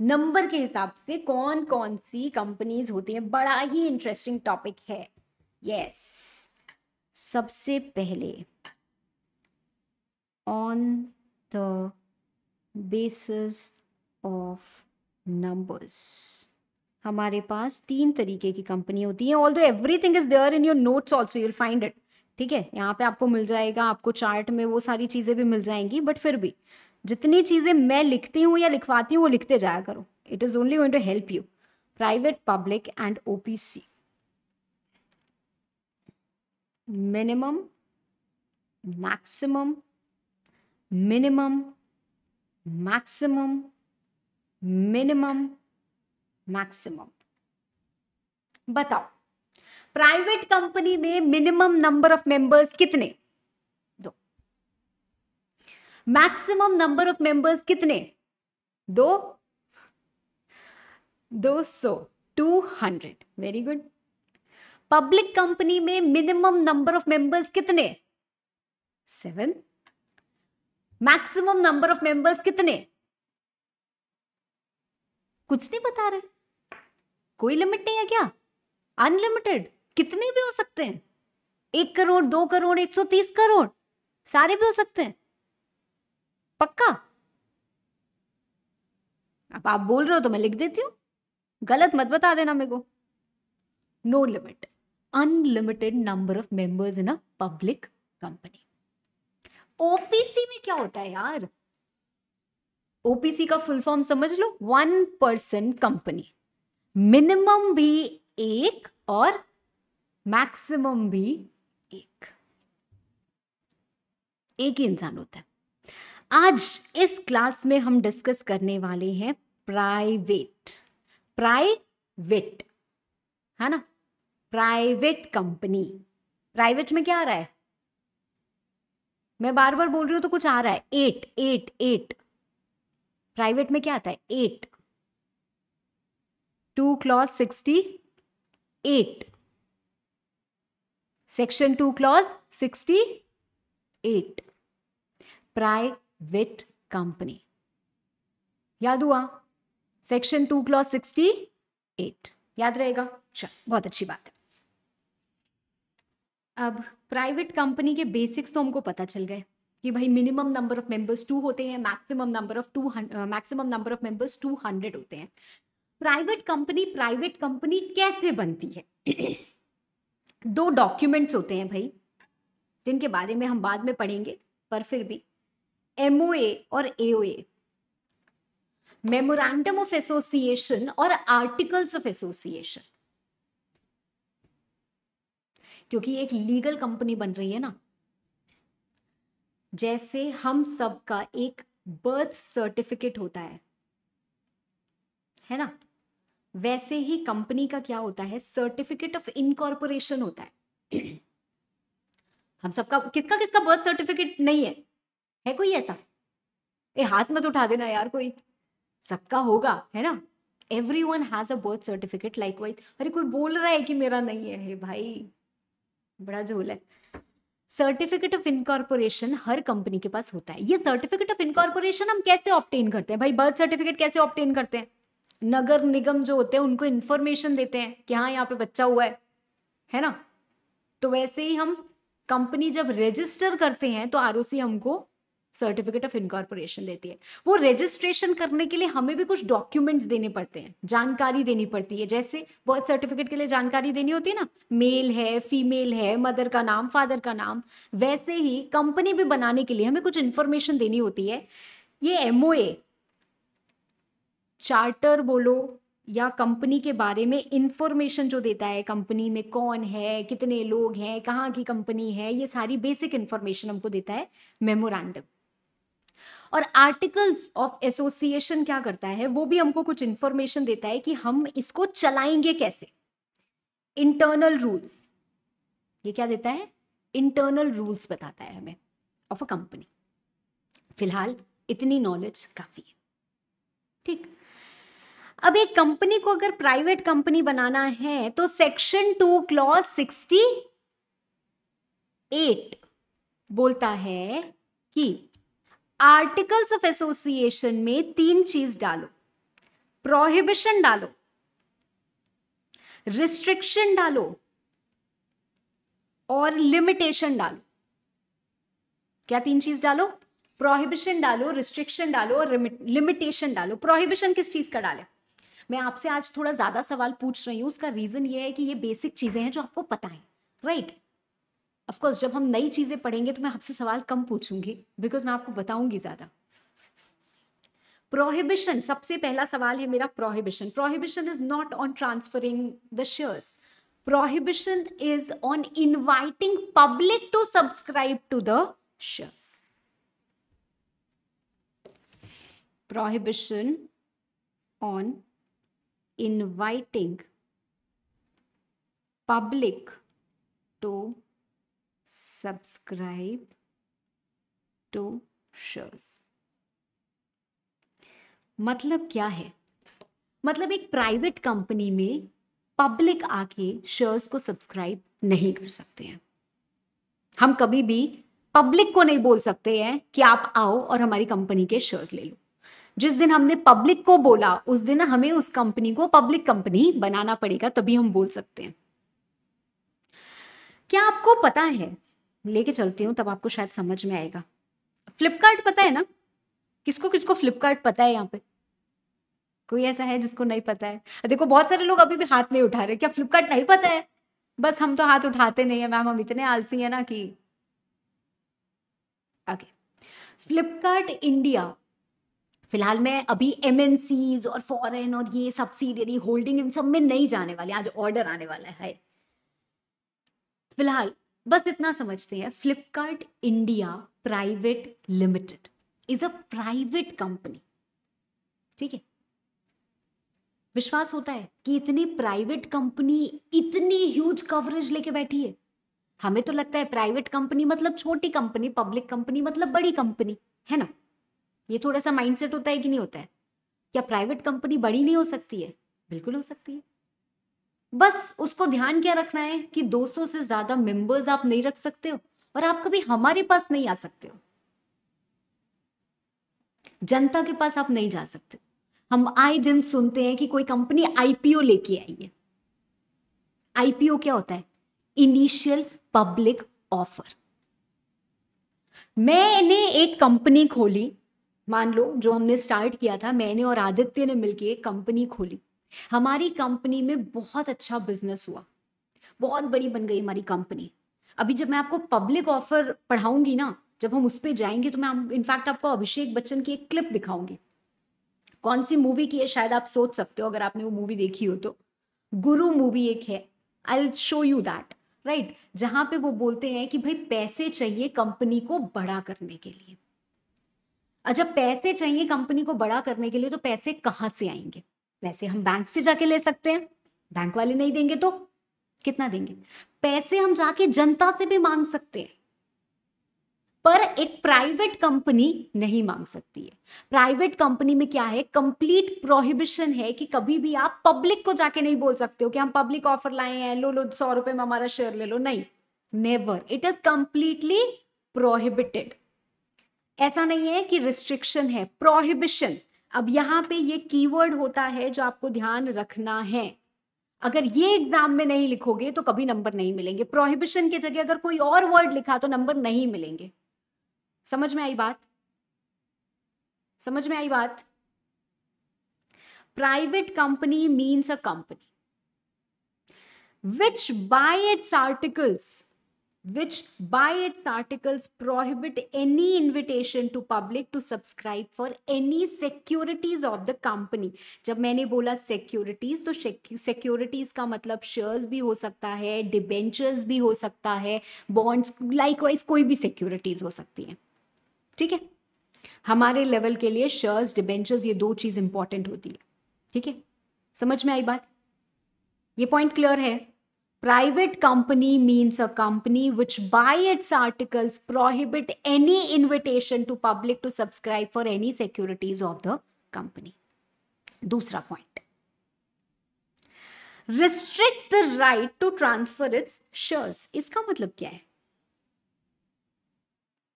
number के हिसाब से कौन कौन सी कंपनीज़ होती हैं? बड़ा ही इंटरेस्टिंग टॉपिक है। यस. सबसे पहले on the basis of numbers हमारे पास तीन तरीके की कंपनी होती है although everything is there in your notes also you'll find it ठीक है? यहाँ पे आपको मिल जाएगा, आपको चार्ट में वो सारी चीज़ें भी मिल जाएँगी बट फिर भी, जितनी चीज़ें मैं लिखती हूँ या लिखवाती हूँ, वो लिखते जाया करो। It is only going to help you private public and OPC minimum maximum minimum maximum minimum maximum बताओ प्राइवेट कंपनी में मिनिमम नंबर ऑफ़ मेंबर्स कितने? दो। मैक्सिमम नंबर ऑफ़ मेंबर्स कितने? दो। दो सौ two hundred very good public company में minimum number of members कितने? Seven maximum number of members कितने? कुछ नहीं बता रहे। कोई लिमिट नहीं है क्या? अनलिमिटेड कितने भी हो सकते हैं। एक करोड़, दो करोड़, एक सौ तीस करोड़, सारे भी हो सकते हैं। पक्का? अब आप बोल रहे हो तो मैं लिख देती हूँ। गलत मत बता देना मेरे को। No limit unlimited number of members in a public company OPC में क्या होता है यार? ओपीसी का फुल फॉर्म समझ लो? वन पर्सन कंपनी मिनिमम भी एक और मैक्सिमम भी एक। एक ही इंसान होता है। आज इस क्लास में हम डिस्कस करने वाले हैं प्राइवेट। प्राइवेट, है ना? Private company. प्राइवेट में क्या आ रहा है? मैं बार बार बोल रही हूँ तो कुछ आ रहा है। Eight eight eight. प्राइवेट में क्या आता है? Eight. Two clause sixty eight. Section two clause sixty eight private company याद हुआ? Section two clause sixty eight याद रहेगा? चल, बहुत अच्छी बात है। अब प्राइवेट कंपनी के बेसिक्स तो हमको पता चल गए। कि भाई minimum number of members two होते हैं maximum number of two maximum number of members two hundred होते हैं। प्राइवेट कंपनी प्राइवेट कंपनी कैसे बनती है? दो डॉक्यूमेंट्स होते हैं भाई, जिनके बारे में हम बाद में पढ़ेंगे, पर फिर भी। एमओए और एओए मेमोरेंडम ऑफ़ एसोसिएशन और आर्टिकल्स ऑफ़ एसोसिएशन क्योंकि एक लीगल कंपनी बन रही है ना। जैसे हम सब का एक बर्थ सर्टिफिकेट होता है। है ना? वैसे ही कंपनी का क्या होता है? सर्टिफिकेट ऑफ़ इनकॉर्पोरेशन होता है। हम सबका, किसका किसका बर्थ सर्टिफिकेट नहीं है? है कोई ऐसा? ए, हाथ मत उठा देना यार कोई। सबका होगा, है ना? Everyone has a birth certificate likewise अरे, कोई बोल रहा है कि मेरा नहीं है? हे भाई, बड़ा झोल है। सर्टिफिकेट ऑफ़ इनकॉर्पोरेशन हर कंपनी के पास होता है। ये सर्टिफिकेट ऑफ़ इनकॉर्पोरेशन हम कैसे ऑप्टेन करते हैं? भाई बर्थ सर्टिफिकेट कैसे ऑप्टेन करते हैं? नगर निगम जो होते हैं, उनको इन्फॉर्मेशन देते हैं कि हाँ यहाँ पे बच्चा हुआ है। है ना? तो वैसे ही हम कंपनी जब रजिस्टर करते हैं तो आरओसी हमको सर्टिफिकेट ऑफ़ इनकॉर्पोरेशन देती है। वो रजिस्ट्रेशन करने के लिए हमें भी कुछ डॉक्यूमेंट्स देने पड़ते हैं। जानकारी देनी पड़ती है। जैसे बर्थ सर्टिफिकेट के लिए जानकारी देनी होती है ना? मेल है फीमेल है मदर का नाम फादर का नाम। वैसे ही कंपनी भी बनाने के लिए हमें कुछ इन्फॉर्मेशन देनी होती है। ये एमओए चार्टर बोलो या कंपनी के बारे में इंफॉर्मेशन जो देता है कंपनी में कौन है, कितने लोग हैं, कहाँ की कंपनी है, ये सारी बेसिक इंफॉर्मेशन हमको देता है मेमोरेंडम और आर्टिकल्स ऑफ़ एसोसिएशन क्या करता है, वो भी हमको कुछ इंफॉर्मेशन देता है कि हम इसको चलाएँगे कैसे? इंटरनल रूल्स ये क्या देता है? इंटरनल रूल्स बताता है हमें ऑफ़ अ कंपनी फ़िलहाल इतनी नॉलेज काफ़ी है। ठीक? अब एक कंपनी को अगर प्राइवेट कंपनी बनाना है तो section two clause sixty eight बोलता है कि आर्टिकल्स ऑफ़ एसोसिएशन में तीन चीज़ डालो। प्रोहिबिशन डालो। रिस्ट्रिक्शन डालो। और लिमिटेशन डालो। क्या तीन चीज़ डालो? प्रोहिबिशन डालो रिस्ट्रिक्शन डालो और लिमिटेशन डालो। प्रोहिबिशन किस चीज़ का डाले? मैं आपसे आज थोड़ा ज़्यादा सवाल पूछ रही हूँ। उसका रीजन ये है कि ये बेसिक चीज़ें हैं जो आपको पता है राइट? ऑफकोर्स जब हम नई चीज़ें पढ़ेंगे तो मैं आपसे सवाल कम पूछूँगी बिकॉज़ मैं आपको बताऊँगी ज़्यादा। प्रोहिबिशन सबसे पहला सवाल है मेरा prohibition prohibition is not on transferring the shares prohibition is on inviting public to subscribe to the shares prohibition on inviting public to subscribe to shares. मतलब क्या है? मतलब एक प्राइवेट कंपनी में पब्लिक आके शेयर्स को सब्सक्राइब नहीं कर सकते हैं। हम कभी भी पब्लिक को नहीं बोल सकते हैं कि आप आओ और हमारी कंपनी के शेयर्स ले लो। जिस दिन हमने पब्लिक को बोला, उस दिन हमें उस कंपनी को पब्लिक कंपनी बनाना पड़ेगा, तभी हम बोल सकते हैं। क्या आपको पता है? लेके चलती हूँ, तब आपको शायद समझ में आएगा। फ्लिपकार्ट पता है ना? किसको किसको फ्लिपकार्ट पता है यहाँ पे? कोई ऐसा है जिसको नहीं पता है? देखो, बहुत सारे लोग अभी भी हाथ नहीं उठा रहे। क्या फ्लिपकार्ट नहीं पता है? बस हम तो हाथ उठाते नहीं है, मैम, हम इतने आलसी है ना कि। ओके फ्लिपकार्ट इंडिया फ़िलहाल मैं अभी एम और फॉरेन और ये सब्सिडियरी होल्डिंग इन सब में नहीं जाने वाले, आज ऑर्डर आने वाला है फ़िलहाल बस इतना समझते हैं Flipkart India private limited is a private company ठीक है? विश्वास होता है कि इतनी प्राइवेट कंपनी इतनी ह्यूज कवरेज लेके बैठी है। हमें तो लगता है प्राइवेट कंपनी मतलब छोटी कंपनी पब्लिक कंपनी मतलब बड़ी कंपनी है ना? ये थोड़ा सा माइंडसेट होता है कि नहीं होता है? क्या प्राइवेट कंपनी बड़ी नहीं हो सकती है? बिल्कुल हो सकती है। बस उसको ध्यान क्या रखना है कि 200 से ज़्यादा मेंबर्स आप नहीं रख सकते हो और आप कभी हमारे पास नहीं आ सकते हो। जनता के पास आप नहीं जा सकते। हम आए दिन सुनते हैं कि कोई कंपनी आईपीओ लेके आई है। आईपीओ क्या होता है? इनिशियल पब्लिक ऑफ़र मैंने एक कंपनी खोली मान लो, जो हमने स्टार्ट किया था, मैंने और आदित्य ने मिलके एक कंपनी खोली। हमारी कंपनी में बहुत अच्छा बिज़नेस हुआ। बहुत बड़ी बन गई हमारी कंपनी अभी जब मैं आपको पब्लिक ऑफ़र पढ़ाऊँगी ना, जब हम उस पर जाएँगे तो मैं इनफैक्ट आपको अभिषेक बच्चन की एक क्लिप दिखाऊँगी। कौन सी मूवी की है, शायद आप सोच सकते हो, अगर आपने वो मूवी देखी हो तो। गुरु मूवी एक है। I show you that right जहाँ पे वो बोलते हैं कि भाई, पैसे चाहिए कंपनी को बड़ा करने के लिए। अच्छा पैसे चाहिए कंपनी को बड़ा करने के लिए तो पैसे कहाँ से आएँगे? पैसे हम बैंक से जाके ले सकते हैं। बैंक वाले नहीं देंगे तो कितना देंगे? पैसे हम जाके जनता से भी मांग सकते हैं। पर एक प्राइवेट कंपनी नहीं मांग सकती है। प्राइवेट कंपनी में क्या है? कंप्लीट प्रोहिबिशन है कि कभी भी आप पब्लिक को जाके नहीं बोल सकते हो कि हम पब्लिक ऑफ़र लाए हैं, लो लो, सौ रुपए में हमारा शेयर ले लो। नहीं, never. It is completely prohibited. ऐसा नहीं है कि रिस्ट्रिक्शन है प्रोहिबिशन अब यहाँ पे ये कीवर्ड होता है जो आपको ध्यान रखना है। अगर ये एग्ज़ाम में नहीं लिखोगे तो कभी नंबर नहीं मिलेंगे। प्रोहिबिशन की जगह अगर कोई और वर्ड लिखा तो नंबर नहीं मिलेंगे। समझ में आई बात? समझ में आई बात? Private company means a company which by its articles which by its articles prohibit any invitation to public to subscribe for any securities of the company जब मैंने बोला securities तो securities का मतलब shares भी हो सकता है debentures भी हो सकता है bonds likewise कोई भी securities हो सकती है ठीक है हमारे लेवल के लिए शेयर्स डिबेंचर्स ये दो चीज़ इंपॉर्टेंट होती है ठीक है समझ में आई बात ये पॉइंट क्लियर है Private company means a company which by its articles prohibit any invitation to public to subscribe for any securities of the company दूसरा point restrict the right to transfer its shares इसका मतलब क्या है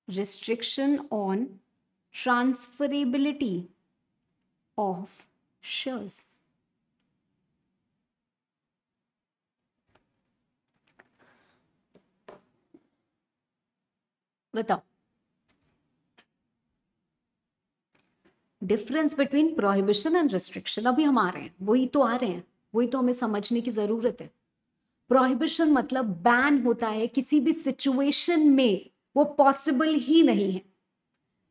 restriction on transferability of shares. बताओ। Difference between prohibition and restriction अभी हम आ रहे हैं, वही तो आ रहे हैं, वही तो हमें समझने की ज़रूरत है। प्रोहिबिशन मतलब बैन होता है किसी भी सिचुएशन में, वो पॉसिबल ही नहीं है।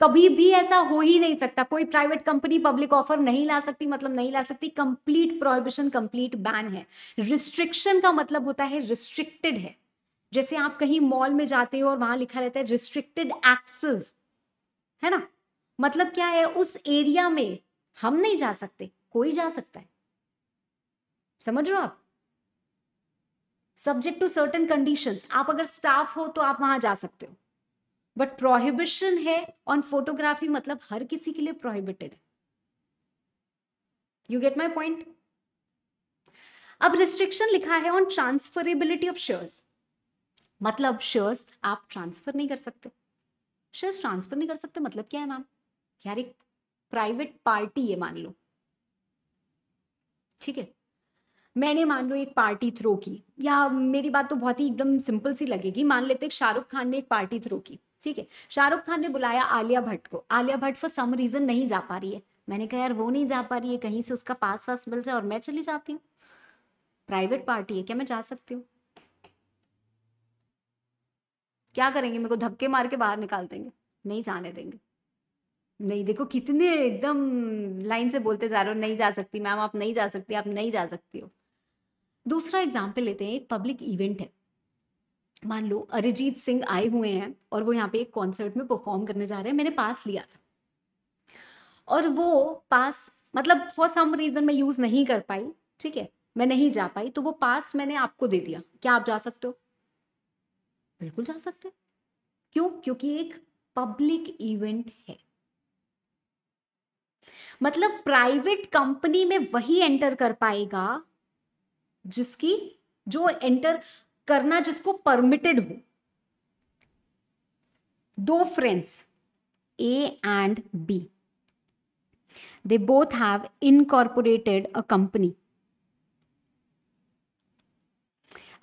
कभी भी ऐसा हो ही नहीं सकता, कोई प्राइवेट कंपनी पब्लिक ऑफ़र नहीं ला सकती मतलब नहीं ला सकती कंप्लीट प्रोहिबिशन कंप्लीट बैन है। रिस्ट्रिक्शन का मतलब होता है रिस्ट्रिक्टेड है। जैसे आप कहीं मॉल में जाते हो और वहाँ लिखा रहता है रिस्ट्रिक्टेड एक्सेस है ना? मतलब क्या है, उस एरिया में हम नहीं जा सकते, कोई जा सकता है। समझ रहे हो आप? सब्जेक्ट टू सर्टन कंडीशंस आप अगर स्टाफ हो तो आप वहाँ जा सकते हो। बट प्रोहिबिशन है ऑन फोटोग्राफी मतलब हर किसी के लिए प्रोहिबिटेड है। यू गेट माई पॉइंट अब रिस्ट्रिक्शन लिखा है ऑन ट्रांसफरेबिलिटी ऑफ़ शेयर्स मतलब शेयर्स आप ट्रांसफ़र नहीं कर सकते। शेयर्स ट्रांसफ़र नहीं कर सकते मतलब क्या है मैम यार एक प्राइवेट पार्टी है मान लो। ठीक है? मैंने मान लो एक पार्टी थ्रो की। या मेरी बात तो बहुत ही एकदम सिंपल सी लगेगी। मान लेते शाहरुख खान ने एक पार्टी थ्रो की। ठीक है? शाहरुख खान ने बुलाया आलिया भट्ट को। Alia Bhatt for some reason नहीं जा पा रही है। मैंने कहा, यार वो नहीं जा पा रही है। कहीं से उसका पास वास मिल जाए और मैं चली जाती हूँ। प्राइवेट पार्टी है, क्या मैं जा सकती हूँ? क्या करेंगे? मेरे को धक्के मार के बाहर निकाल देंगे। नहीं जाने देंगे। नहीं, देखो कितने एकदम लाइन से बोलते जा रहे हो, नहीं जा सकती, मैम, आप नहीं जा सकती, आप नहीं जा सकती हो। दूसरा एग्ज़ाम्पल लेते हैं, एक पब्लिक इवेंट है। मान लो, अरिजीत सिंह आए हुए हैं और वो यहाँ पे एक कॉन्सर्ट में परफॉर्म करने जा रहे हैं। मैंने पास लिया था। और वो पास मतलब फॉर सम रीजन मैं यूज़ नहीं कर पाई, ठीक है? मैं नहीं जा पाई तो वो पास मैंने आपको दे दिया। क्या आप जा सकते हो? बिल्कुल जा सकते क्यों? क्योंकि एक पब्लिक इवेंट है। मतलब प्राइवेट कंपनी में वही एंटर कर पाएगा जिसकी, जो एंटर करना जिसको परमिटेड हो। दो friends A and B they both have incorporated a company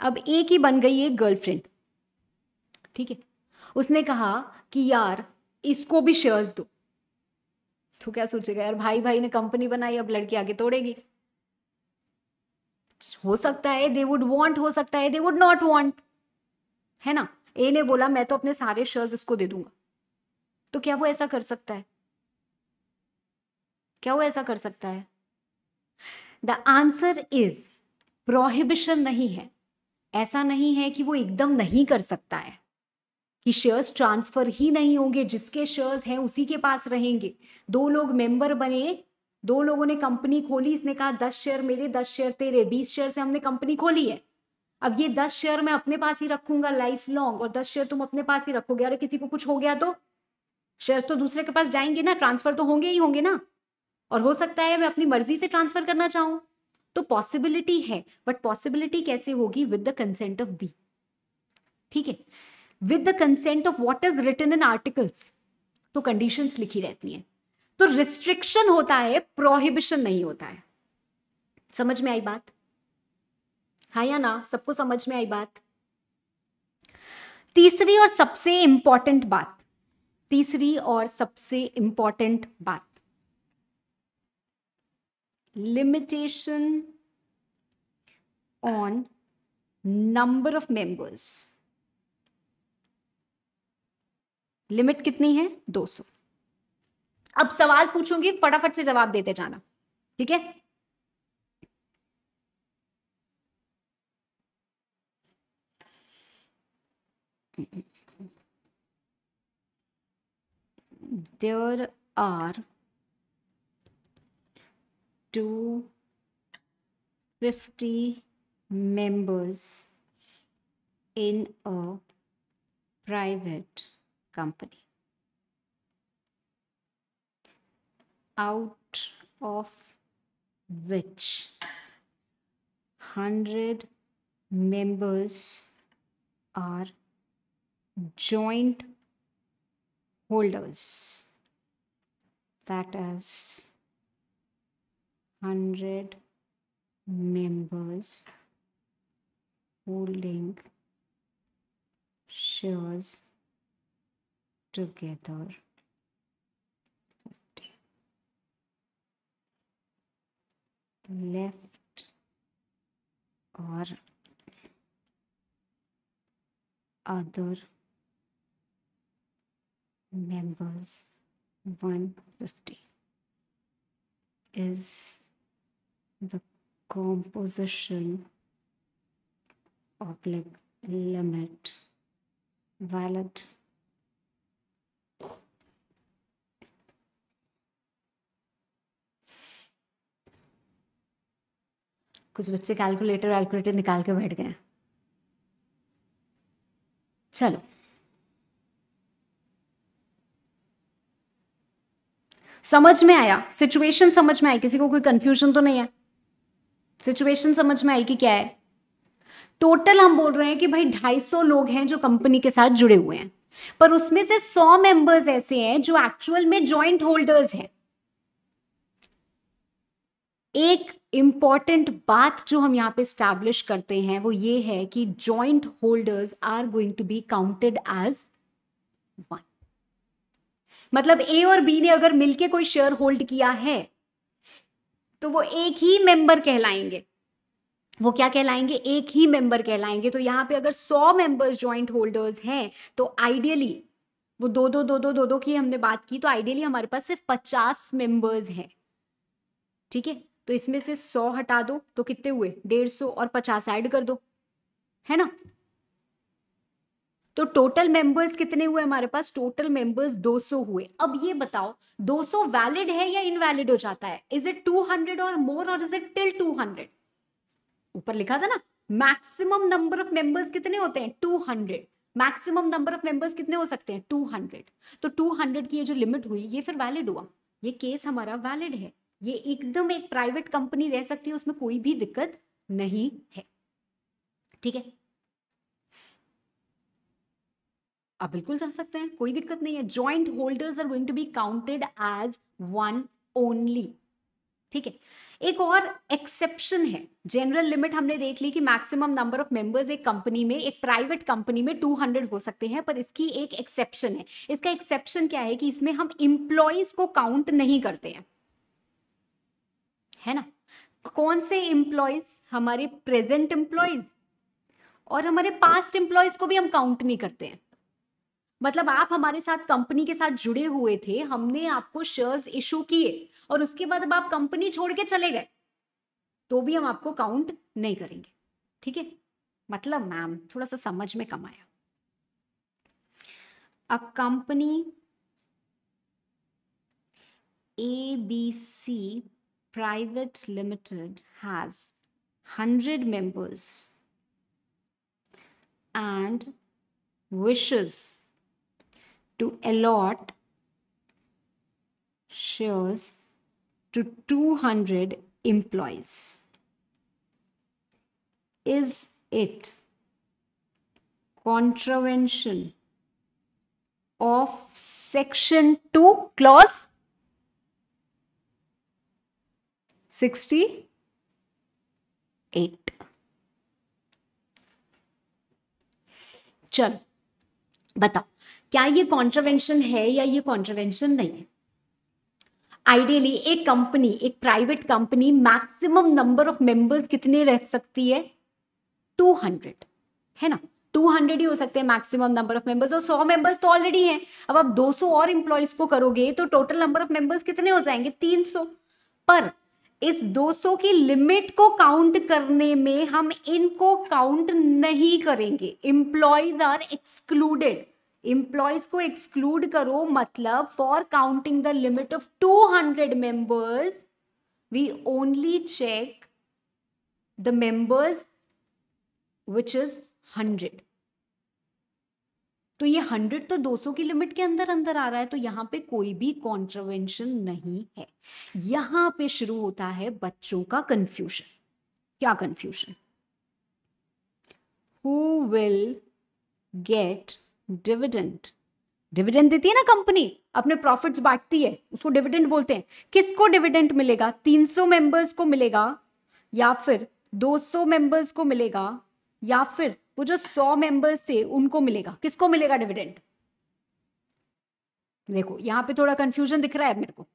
अब ए की बन गई है गर्लफ्रेंड ठीक है? उसने कहा कि यार, इसको भी शेयर्स दो। तो क्या सोचेगा, यार भाई भाई ने कंपनी बनाई, अब लड़की आगे तोड़ेगी। हो सकता है दे वुड वांट हो सकता है दे वुड नॉट वांट है ना? ए ने बोला, मैं तो अपने सारे शेयर्स इसको दे दूँगा। तो क्या वो ऐसा कर सकता है? क्या वो ऐसा कर सकता है? द आंसर इज़ प्रोहिबिशन नहीं है। ऐसा नहीं है कि वो एकदम नहीं कर सकता है। कि शेयर्स ट्रांसफ़र ही नहीं होंगे, जिसके शेयर्स हैं उसी के पास रहेंगे। दो लोग मेंबर बने, दो लोगों ने कंपनी खोली, इसने कहा, दस शेयर मेरे, दस शेयर तेरे, बीस शेयर से हमने कंपनी खोली है। अब ये दस शेयर मैं अपने पास ही रखूँगा लाइफ लॉन्ग और दस शेयर तुम अपने पास ही रखोगे। अरे किसी को कुछ हो गया तो? शेयर्स तो दूसरे के पास जाएँगे ना ट्रांसफ़र तो होंगे ही होंगे ना। और हो सकता है मैं अपनी मर्ज़ी से ट्रांसफ़र करना चाहूँ। तो पॉसिबिलिटी है बट पॉसिबिलिटी कैसे होगी? With the consent of B ठीक है? With the consent of what is written in articles तो कंडीशन लिखी रहती हैं। तो रिस्ट्रिक्शन होता है प्रोहिबिशन नहीं होता है। समझ में आई बात? हाँ या ना? सबको समझ में आई बात? तीसरी और सबसे इंपॉर्टेंट बात। तीसरी और सबसे इंपॉर्टेंट बात। Limitation on number of members limit कितनी है? 200 अब सवाल पूछूँगी, फटाफट से जवाब देते जाना। ठीक है? There are 250 members in a private company. Out of which 100 members are joint holders. That is 100 members holding shares together. Left or other members 150 is the composition oblique limit valid कुछ बच्चे कैलकुलेटर वैलकुलेटर निकाल के बैठ गए। चलो। समझ में आया। सिचुएशन समझ में आई। किसी को कोई कंफ्यूजन तो नहीं है। सिचुएशन समझ में आई कि क्या है। टोटल हम बोल रहे हैं कि भाई 250 लोग हैं जो कंपनी के साथ जुड़े हुए हैं। पर उसमें से 100 मेंबर्स ऐसे हैं जो एक्चुअल में जॉइंट होल्डर्स हैं। एक इंपॉर्टेंट बात जो हम यहाँ पे स्टैब्लिश करते हैं वो ये है कि joint holders are going to be counted as one मतलब ए और बी ने अगर मिलके कोई शेयर होल्ड किया है तो वो एक ही मेंबर कहलाएँगे। वो क्या कहलाएँगे? एक ही मेंबर कहलाएँगे। तो यहाँ पे अगर सौ मेंबर्स ज्वाइंट होल्डर्स हैं तो आइडियली वो दो दो दो दो दो दो की हमने बात की तो आइडियली हमारे पास सिर्फ़ पचास मेंबर्स हैं। ठीक है? तो इसमें से सौ हटा दो तो कितने हुए? डेढ़ सौ और पचास ऐड कर दो। है ना? तो टोटल मेंबर्स कितने हुए हमारे पास? टोटल मेंबर्स 200 हुए। अब ये बताओ 200 वैलिड है या इनवैलिड हो जाता है? इज़ इट 200 और मोर और इज़ इट टिल 200 ऊपर लिखा था ना मैक्सिमम नंबर ऑफ़ मेंबर्स कितने होते हैं? 200 मैक्सिमम नंबर ऑफ़ मेंबर्स कितने हो सकते हैं? 200 तो 200 की ये जो लिमिट हुई, ये फिर वैलिड हुआ। ये केस हमारा वैलिड है। ये एकदम एक प्राइवेट कंपनी रह सकती है, उसमें कोई भी दिक्कत नहीं है। ठीक है? आप बिल्कुल जा सकते हैं, कोई दिक्कत नहीं है। Joint holders are going to be counted as one only ठीक है? एक और एक्सेप्शन है। जनरल लिमिट हमने देख ली कि मैक्सिमम नंबर ऑफ़ मेंबर्स एक कंपनी में, एक प्राइवेट कंपनी में 200 हो सकते हैं, पर इसकी एक एक्सेप्शन है। इसका एक्सेप्शन क्या है कि इसमें हम इंप्लॉइज को काउंट नहीं करते हैं। है ना? कौन से इंप्लॉइज हमारे प्रेजेंट एम्प्लॉयज़ और हमारे पास्ट एम्प्लॉयज़ को भी हम काउंट नहीं करते हैं? मतलब आप हमारे साथ कंपनी के साथ जुड़े हुए थे, हमने आपको शेयर्स इशू किए और उसके बाद अब आप कंपनी छोड़ के चले गए तो भी हम आपको काउंट नहीं करेंगे। ठीक है? मतलब मैम थोड़ा सा समझ में कम आया। A company A B C private limited has 100 members and wishes to allot shares to 200 employees. Is it contravention of section 2 clause 68 चलो, बताओ, क्या ये कॉन्ट्रवेंशन है या ये कॉन्ट्रावेंशन नहीं है? आइडियली एक कंपनी एक private company maximum number of members कितने रह सकती है? 200 है ना? 200 ही हो सकते हैं मैक्सिमम नंबर ऑफ़ मेंबर्स और 100 मेंबर्स तो ऑलरेडी हैं। अब आप 200 और इंप्लॉयज को करोगे तो टोटल नंबर ऑफ़ मेंबर्स कितने हो जाएँगे? 300 पर इस 200 की लिमिट को काउंट करने में हम इनको काउंट नहीं करेंगे। एम्प्लॉयज़ आर एक्सक्लूडेड एम्प्लॉयज़ को एक्सक्लूड करो मतलब for counting the limit of 200 members we only check the members which is 100 तो ये 100 तो 200 की लिमिट के अंदर अंदर आ रहा है तो यहाँ पे कोई भी कॉन्ट्रवेंशन नहीं है। यहाँ पे शुरू होता है बच्चों का कंफ्यूजन क्या confusion who will get dividend dividend देती है ना कंपनी अपने प्रॉफिट्स बांटती है, उसको डिविडेंड बोलते हैं। किसको डिविडेंड मिलेगा? 300 मेंबर्स को मिलेगा या फिर 200 मेंबर्स को मिलेगा या फिर वो जो सौ मेंबर्स थे, उनको मिलेगा। किसको मिलेगा डिविडेंड देखो, यहाँ पे थोड़ा कंफ्यूजन दिख रहा है मेरे को।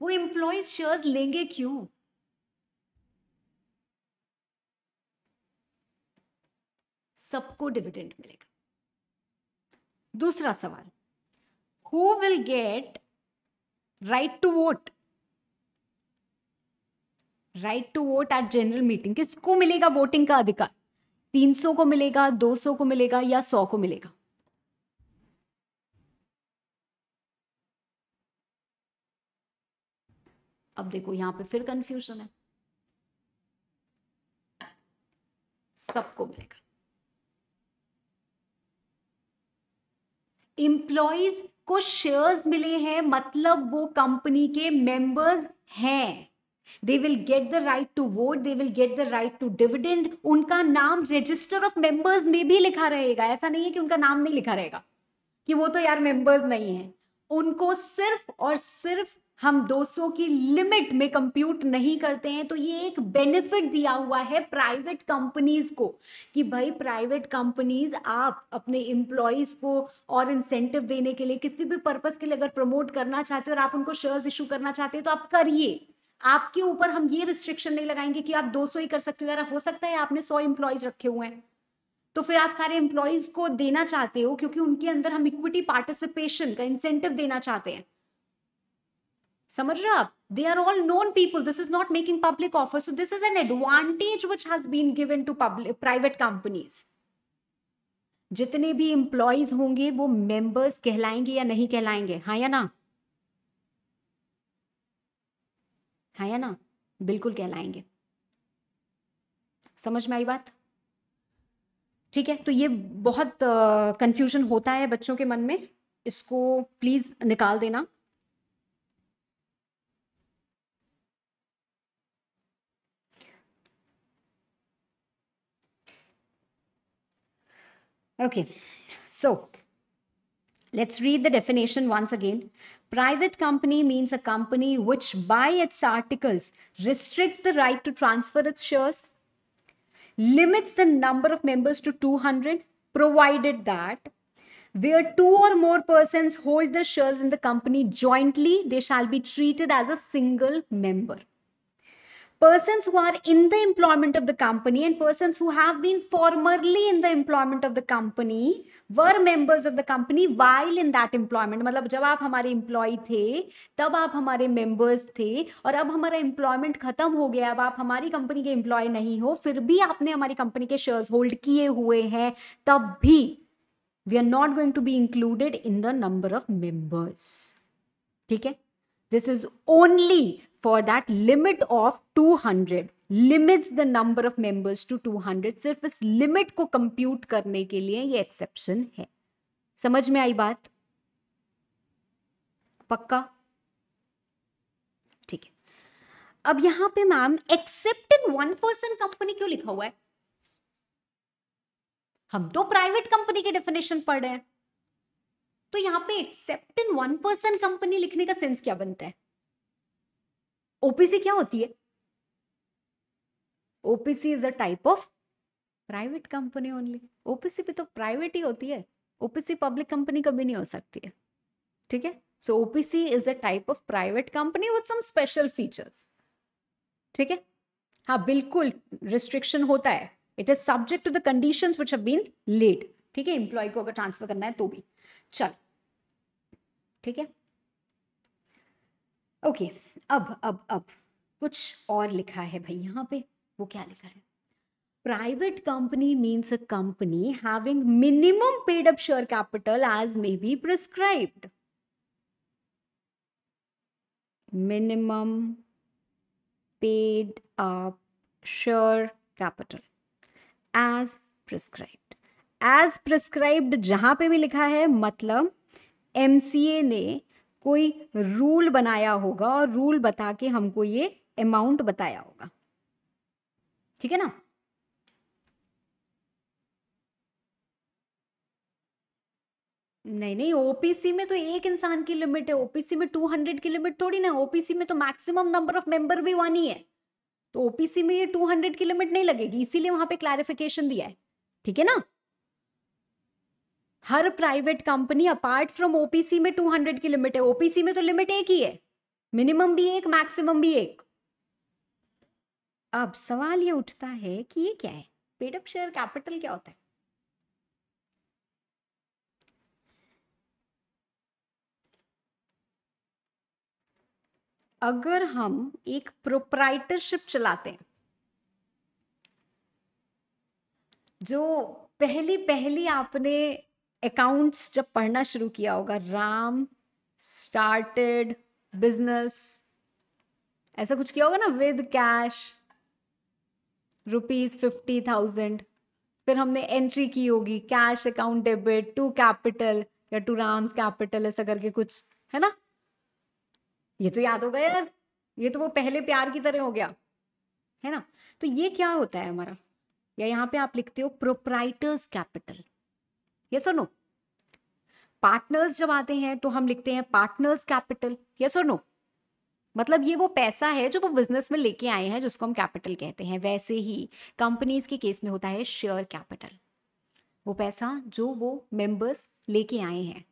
वो एम्प्लॉयज़ शेयर्स लेंगे क्यों? सबको डिविडेंड मिलेगा। दूसरा सवाल who will get right to vote right to vote at general meeting किसको मिलेगा? वोटिंग का अधिकार। 300 को मिलेगा 200 को मिलेगा या 100 को मिलेगा? अब देखो, यहाँ पे फिर कंफ्यूजन है। सबको मिलेगा। एम्प्लॉयज़ को शेयर्स मिले हैं मतलब वो कंपनी के मेंबर्स हैं। They will get the right to vote they will get the right to dividend उनका नाम रजिस्टर ऑफ़ मेंबर्स में भी लिखा रहेगा। ऐसा नहीं है कि उनका नाम नहीं लिखा रहेगा, कि वो तो यार मेंबर्स नहीं है। उनको सिर्फ़ और सिर्फ़ हम 200 की लिमिट में कंप्यूट नहीं करते हैं तो ये एक बेनिफिट दिया हुआ है प्राइवेट कंपनीज़ को, कि भाई प्राइवेट कंपनीज़ आप अपने एम्प्लॉयज़ को और इंसेंटिव देने के लिए किसी भी पर्पज के लिए अगर प्रमोट करना चाहते हो और आप उनको शेयर्स इशू करना चाहते हो तो आप करिए। आपके ऊपर हम ये रिस्ट्रिक्शन नहीं लगाएँगे कि आप 200 ही कर सकते हो। यार, हो सकता है आपने 100 एम्प्लॉयज़ रखे हुए हैं। तो फिर आप सारे एम्प्लॉयज़ को देना चाहते हो क्योंकि उनके अंदर हम इक्विटी पार्टिसिपेशन का इंसेंटिव देना चाहते हैं। समझ रहे आप? They are all known people this is not making public offer so this is an advantage which has been given to public private companies जितने भी एम्प्लॉयज़ होंगे, वो मेंबर्स कहलाएँगे या नहीं कहलाएँगे? हाँ या ना? हाँ या ना? बिल्कुल कहलाएँगे। समझ में आई बात? ठीक है तो ये बहुत कंफ्यूजन uh, होता है बच्चों के मन में। इसको प्लीज़ निकाल देना। Okay, so let's read the definition once again. Private company means a company which, by its articles, restricts the right to transfer its shares, limits the number of members to 200, provided that where two or more persons hold the shares in the company jointly, they shall be treated as a single member persons who are in the employment of the company and persons who have been formerly in the employment of the company were members of the company while in that employment मतलब जब आप हमारे employ थे तब आप हमारे members थे और अब हमारा एम्प्लॉयमेंट खत्म हो गया अब आप हमारी कंपनी के एम्प्लॉय नहीं हो फिर भी आपने हमारी कंपनी के शेयर्स होल्ड किए हुए हैं तब भी we are not going to be included in the number of members ठीक है this is only that limit of 200 limits the number of members to 200 सिर्फ़ इस लिमिट को कंप्यूट करने के लिए ये एक्सेप्शन है। समझ में आई बात? पक्का? ठीक है। अब यहाँ पे ma'am except in one person company क्यों लिखा हुआ है? हम तो प्राइवेट कंपनी के डेफिनेशन पढ़ रहे हैं। तो यहाँ पे except in one person company लिखने का सेंस क्या बनता है? ओपीसी क्या होती है? OPC is a type of private company only. OPC भी तो प्राइवेट ही होती है। ओपीसी पब्लिक कंपनी कभी नहीं हो सकती है। ठीक है? So OPC is a type of private company with some special features. ठीक है? हाँ बिल्कुल रिस्ट्रिक्शन होता है। It is subject to the condition which have been led ठीक है? एम्प्लॉय को अगर ट्रांसफ़र करना है तो भी। चल। ठीक है? ओके अब अब अब, कुछ और लिखा है भाई यहाँ पे, वो क्या लिखा है? Private company means a company having minimum paid up share capital as may be prescribed minimum paid up share capital as prescribed. As prescribed जहाँ पे भी लिखा है मतलब MCA ने कोई रूल बनाया होगा और रूल बता के हमको ये अमाउंट बताया होगा। ठीक है ना? नहीं नहीं ओपीसी में तो एक इंसान की लिमिट है। ओपीसी में 200 की लिमिट थोड़ी ना ओपीसी में तो मैक्सिमम नंबर ऑफ़ मेंबर भी वन ही है। तो ओपीसी में ये 200 की लिमिट नहीं लगेगी, इसीलिए वहाँ पे क्लैरिफिकेशन दिया है। ठीक है ना? हर private company apart from OPC में 200 की लिमिट है। ओपीसी में तो लिमिट एक ही है। मिनिमम भी एक मैक्सिमम भी एक। अब सवाल ये उठता है कि ये क्या है? पेड अप शेयर कैपिटल क्या होता है? अगर हम एक प्रोप्राइटरशिप चलाते हैं, जो पहली पहली आपने अकाउंट्स जब पढ़ना शुरू किया होगा, राम स्टार्टेड बिज़नेस ऐसा कुछ किया होगा ना with cash rupees fifty thousand फिर हमने एंट्री की होगी cash account debit to capital या टू राम्स कैपिटल ऐसा करके कुछ, है ना? ये तो याद होगा यार, ये तो वो पहले प्यार की तरह हो गया, है ना? तो ये क्या होता है हमारा? या यहाँ पे आप लिखते हो प्रोप्राइटर्स कैपिटल ये सुनो पार्टनर्स जब आते हैं तो हम लिखते हैं पार्टनर्स कैपिटल ये सुनो मतलब ये वो पैसा है जो वो बिज़नेस में लेके आए हैं, जिसको हम कैपिटल कहते हैं. वैसे ही कंपनीज़ के केस में होता है शेयर कैपिटल वो पैसा जो वो मेंबर्स लेके आए हैं,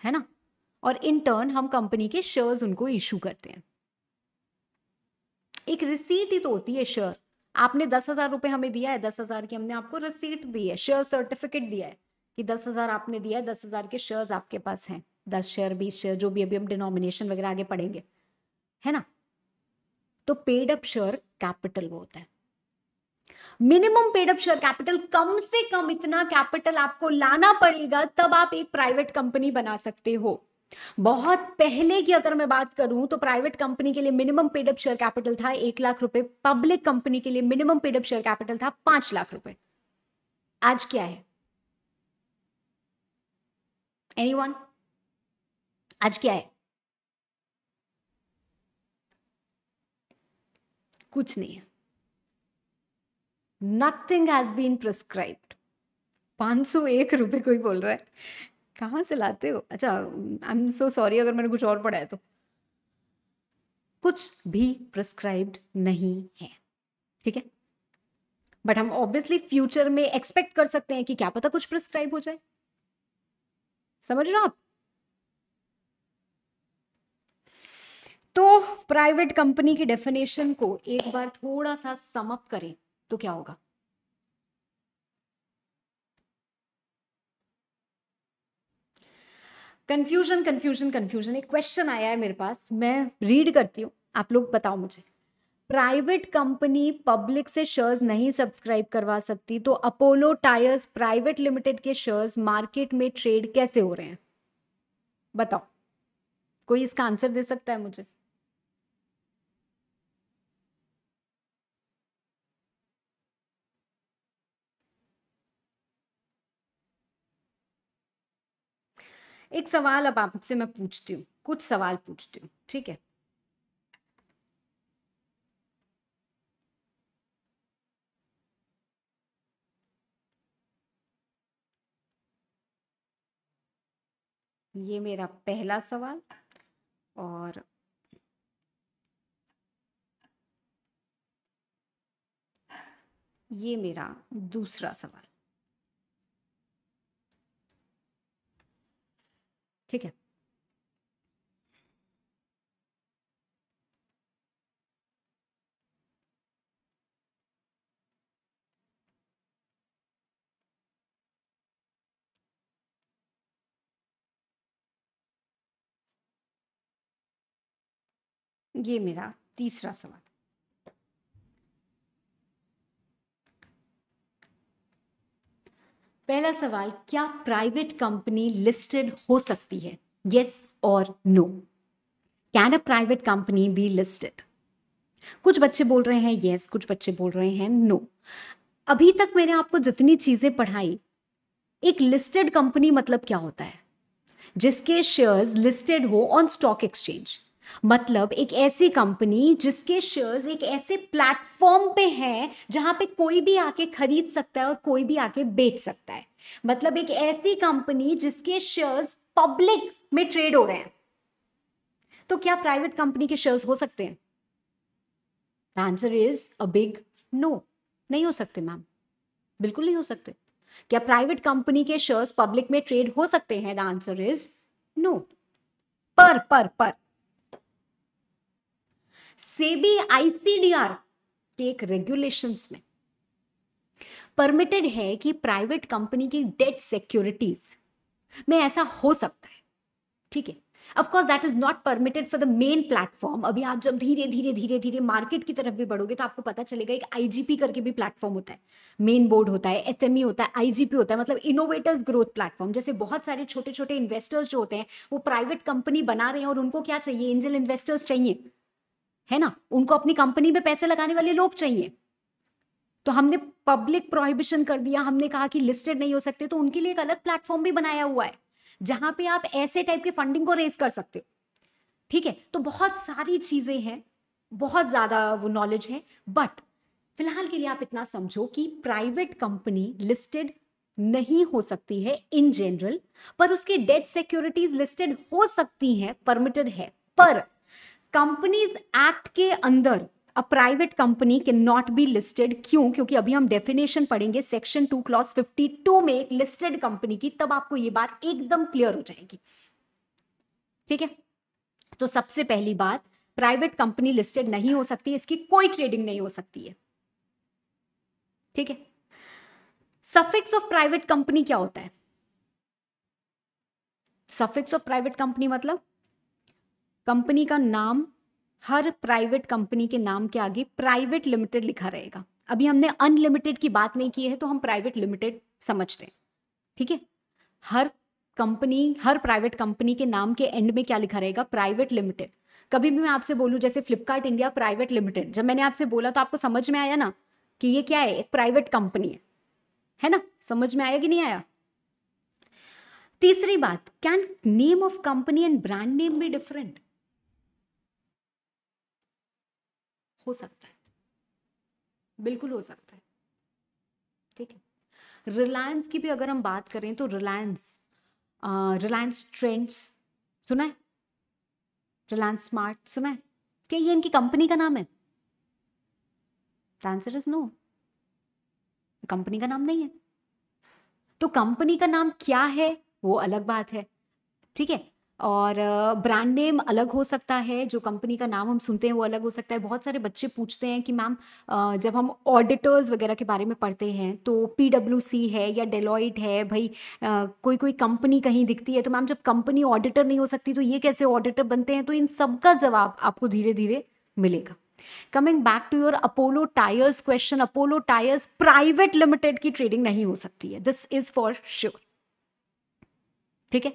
है ना? और इन टर्न हम कंपनी के शेयर्स उनको इशू करते हैं. एक रिसीट ही तो होती है शेयर आपने दस हज़ार रुपए हमें दिया है, दस हज़ार की हमने आपको रिसीट दी है शेयर सर्टिफिकेट दिया है. कि दस हज़ार आपने दिया है, दस हज़ार के शेयर्स आपके पास हैं। दस शेयर बीस शेयर जो भी अभी हम डिनोमिनेशन वगैरह आगे पढ़ेंगे। है ना? तो पेड अप शेयर कैपिटल वो होता है। Minimum paid up share capital कम से कम इतना कैपिटल आपको लाना पड़ेगा, तब आप एक प्राइवेट कंपनी बना सकते हो। बहुत पहले की अगर मैं बात करूँ तो प्राइवेट कंपनी के लिए minimum paid up share capital था एक लाख रुपए पब्लिक कंपनी के लिए minimum paid up share capital था पाँच लाख रुपए। आज क्या है? एनीवन आज क्या है? कुछ नहीं है। नथिंग हैज़ बीन प्रिस्क्राइब्ड पाँच सौ एक रुपए कोई बोल रहा है। कहाँ से लाते हो? अच्छा आई एम सो सॉरी अगर मैंने कुछ और पढ़ा है तो। कुछ भी प्रिस्क्राइब्ड नहीं है। ठीक है? बट हम ऑब्वियसली फ्यूचर में एक्सपेक्ट कर सकते हैं कि क्या पता कुछ प्रिस्क्राइब हो जाए। समझ रहे आप? तो प्राइवेट कंपनी की डेफिनेशन को एक बार थोड़ा सा समअप करें तो क्या होगा? कंफ्यूजन कंफ्यूजन कंफ्यूजन एक क्वेश्चन आया है मेरे पास, मैं रीड करती हूँ। आप लोग बताओ मुझे। प्राइवेट कंपनी पब्लिक से शेयर्स नहीं सब्सक्राइब करवा सकती तो अपोलो टायर्स प्राइवेट लिमिटेड के शेयर्स मार्केट में ट्रेड कैसे हो रहे हैं? बताओ। कोई इसका आंसर दे सकता है मुझे? एक सवाल अब आपसे मैं पूछती हूँ, कुछ सवाल पूछती हूँ, ठीक है? ये मेरा पहला सवाल और ये मेरा दूसरा सवाल। ठीक है? ये मेरा तीसरा सवाल। पहला सवाल, क्या प्राइवेट कंपनी लिस्टेड हो सकती है? यस और no can a private company be listed कुछ बच्चे बोल रहे हैं यस कुछ बच्चे बोल रहे हैं नो अभी तक मैंने आपको जितनी चीज़ें पढ़ाई, एक लिस्टेड कंपनी मतलब क्या होता है? जिसके शेयर्स लिस्टेड हो ऑन स्टॉक एक्सचेंज मतलब एक ऐसी कंपनी जिसके शेयर्स एक ऐसे प्लेटफॉर्म पे हैं जहाँ पे कोई भी आके खरीद सकता है और कोई भी आके बेच सकता है। मतलब एक ऐसी कंपनी जिसके शेयर्स पब्लिक में ट्रेड हो रहे हैं। तो क्या प्राइवेट कंपनी के शेयर्स हो सकते हैं? Answer is a big no नहीं हो सकते मैम बिल्कुल नहीं हो सकते। क्या प्राइवेट कंपनी के शेयर्स पब्लिक में ट्रेड हो सकते हैं? द आंसर इज़ नो पर पर पर। सेबी आईसीडीआर के एक रेगुलेशंस में परमिटेड है कि प्राइवेट कंपनी की डेट सिक्योरिटीज में ऐसा हो सकता है, ठीक है? Of course that is not permitted for the main platform अभी आप जब धीरे धीरे धीरे धीरे मार्केट की तरफ़ भी बढ़ोगे तो आपको पता चलेगा एक आईजीपी करके भी प्लेटफॉर्म होता है। मेन बोर्ड होता है एसएमई होता है आईजीपी होता है मतलब इनोवेटर्स ग्रोथ प्लेटफॉर्म जैसे बहुत सारे छोटे छोटे इन्वेस्टर्स जो होते हैं, वो प्राइवेट कंपनी बना रहे हैं और उनको क्या चाहिए? एंजल इन्वेस्टर्स चाहिए। है ना? उनको अपनी कंपनी में पैसे लगाने वाले लोग चाहिए। तो हमने पब्लिक प्रोहिबिशन कर दिया, हमने कहा कि लिस्टेड नहीं हो सकते तो उनके लिए एक अलग प्लेटफॉर्म भी बनाया हुआ है, जहाँ पे आप ऐसे टाइप के फंडिंग को रेस कर सकते हो। ठीक है? तो बहुत सारी चीज़ें हैं, बहुत ज़्यादा वो नॉलेज है बट फ़िलहाल के लिए आप इतना समझो कि प्राइवेट कंपनी लिस्टेड नहीं हो सकती है इन जनरल पर उसकी डेट सिक्योरिटीज लिस्टेड हो सकती हैं परमिटेड है, पर कंपनीज़ एक्ट के अंदर अ प्राइवेट कंपनी के नॉट बी लिस्टेड क्यों? क्योंकि अभी हम डेफिनेशन पढ़ेंगे section two clause fifty two में एक लिस्टेड कंपनी की, तब आपको ये बात एकदम क्लियर हो जाएगी। ठीक है? तो सबसे पहली बात प्राइवेट कंपनी लिस्टेड नहीं हो सकती, इसकी कोई ट्रेडिंग नहीं हो सकती है। ठीक है? सफिक्स ऑफ़ प्राइवेट कंपनी क्या होता है? सफिक्स ऑफ़ प्राइवेट कंपनी मतलब? कंपनी का नाम, हर प्राइवेट कंपनी के नाम के आगे प्राइवेट लिमिटेड लिखा रहेगा। अभी हमने अनलिमिटेड की बात नहीं की है तो हम प्राइवेट लिमिटेड समझते हैं। ठीक है? हर कंपनी, हर प्राइवेट कंपनी के नाम के एंड में क्या लिखा रहेगा? Private limited. कभी भी मैं आपसे बोलूँ, जैसे फ्लिपकार्ट इंडिया प्राइवेट लिमिटेड। जब मैंने आपसे बोला तो आपको समझ में आया ना कि ये क्या है? एक प्राइवेट कंपनी है। है ना? समझ में आया कि नहीं आया? तीसरी बात can name of company and brand name भी डिफरेंट हो सकता है। बिल्कुल हो सकता है। ठीक है? रिलायंस की भी अगर हम बात करें तो रिलायंस रिलायंस ट्रेंड्स सुना है? रिलायंस स्मार्ट सुना है? क्या ये इनकी कंपनी का नाम है? आंसर इज़ नो कंपनी का नाम नहीं है। तो कंपनी का नाम क्या है? वो अलग बात है। ठीक है? और ब्रांड नेम अलग हो सकता है, जो कंपनी का नाम हम सुनते हैं वो अलग हो सकता है। बहुत सारे बच्चे पूछते हैं कि मैम जब हम ऑडिटर्स वगैरह के बारे में पढ़ते हैं तो पी है या डेलॉइट है, भाई कोई कोई कंपनी कहीं दिखती है तो मैम जब कंपनी ऑडिटर नहीं हो सकती तो ये कैसे ऑडिटर बनते हैं? तो इन सब का जवाब आपको धीरे धीरे मिलेगा। Coming back to your Apollo Tyres question Apollo Tyres private limited की ट्रेडिंग नहीं हो सकती है। दिस इज़ फॉर श्योर ठीक है?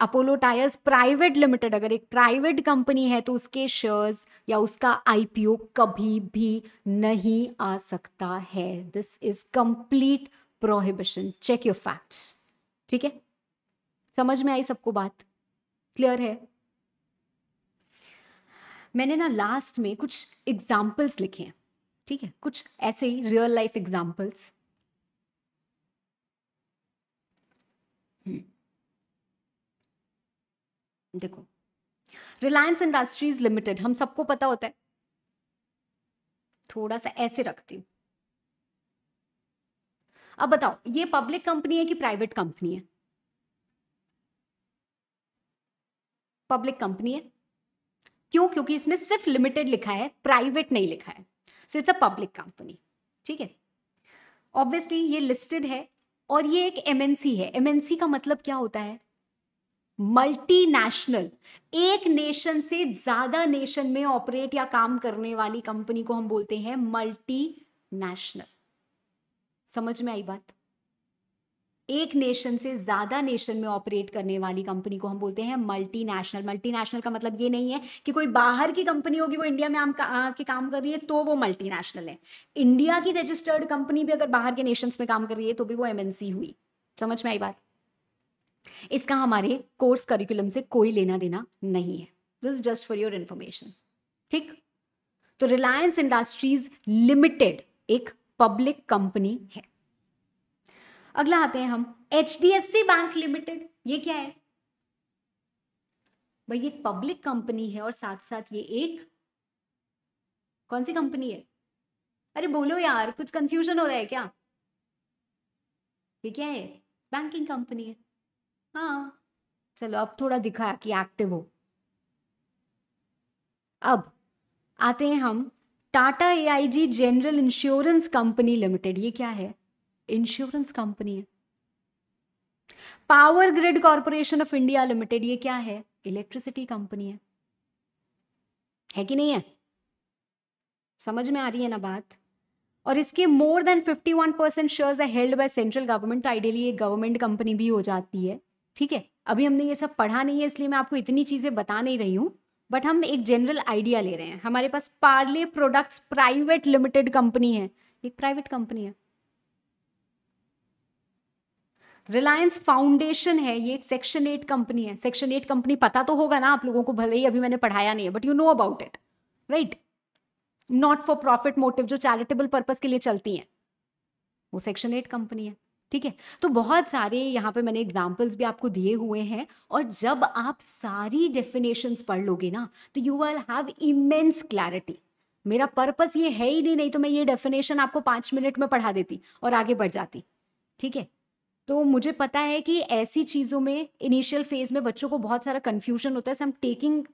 अपोलो टायर्स प्राइवेट लिमिटेड, अगर एक प्राइवेट कंपनी है तो उसके शेयर्स या उसका आईपीओ कभी भी नहीं आ सकता है। This is complete prohibition check your facts ठीक है? समझ में आई सबको बात? क्लियर है? मैंने ना लास्ट में कुछ एग्जाम्पल्स लिखे हैं। ठीक है? कुछ ऐसे ही रियल लाइफ एग्जाम्पल्स देखो रिलायंस इंडस्ट्रीज़ लिमिटेड हम सबको पता होता है। थोड़ा सा ऐसे रखती हूँ। अब बताओ, ये पब्लिक कंपनी है कि प्राइवेट कंपनी है? पब्लिक कंपनी है? क्यों? क्योंकि इसमें सिर्फ़ लिमिटेड लिखा है प्राइवेट नहीं लिखा है। So it's a public company ठीक है? ऑब्वियसली ये लिस्टेड है और ये एक एमएनसी है। एमएनसी का मतलब क्या होता है? मल्टीनेशनल एक नेशन से ज़्यादा नेशन में ऑपरेट या काम करने वाली कंपनी को हम बोलते हैं मल्टी नेशनल समझ में आई बात? एक नेशन से ज़्यादा नेशन में ऑपरेट करने वाली कंपनी को हम बोलते हैं मल्टीनेशनल मल्टीनेशनल का मतलब ये नहीं है कि कोई बाहर की कंपनी होगी वो इंडिया में का, आके काम कर रही है तो वो मल्टीनेशनल है. इंडिया की रजिस्टर्ड कंपनी भी अगर बाहर के नेशंस में काम कर रही है तो भी वो एमएनसी हुई. समझ में आई बात? इसका हमारे कोर्स करिकुलम से कोई लेना देना नहीं है। This just for your information ठीक? तो रिलायंस इंडस्ट्रीज़ लिमिटेड एक पब्लिक कंपनी है। अगला आते हैं हम। H D F C bank limited ये क्या है? भाई, ये पब्लिक कंपनी है और साथ साथ ये एक कौन सी कंपनी है? अरे बोलो यार, कुछ कंफ्यूजन हो रहा है क्या? ये क्या है? बैंकिंग कंपनी है। हाँ। चलो, अब थोड़ा दिखा कि एक्टिव हो। अब, आते हैं हम Tata A I G general insurance company limited ये क्या है? इंश्योरेंस कंपनी है। Power grid corporation of India limited ये क्या है? इलेक्ट्रिसिटी कंपनी है। है कि नहीं है? समझ में आ रही है ना बात? और इसके मोर देन 51 परसेंट शेयर्स है हेल्ड बाय सेंट्रल गवर्नमेंट तो आइडियली ये गवर्नमेंट कंपनी भी हो जाती है। ठीक है? अभी हमने ये सब पढ़ा नहीं है, इसलिए मैं आपको इतनी चीज़ें बता नहीं रही हूँ बट हम एक जनरल आइडिया ले रहे हैं। हमारे पास Parle products private limited company है। एक प्राइवेट कंपनी है। रिलायंस फाउंडेशन है, ये एक सेक्शन एट कंपनी है। सेक्शन एट कंपनी पता तो होगा ना आप लोगों को, भले ही अभी मैंने पढ़ाया नहीं है but you know about it right not for profit motive जो चैरिटेबल पर्पज के लिए चलती हैं, वो सेक्शन एट कंपनी है। ठीक है? तो बहुत सारे यहाँ पे मैंने एग्जाम्पल्स भी आपको दिए हुए हैं और जब आप सारी डेफिनेशंस पढ़ लोगे ना तो you will have immense clarity मेरा पर्पस ये है ही नहीं नहीं तो मैं ये डेफिनेशन आपको पाँच मिनट में पढ़ा देती और आगे बढ़ जाती। ठीक है? तो मुझे पता है कि ऐसी चीज़ों में इनिशियल फ़ेज़ में बच्चों को बहुत सारा कन्फ्यूज़न होता है so I'm taking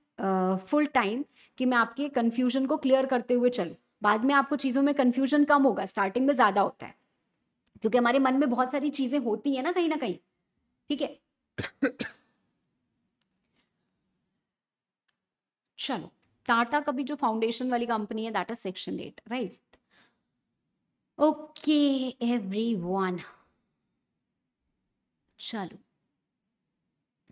full time कि मैं आपके कन्फ्यूज़न को क्लियर करते हुए चलूँ। बाद में आपको चीज़ों में कन्फ्यूज़न कम होगा स्टार्टिंग में ज़्यादा होता है। क्योंकि हमारे मन में बहुत सारी चीज़ें होती है ना कहीं ना कहीं। ठीक है? चलो टाटा का भी जो फाउंडेशन वाली कंपनी है that is section eight right okay everyone चलो।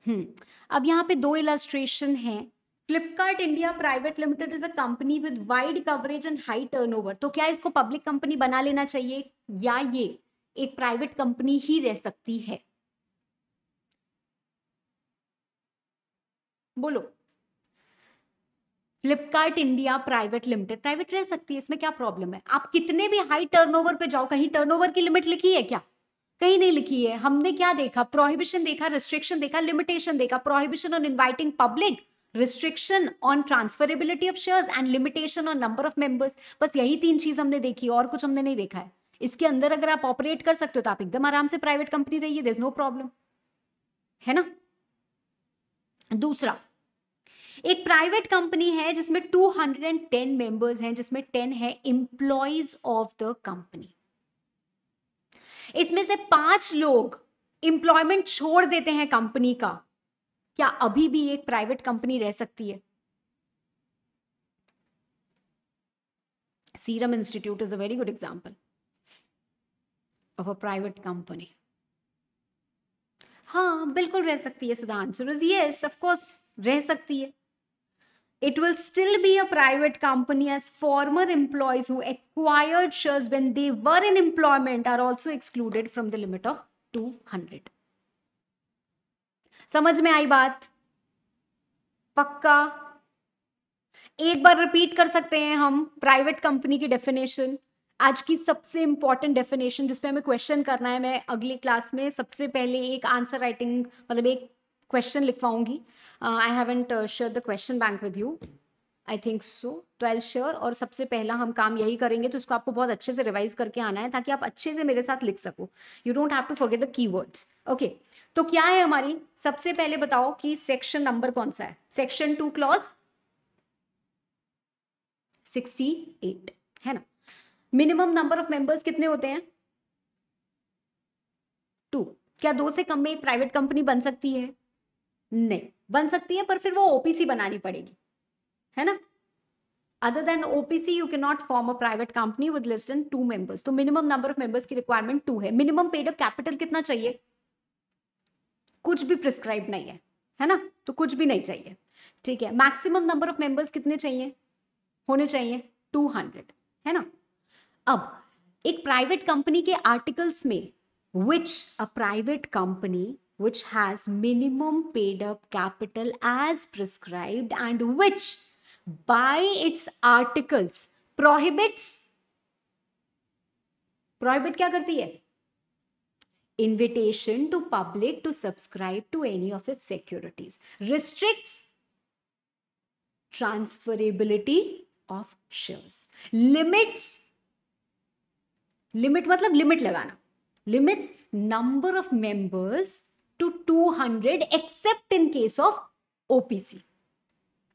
हम्म अब यहाँ पे दो इलस्ट्रेशन है। Flipkart India private limited is a company with wide coverage and high turnover तो क्या इसको पब्लिक कंपनी बना लेना चाहिए? या ये? एक प्राइवेट कंपनी ही रह सकती है। बोलो। Flipkart India private limited, private रह सकती है, इसमें क्या प्रॉब्लम है? आप कितने भी हाई टर्नओवर पे जाओ, कहीं टर्नओवर की लिमिट लिखी है क्या? कहीं नहीं लिखी है। हमने क्या देखा? प्रोहिबिशन देखा रिस्ट्रिक्शन देखा लिमिटेशन देखा। Prohibition on inviting public restriction on transferability of shares and limitation on number of members बस यही तीन चीज़ हमने देखी, और कुछ हमने नहीं देखा है। इसके अंदर अगर आप ऑपरेट कर सकते हो तो आप एकदम आराम से प्राइवेट कंपनी रहिए देर नो प्रॉब्लम है ना? दूसरा, एक प्राइवेट कंपनी है जिसमें 210 मेंबर्स हैं, जिसमें 10 है इंप्लॉइज ऑफ़ द कंपनी इसमें से पाँच लोग इंप्लॉयमेंट छोड़ देते हैं कंपनी का। क्या अभी भी एक प्राइवेट कंपनी रह सकती है? Serum Institute is a very good example of a private company. हाँ बिल्कुल रह सकती है Sudha answer is yes of course रह सकती है it will still be a private company as former employees who acquired shares when they were in employment are also excluded from the limit of 200 समझ में आई बात पक्का एक बार repeat कर सकते हैं हम प्राइवेट कंपनी की डेफिनेशन आज की सबसे इंपॉर्टेंट डेफिनेशन जिसपे हमें क्वेश्चन करना है, मैं अगली क्लास में सबसे पहले एक आंसर राइटिंग मतलब एक question लिखवाऊँगी। I haven't share the question bank with you I think so I sure और सबसे पहला हम काम यही करेंगे तो इसको आपको बहुत अच्छे से रिवाइज करके आना है, ताकि आप अच्छे से मेरे साथ लिख सको। You don't have to forget the key words okay तो क्या है हमारी? सबसे पहले बताओ कि सेक्शन नंबर कौन सा है? Section two clause sixty eight है ना? मिनिमम नंबर ऑफ़ मेंबर्स कितने होते हैं? टू क्या दो से कम में एक प्राइवेट कंपनी बन सकती है? नहीं. बन सकती है, पर फिर वो ओपीसी बनानी पड़ेगी. है ना? Other than OPC you can not form a private company with less than two members तो मिनिमम नंबर ऑफ़ मेंबर्स की रिक्वायरमेंट टू है. मिनिमम पेड अप कैपिटल कितना चाहिए? कुछ भी प्रिस्क्राइब नहीं है. है ना? तो कुछ भी नहीं चाहिए. ठीक है. मैक्सिमम नंबर ऑफ़ मेंबर्स कितने चाहिए? होने चाहिए टू हंड्रेड है ना? अब, एक प्राइवेट कंपनी के आर्टिकल्स में which a private company which has minimum paid up capital as prescribe and which by its articles prohibits prohibit क्या करती है? Invitation to public to subscribe to any of it securities restrict transferability of share limits limit मतलब limit लगाना। Limits, number of members to 200 except in case of OPC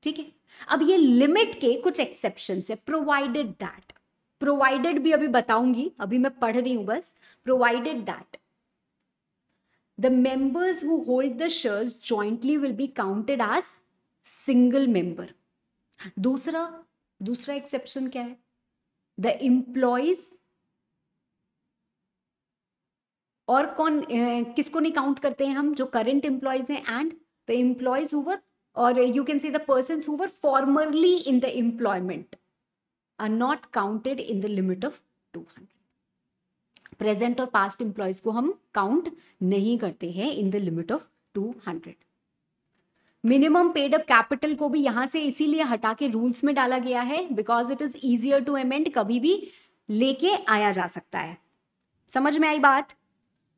ठीक है? अब ये limit के कुछ एक्सेप्शन है। प्रोवाइडेड दैट प्रोवाइडेड भी अभी बताऊँगी, अभी मैं पढ़ रही हूँ बस। Provided that the members who hold the shares jointly will be counted as single member दूसरा दूसरा एक्सेप्शन क्या है? द एम्प्लॉयज़ और कौन किसको नहीं काउंट करते हैं हम, जो करंट एम्प्लॉयज़ हैं एंड द एम्प्लॉयज़ हुवर और you can see the person whoever formerly in the employment are not counted in the limit of two hundred present और पास्ट एम्प्लॉयज़ को हम काउंट नहीं करते हैं in the limit of two hundred minimum paid up capital को भी यहाँ से इसीलिए हटा के रूल्स में डाला गया है because it is easier to amend कभी भी लेके आया जा सकता है। समझ में आई बात?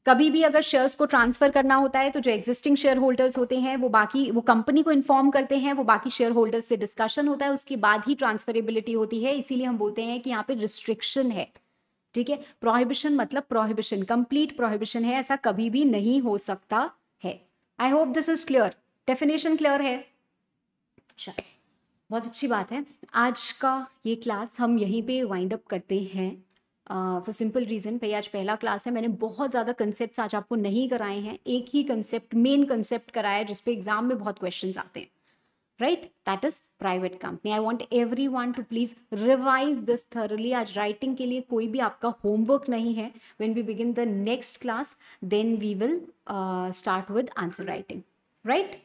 कभी भी अगर शेयर्स को ट्रांसफ़र करना होता है तो जो एग्जिस्टिंग शेयर होल्डर्स होते हैं, वो बाकी, वो कंपनी को इन्फॉर्म करते हैं, वो बाकी शेयर होल्डर्स से डिस्कशन होता है, उसके बाद ही ट्रांसफरेबिलिटी होती है, इसीलिए हम बोलते हैं कि यहाँ पे रिस्ट्रिक्शन है। ठीक है? प्रोहिबिशन मतलब प्रोहिबिशन कंप्लीट प्रोहिबिशन है, ऐसा कभी भी नहीं हो सकता है। I hope this is clear definition clear है? बहुत अच्छी बात है। आज का ये क्लास हम यहीं पे वाइंड अप करते हैं। फॉर सिंपल रीज़न भाई, आज पहला क्लास है, मैंने बहुत ज़्यादा कंसेप्ट आज आपको नहीं कराए हैं। एक ही कंसेप्ट मेन कंसेप्ट कराया है, जिसपे एग्ज़ाम में बहुत क्वेश्चन आते हैं। Right that is private company I want everyone to please revise this thoroughly आज राइटिंग के लिए कोई भी आपका होमवर्क नहीं है। When we begin the next class then we will start with answer writing right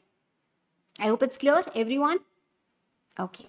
I hope it's clear everyone okay